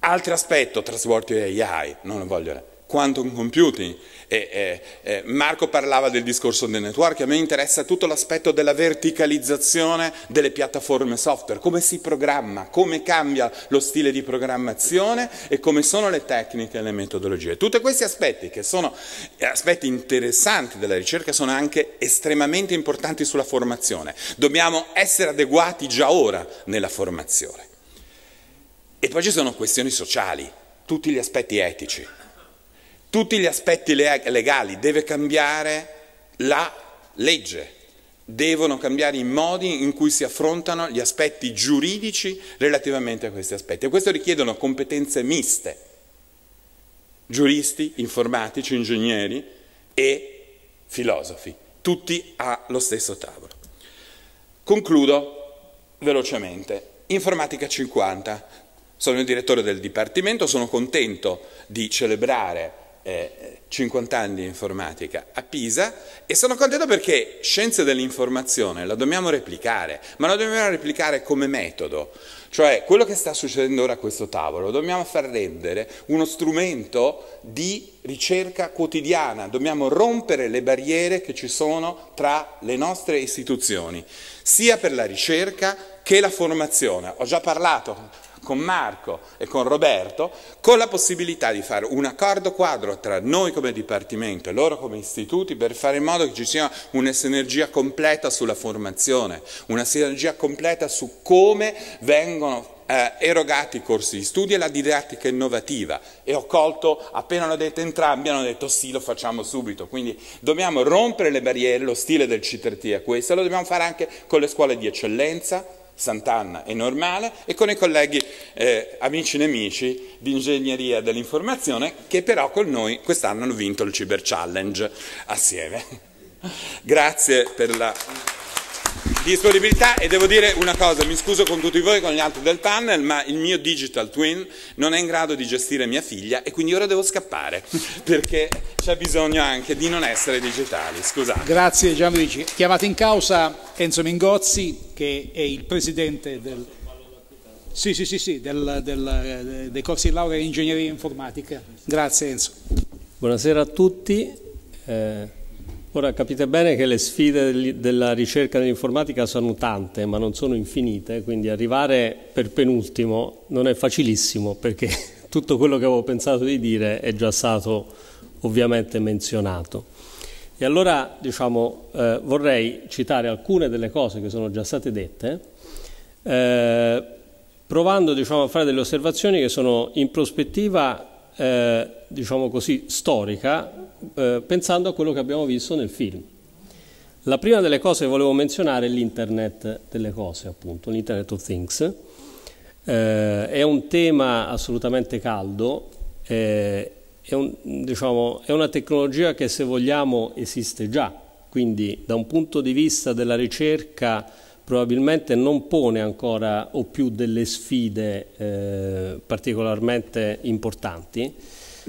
Altro aspetto, trasporti AI, non lo voglio quantum computing. E, e, e Marco parlava del discorso del network, a me interessa tutto l'aspetto della verticalizzazione delle piattaforme software, come si programma, come cambia lo stile di programmazione e come sono le tecniche e le metodologie. Tutti questi aspetti che sono aspetti interessanti della ricerca sono anche estremamente importanti sulla formazione. Dobbiamo essere adeguati già ora nella formazione. E poi ci sono questioni sociali, tutti gli aspetti etici tutti gli aspetti legali, deve cambiare la legge, devono cambiare i modi in cui si affrontano gli aspetti giuridici relativamente a questi aspetti e questo richiedono competenze miste, giuristi, informatici, ingegneri e filosofi, tutti allo stesso tavolo. Concludo velocemente. Informatica 50. Sono il direttore del Dipartimento, sono contento di celebrare eh, 50 anni di informatica a Pisa e sono contento perché scienze dell'informazione la dobbiamo replicare, ma la dobbiamo replicare come metodo. Cioè quello che sta succedendo ora a questo tavolo lo dobbiamo far rendere uno strumento di ricerca quotidiana, dobbiamo rompere le barriere che ci sono tra le nostre istituzioni, sia per la ricerca che la formazione. Ho già parlato con Marco e con Roberto, con la possibilità di fare un accordo quadro tra noi come Dipartimento e loro come istituti per fare in modo che ci sia una sinergia completa sulla formazione, una sinergia completa su come vengono eh, erogati i corsi di studio e la didattica innovativa. E ho colto, appena l'ho detto entrambi, hanno detto sì, lo facciamo subito, quindi dobbiamo rompere le barriere, lo stile del CTRT è questo, lo dobbiamo fare anche con le scuole di eccellenza, Sant'Anna e Normale e con i colleghi eh, amici e nemici di ingegneria dell'informazione che però con noi quest'anno hanno vinto il Cyber Challenge assieme. Grazie per la disponibilità e devo dire una cosa, mi scuso con tutti voi, con gli altri del panel, ma il mio digital twin non è in grado di gestire mia figlia e quindi ora devo scappare perché c'è bisogno anche di non essere digitali. Scusate. Grazie Gianluigi. Chiamato in causa Enzo Mingozzi che è il presidente del, sì, sì, sì, sì, del, del, dei corsi di laurea in ingegneria informatica. Grazie Enzo. Buonasera a tutti. Eh... Ora capite bene che le sfide della ricerca dell'informatica sono tante, ma non sono infinite, quindi arrivare per penultimo non è facilissimo perché tutto quello che avevo pensato di dire è già stato ovviamente menzionato. E allora diciamo, eh, vorrei citare alcune delle cose che sono già state dette, eh, provando diciamo, a fare delle osservazioni che sono in prospettiva eh, diciamo così, storica, eh, pensando a quello che abbiamo visto nel film. La prima delle cose che volevo menzionare è l'internet delle cose, appunto, l'internet of things. Eh, è un tema assolutamente caldo, eh, è, un, diciamo, è una tecnologia che se vogliamo esiste già, quindi da un punto di vista della ricerca probabilmente non pone ancora o più delle sfide eh, particolarmente importanti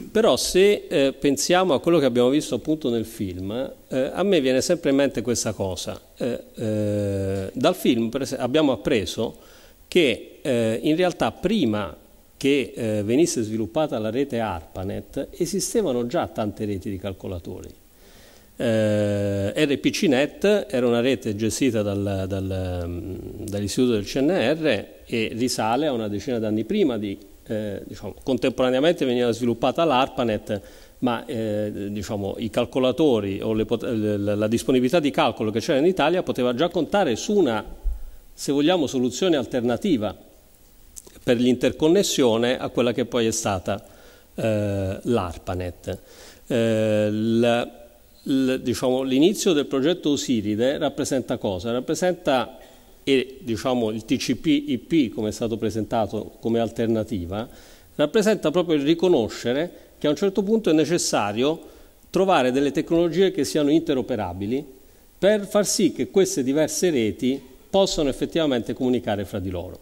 però se eh, pensiamo a quello che abbiamo visto appunto nel film, eh, a me viene sempre in mente questa cosa. Eh, eh dal film abbiamo appreso che eh, in realtà prima che eh, venisse sviluppata la rete ARPANET esistevano già tante reti di calcolatori. RPCNet era una rete gestita dal, dal, mm, dall'istituto del CNR e risale a una decina d'anni prima di, eh, diciamo, contemporaneamente veniva sviluppata l'ARPANET ma eh, diciamo, i calcolatori o le, la, disponibilità di calcolo che c'era in Italia poteva già contare su una, se vogliamo, soluzione alternativa per l'interconnessione a quella che poi è stata eh, l'ARPANET. Eh, diciamo, l'inizio del progetto Osiride rappresenta cosa? Rappresenta e diciamo, il TCP-IP come è stato presentato come alternativa, rappresenta proprio il riconoscere che a un certo punto è necessario trovare delle tecnologie che siano interoperabili per far sì che queste diverse reti possano effettivamente comunicare fra di loro.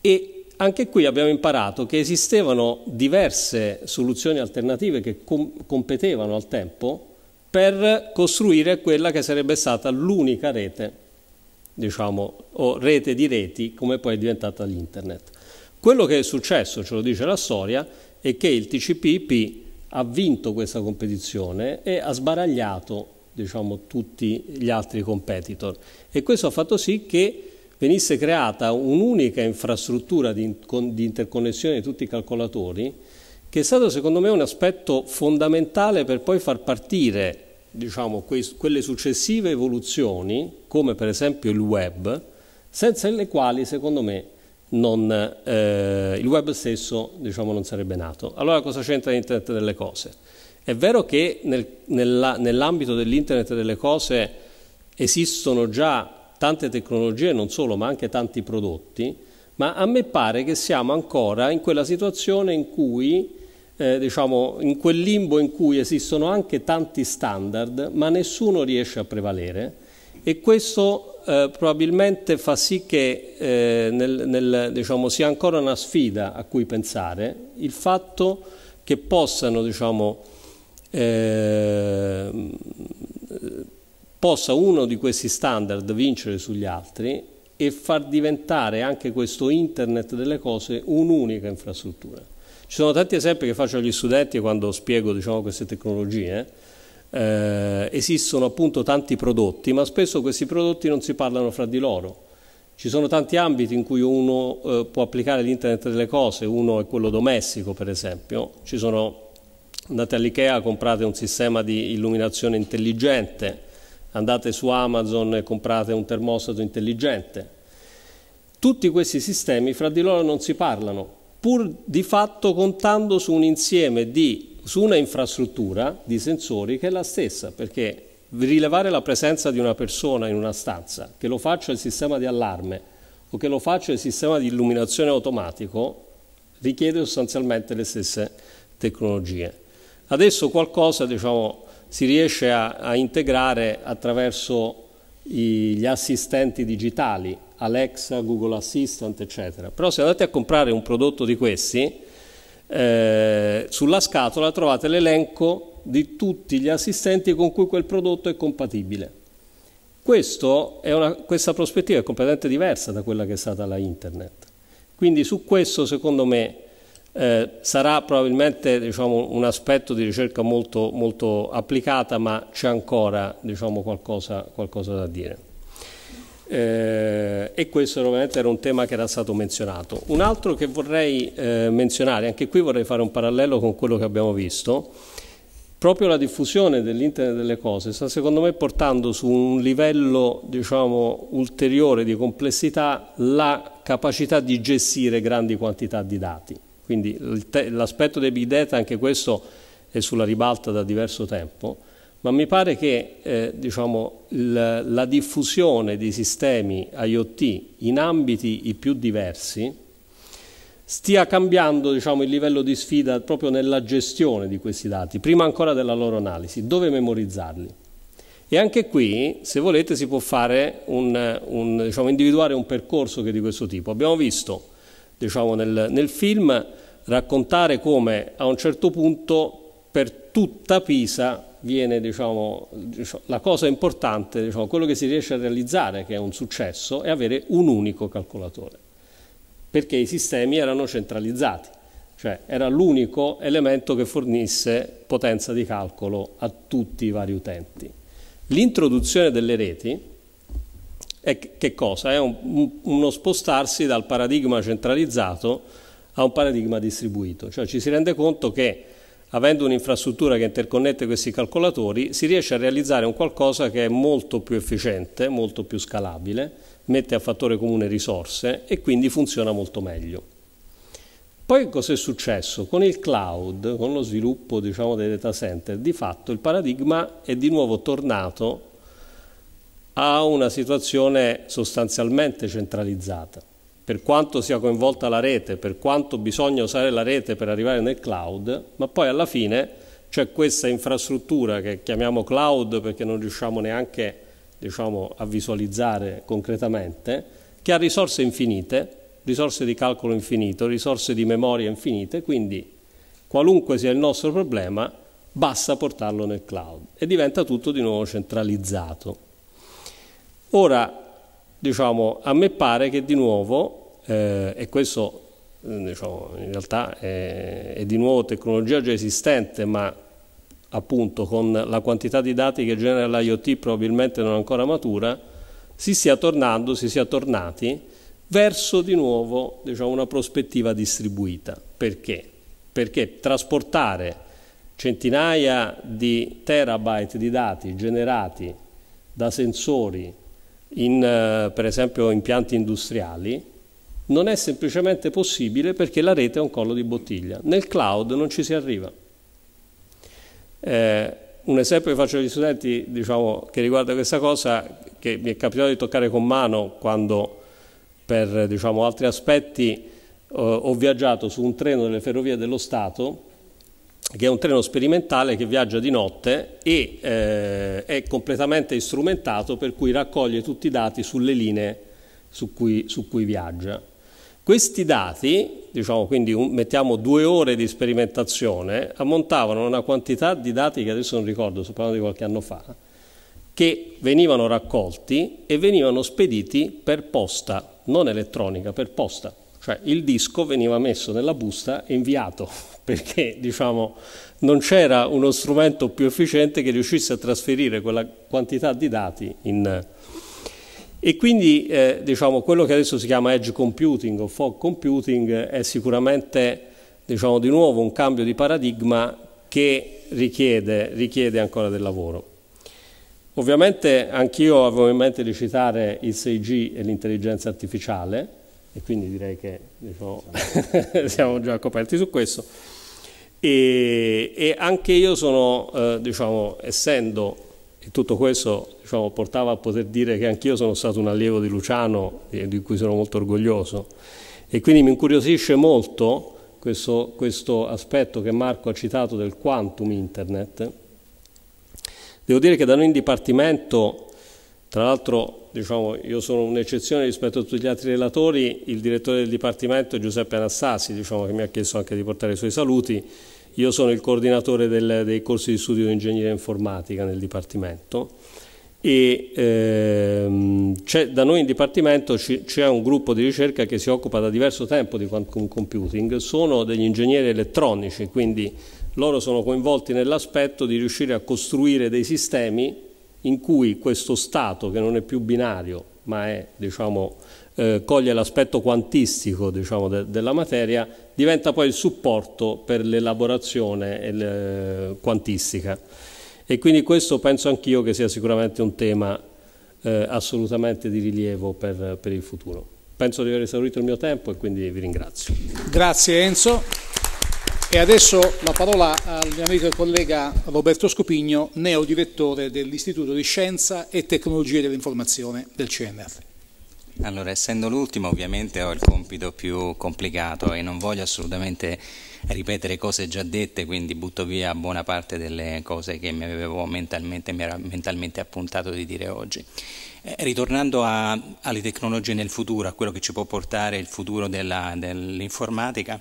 E anche qui abbiamo imparato che esistevano diverse soluzioni alternative che com competevano al tempo per costruire quella che sarebbe stata l'unica rete, diciamo, o rete di reti, come poi è diventata l'internet. Quello che è successo, ce lo dice la storia, è che il TCP/IP ha vinto questa competizione e ha sbaragliato diciamo, tutti gli altri competitor e questo ha fatto sì che venisse creata un'unica infrastruttura di, di interconnessione di tutti i calcolatori che è stato secondo me un aspetto fondamentale per poi far partire diciamo, que quelle successive evoluzioni, come per esempio il web, senza le quali secondo me non, eh, il web stesso diciamo, non sarebbe nato. Allora cosa c'entra l'internet delle cose? È vero che nel, nell'ambito dell'internet delle cose esistono già tante tecnologie, non solo, ma anche tanti prodotti, ma a me pare che siamo ancora in quella situazione in cui eh, diciamo, in quel limbo in cui esistono anche tanti standard, ma nessuno riesce a prevalere e questo eh, probabilmente fa sì che eh, nel, nel, diciamo, sia ancora una sfida a cui pensare il fatto che possano, diciamo, eh, possa uno di questi standard vincere sugli altri e far diventare anche questo internet delle cose un'unica infrastruttura. Ci sono tanti esempi che faccio agli studenti quando spiego diciamo, queste tecnologie. Eh, esistono appunto tanti prodotti, ma spesso questi prodotti non si parlano fra di loro. Ci sono tanti ambiti in cui uno eh, può applicare l'internet delle cose, uno è quello domestico per esempio, ci sono, andate all'IKEA, comprate un sistema di illuminazione intelligente, andate su Amazon e comprate un termostato intelligente. Tutti questi sistemi fra di loro non si parlano, pur di fatto contando su un insieme di, su una infrastruttura di sensori che è la stessa, perché rilevare la presenza di una persona in una stanza, che lo faccia il sistema di allarme o che lo faccia il sistema di illuminazione automatico, richiede sostanzialmente le stesse tecnologie. Adesso qualcosa diciamo, si riesce a, a integrare attraverso gli assistenti digitali, Alexa, Google Assistant, eccetera. Però se andate a comprare un prodotto di questi, eh, sulla scatola trovate l'elenco di tutti gli assistenti con cui quel prodotto è compatibile. Una, questa prospettiva è completamente diversa da quella che è stata la Internet. Quindi su questo, secondo me, eh, sarà probabilmente diciamo, un aspetto di ricerca molto, molto applicata, ma c'è ancora diciamo, qualcosa, qualcosa da dire. Eh, e questo ovviamente era un tema che era stato menzionato. Un altro che vorrei eh, menzionare, anche qui vorrei fare un parallelo con quello che abbiamo visto, proprio la diffusione dell'Internet delle cose sta secondo me portando su un livello diciamo, ulteriore di complessità la capacità di gestire grandi quantità di dati. Quindi l'aspetto dei big data, anche questo è sulla ribalta da diverso tempo, ma mi pare che eh, diciamo, la, diffusione di sistemi IoT in ambiti i più diversi stia cambiando diciamo, il livello di sfida proprio nella gestione di questi dati, prima ancora della loro analisi, dove memorizzarli. E anche qui, se volete, si può un, un, diciamo, individuare un percorso che è di questo tipo. Abbiamo visto diciamo, nel, nel film raccontare come a un certo punto per tutta Pisa viene diciamo, diciamo, la cosa importante, diciamo, quello che si riesce a realizzare, che è un successo, è avere un unico calcolatore, perché i sistemi erano centralizzati, cioè era l'unico elemento che fornisse potenza di calcolo a tutti i vari utenti. L'introduzione delle reti è che cosa? È un, uno spostarsi dal paradigma centralizzato a un paradigma distribuito, cioè ci si rende conto che avendo un'infrastruttura che interconnette questi calcolatori, si riesce a realizzare un qualcosa che è molto più efficiente, molto più scalabile, mette a fattore comune risorse e quindi funziona molto meglio. Poi cos'è successo? Con il cloud, con lo sviluppo diciamo, dei data center, di fatto il paradigma è di nuovo tornato a una situazione sostanzialmente centralizzata per quanto sia coinvolta la rete, per quanto bisogna usare la rete per arrivare nel cloud, ma poi alla fine c'è questa infrastruttura che chiamiamo cloud perché non riusciamo neanche diciamo, a visualizzare concretamente, che ha risorse infinite, risorse di calcolo infinito, risorse di memoria infinite, quindi qualunque sia il nostro problema, basta portarlo nel cloud e diventa tutto di nuovo centralizzato. Ora, diciamo, a me pare che di nuovo, eh, e questo eh, diciamo, in realtà è, è, di nuovo tecnologia già esistente, ma appunto con la quantità di dati che genera l'IoT probabilmente non ancora matura, si stia tornando, si sia tornati verso di nuovo diciamo, una prospettiva distribuita. Perché? Perché trasportare centinaia di terabyte di dati generati da sensori in eh, per esempio impianti industriali, non è semplicemente possibile perché la rete è un collo di bottiglia. Nel cloud non ci si arriva. Eh, un esempio che faccio agli studenti diciamo, che riguarda questa cosa, che mi è capitato di toccare con mano quando per diciamo, altri aspetti eh, ho viaggiato su un treno delle ferrovie dello Stato che è un treno sperimentale che viaggia di notte e eh, è completamente strumentato per cui raccoglie tutti i dati sulle linee su cui, su cui viaggia. Questi dati, diciamo, quindi un, mettiamo due ore di sperimentazione, ammontavano a una quantità di dati che adesso non ricordo, sto parlando di qualche anno fa, che venivano raccolti e venivano spediti per posta, non elettronica, per posta. Cioè il disco veniva messo nella busta e inviato, perché diciamo, non c'era uno strumento più efficiente che riuscisse a trasferire quella quantità di dati in... E quindi eh, diciamo, quello che adesso si chiama edge computing o fog computing è sicuramente diciamo, di nuovo un cambio di paradigma che richiede, richiede ancora del lavoro. Ovviamente anch'io avevo in mente di citare il 6G e l'intelligenza artificiale, e quindi direi che diciamo, siamo già coperti su questo. E, e anche io sono, eh, diciamo, essendo, e tutto questo diciamo, portava a poter dire che anch'io sono stato un allievo di Luciano, di cui sono molto orgoglioso, e quindi mi incuriosisce molto questo, questo aspetto che Marco ha citato del quantum internet. Devo dire che da noi in Dipartimento, tra l'altro diciamo, io sono un'eccezione rispetto a tutti gli altri relatori, il direttore del Dipartimento Giuseppe Anassasi, diciamo, che mi ha chiesto anche di portare i suoi saluti, io sono il coordinatore del, dei corsi di studio di ingegneria informatica nel Dipartimento. E ehm, da noi in Dipartimento c'è un gruppo di ricerca che si occupa da diverso tempo di quantum computing, sono degli ingegneri elettronici, quindi loro sono coinvolti nell'aspetto di riuscire a costruire dei sistemi in cui questo stato, che non è più binario, ma è, diciamo, eh, coglie l'aspetto quantistico diciamo, de della materia, diventa poi il supporto per l'elaborazione eh, quantistica. E quindi questo penso anch'io che sia sicuramente un tema eh, assolutamente di rilievo per, per il futuro. Penso di aver esaurito il mio tempo e quindi vi ringrazio. Grazie Enzo. E adesso la parola al mio amico e collega Roberto Scopigno, neodirettore dell'Istituto di Scienza e Tecnologie dell'Informazione del CNR. Allora, essendo l'ultimo ovviamente ho il compito più complicato e non voglio assolutamente ripetere cose già dette, quindi butto via buona parte delle cose che mi avevo mentalmente, mi era mentalmente appuntato di dire oggi. Eh, ritornando a, alle tecnologie nel futuro, a quello che ci può portare il futuro dell'informatica,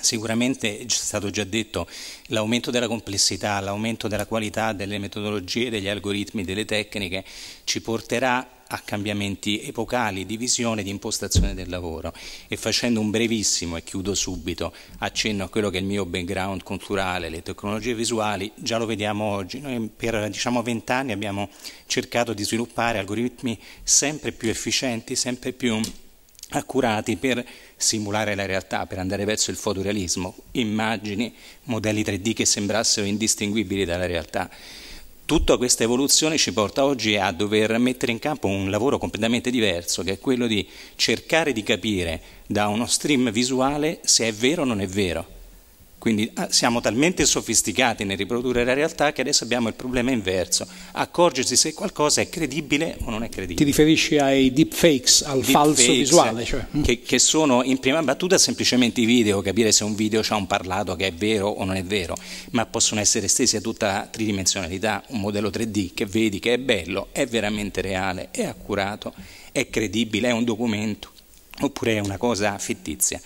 Sicuramente è stato già detto l'aumento della complessità, l'aumento della qualità delle metodologie, degli algoritmi, delle tecniche ci porterà a cambiamenti epocali di visione, di impostazione del lavoro e facendo un brevissimo, e chiudo subito, accenno a quello che è il mio background culturale, le tecnologie visuali, già lo vediamo oggi. Noi per diciamo vent'anni abbiamo cercato di sviluppare algoritmi sempre più efficienti, sempre più accurati per simulare la realtà, per andare verso il fotorealismo, immagini, modelli 3D che sembrassero indistinguibili dalla realtà. Tutta questa evoluzione ci porta oggi a dover mettere in campo un lavoro completamente diverso, che è quello di cercare di capire da uno stream visuale se è vero o non è vero quindi ah, siamo talmente sofisticati nel riprodurre la realtà che adesso abbiamo il problema inverso, accorgersi se qualcosa è credibile o non è credibile. Ti riferisci ai deepfakes, al Deep falso fakes, visuale? Cioè. mm. Che, che sono in prima battuta semplicemente i video, capire se un video ha un parlato che è vero o non è vero, ma possono essere estesi a tutta la tridimensionalità, un modello 3D che vedi che è bello, è veramente reale, è accurato, è credibile, è un documento, oppure è una cosa fittizia.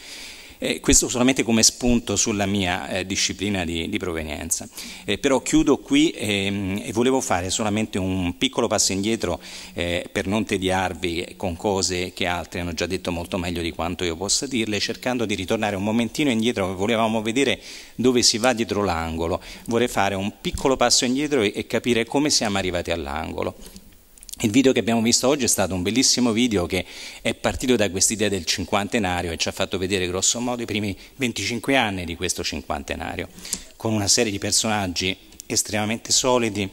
Eh, questo solamente come spunto sulla mia eh, disciplina di, di provenienza. Eh, però chiudo qui ehm, e volevo fare solamente un piccolo passo indietro eh, per non tediarvi con cose che altri hanno già detto molto meglio di quanto io possa dirle, cercando di ritornare un momentino indietro, volevamo vedere dove si va dietro l'angolo. Vorrei fare un piccolo passo indietro e, e capire come siamo arrivati all'angolo. Il video che abbiamo visto oggi è stato un bellissimo video che è partito da quest'idea del cinquantenario e ci ha fatto vedere grosso modo i primi 25 anni di questo cinquantenario, con una serie di personaggi estremamente solidi,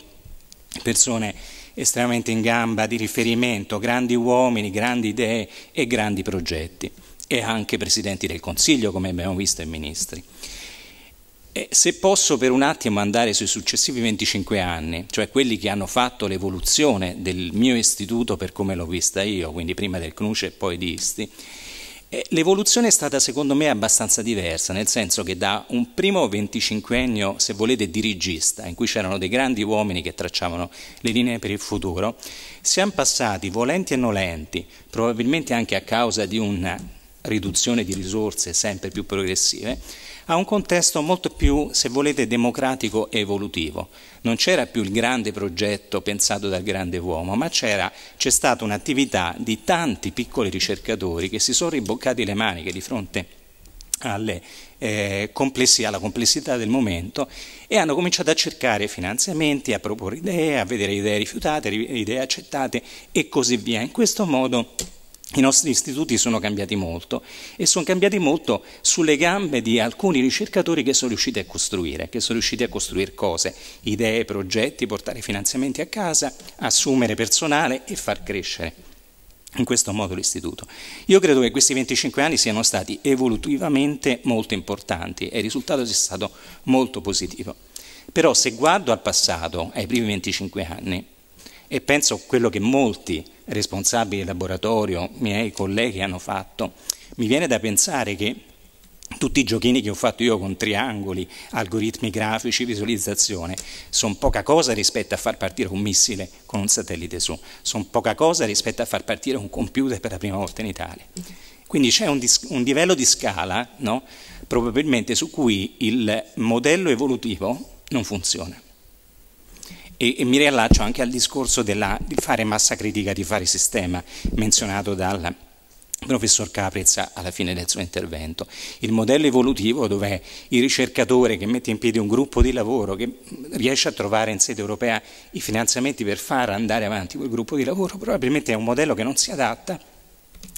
persone estremamente in gamba di riferimento, grandi uomini, grandi idee e grandi progetti, e anche presidenti del Consiglio, come abbiamo visto, e ministri. E se posso per un attimo andare sui successivi 25 anni, cioè quelli che hanno fatto l'evoluzione del mio istituto per come l'ho vista io, quindi prima del CNUCE e poi di ISTI, eh, l'evoluzione è stata secondo me abbastanza diversa, nel senso che da un primo 25ennio, se volete, dirigista, in cui c'erano dei grandi uomini che tracciavano le linee per il futuro, siamo passati, volenti e nolenti, probabilmente anche a causa di una riduzione di risorse sempre più progressive, a un contesto molto più, se volete, democratico e evolutivo. Non c'era più il grande progetto pensato dal grande uomo, ma c'è stata un'attività di tanti piccoli ricercatori che si sono riboccati le maniche di fronte alle, eh, complessi, alla complessità del momento e hanno cominciato a cercare finanziamenti, a proporre idee, a vedere idee rifiutate, idee accettate e così via. In questo modo i nostri istituti sono cambiati molto e sono cambiati molto sulle gambe di alcuni ricercatori che sono riusciti a costruire, che sono riusciti a costruire cose, idee, progetti, portare finanziamenti a casa, assumere personale e far crescere in questo modo l'istituto. Io credo che questi 25 anni siano stati evolutivamente molto importanti e il risultato sia stato molto positivo. Però se guardo al passato, ai primi 25 anni, e penso a quello che molti responsabili del laboratorio, miei colleghi hanno fatto, mi viene da pensare che tutti i giochini che ho fatto io con triangoli, algoritmi grafici, visualizzazione, sono poca cosa rispetto a far partire un missile con un satellite su, sono poca cosa rispetto a far partire un computer per la prima volta in Italia. Quindi c'è un, un, livello di scala, no? probabilmente su cui il modello evolutivo non funziona. E, e, mi riallaccio anche al discorso della, di fare massa critica, di fare sistema, menzionato dal professor Caprez alla fine del suo intervento. Il modello evolutivo dove il ricercatore che mette in piedi un gruppo di lavoro, che riesce a trovare in sede europea i finanziamenti per far andare avanti quel gruppo di lavoro, probabilmente è un modello che non si adatta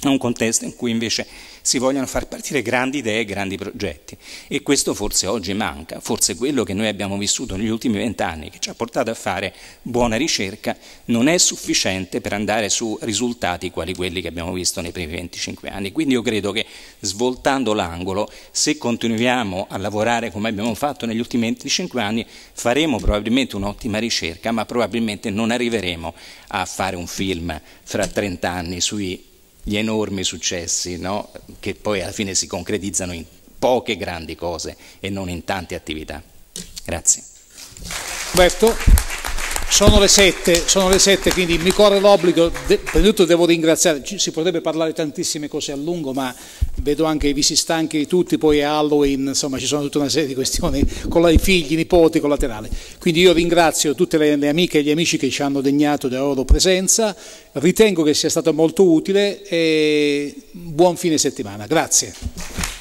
a un contesto in cui invece si vogliono far partire grandi idee e grandi progetti e questo forse oggi manca, forse quello che noi abbiamo vissuto negli ultimi vent'anni che ci ha portato a fare buona ricerca non è sufficiente per andare su risultati quali quelli che abbiamo visto nei primi 25 anni. Quindi io credo che svoltando l'angolo, se continuiamo a lavorare come abbiamo fatto negli ultimi 25 anni, faremo probabilmente un'ottima ricerca, ma probabilmente non arriveremo a fare un film fra 30 anni sui gli enormi successi no? che poi alla fine si concretizzano in poche grandi cose e non in tante attività. Grazie. Roberto. Sono le sette, sono le sette, quindi mi corre l'obbligo, de, prima di tutto devo ringraziare, Ci, si potrebbe parlare tantissime cose a lungo, ma vedo anche i visi stanchi di tutti, poi è Halloween, insomma ci sono tutta una serie di questioni con i figli, i nipoti, collaterali. Quindi io ringrazio tutte le, le amiche e gli amici che ci hanno degnato della loro presenza, ritengo che sia stato molto utile e buon fine settimana. Grazie.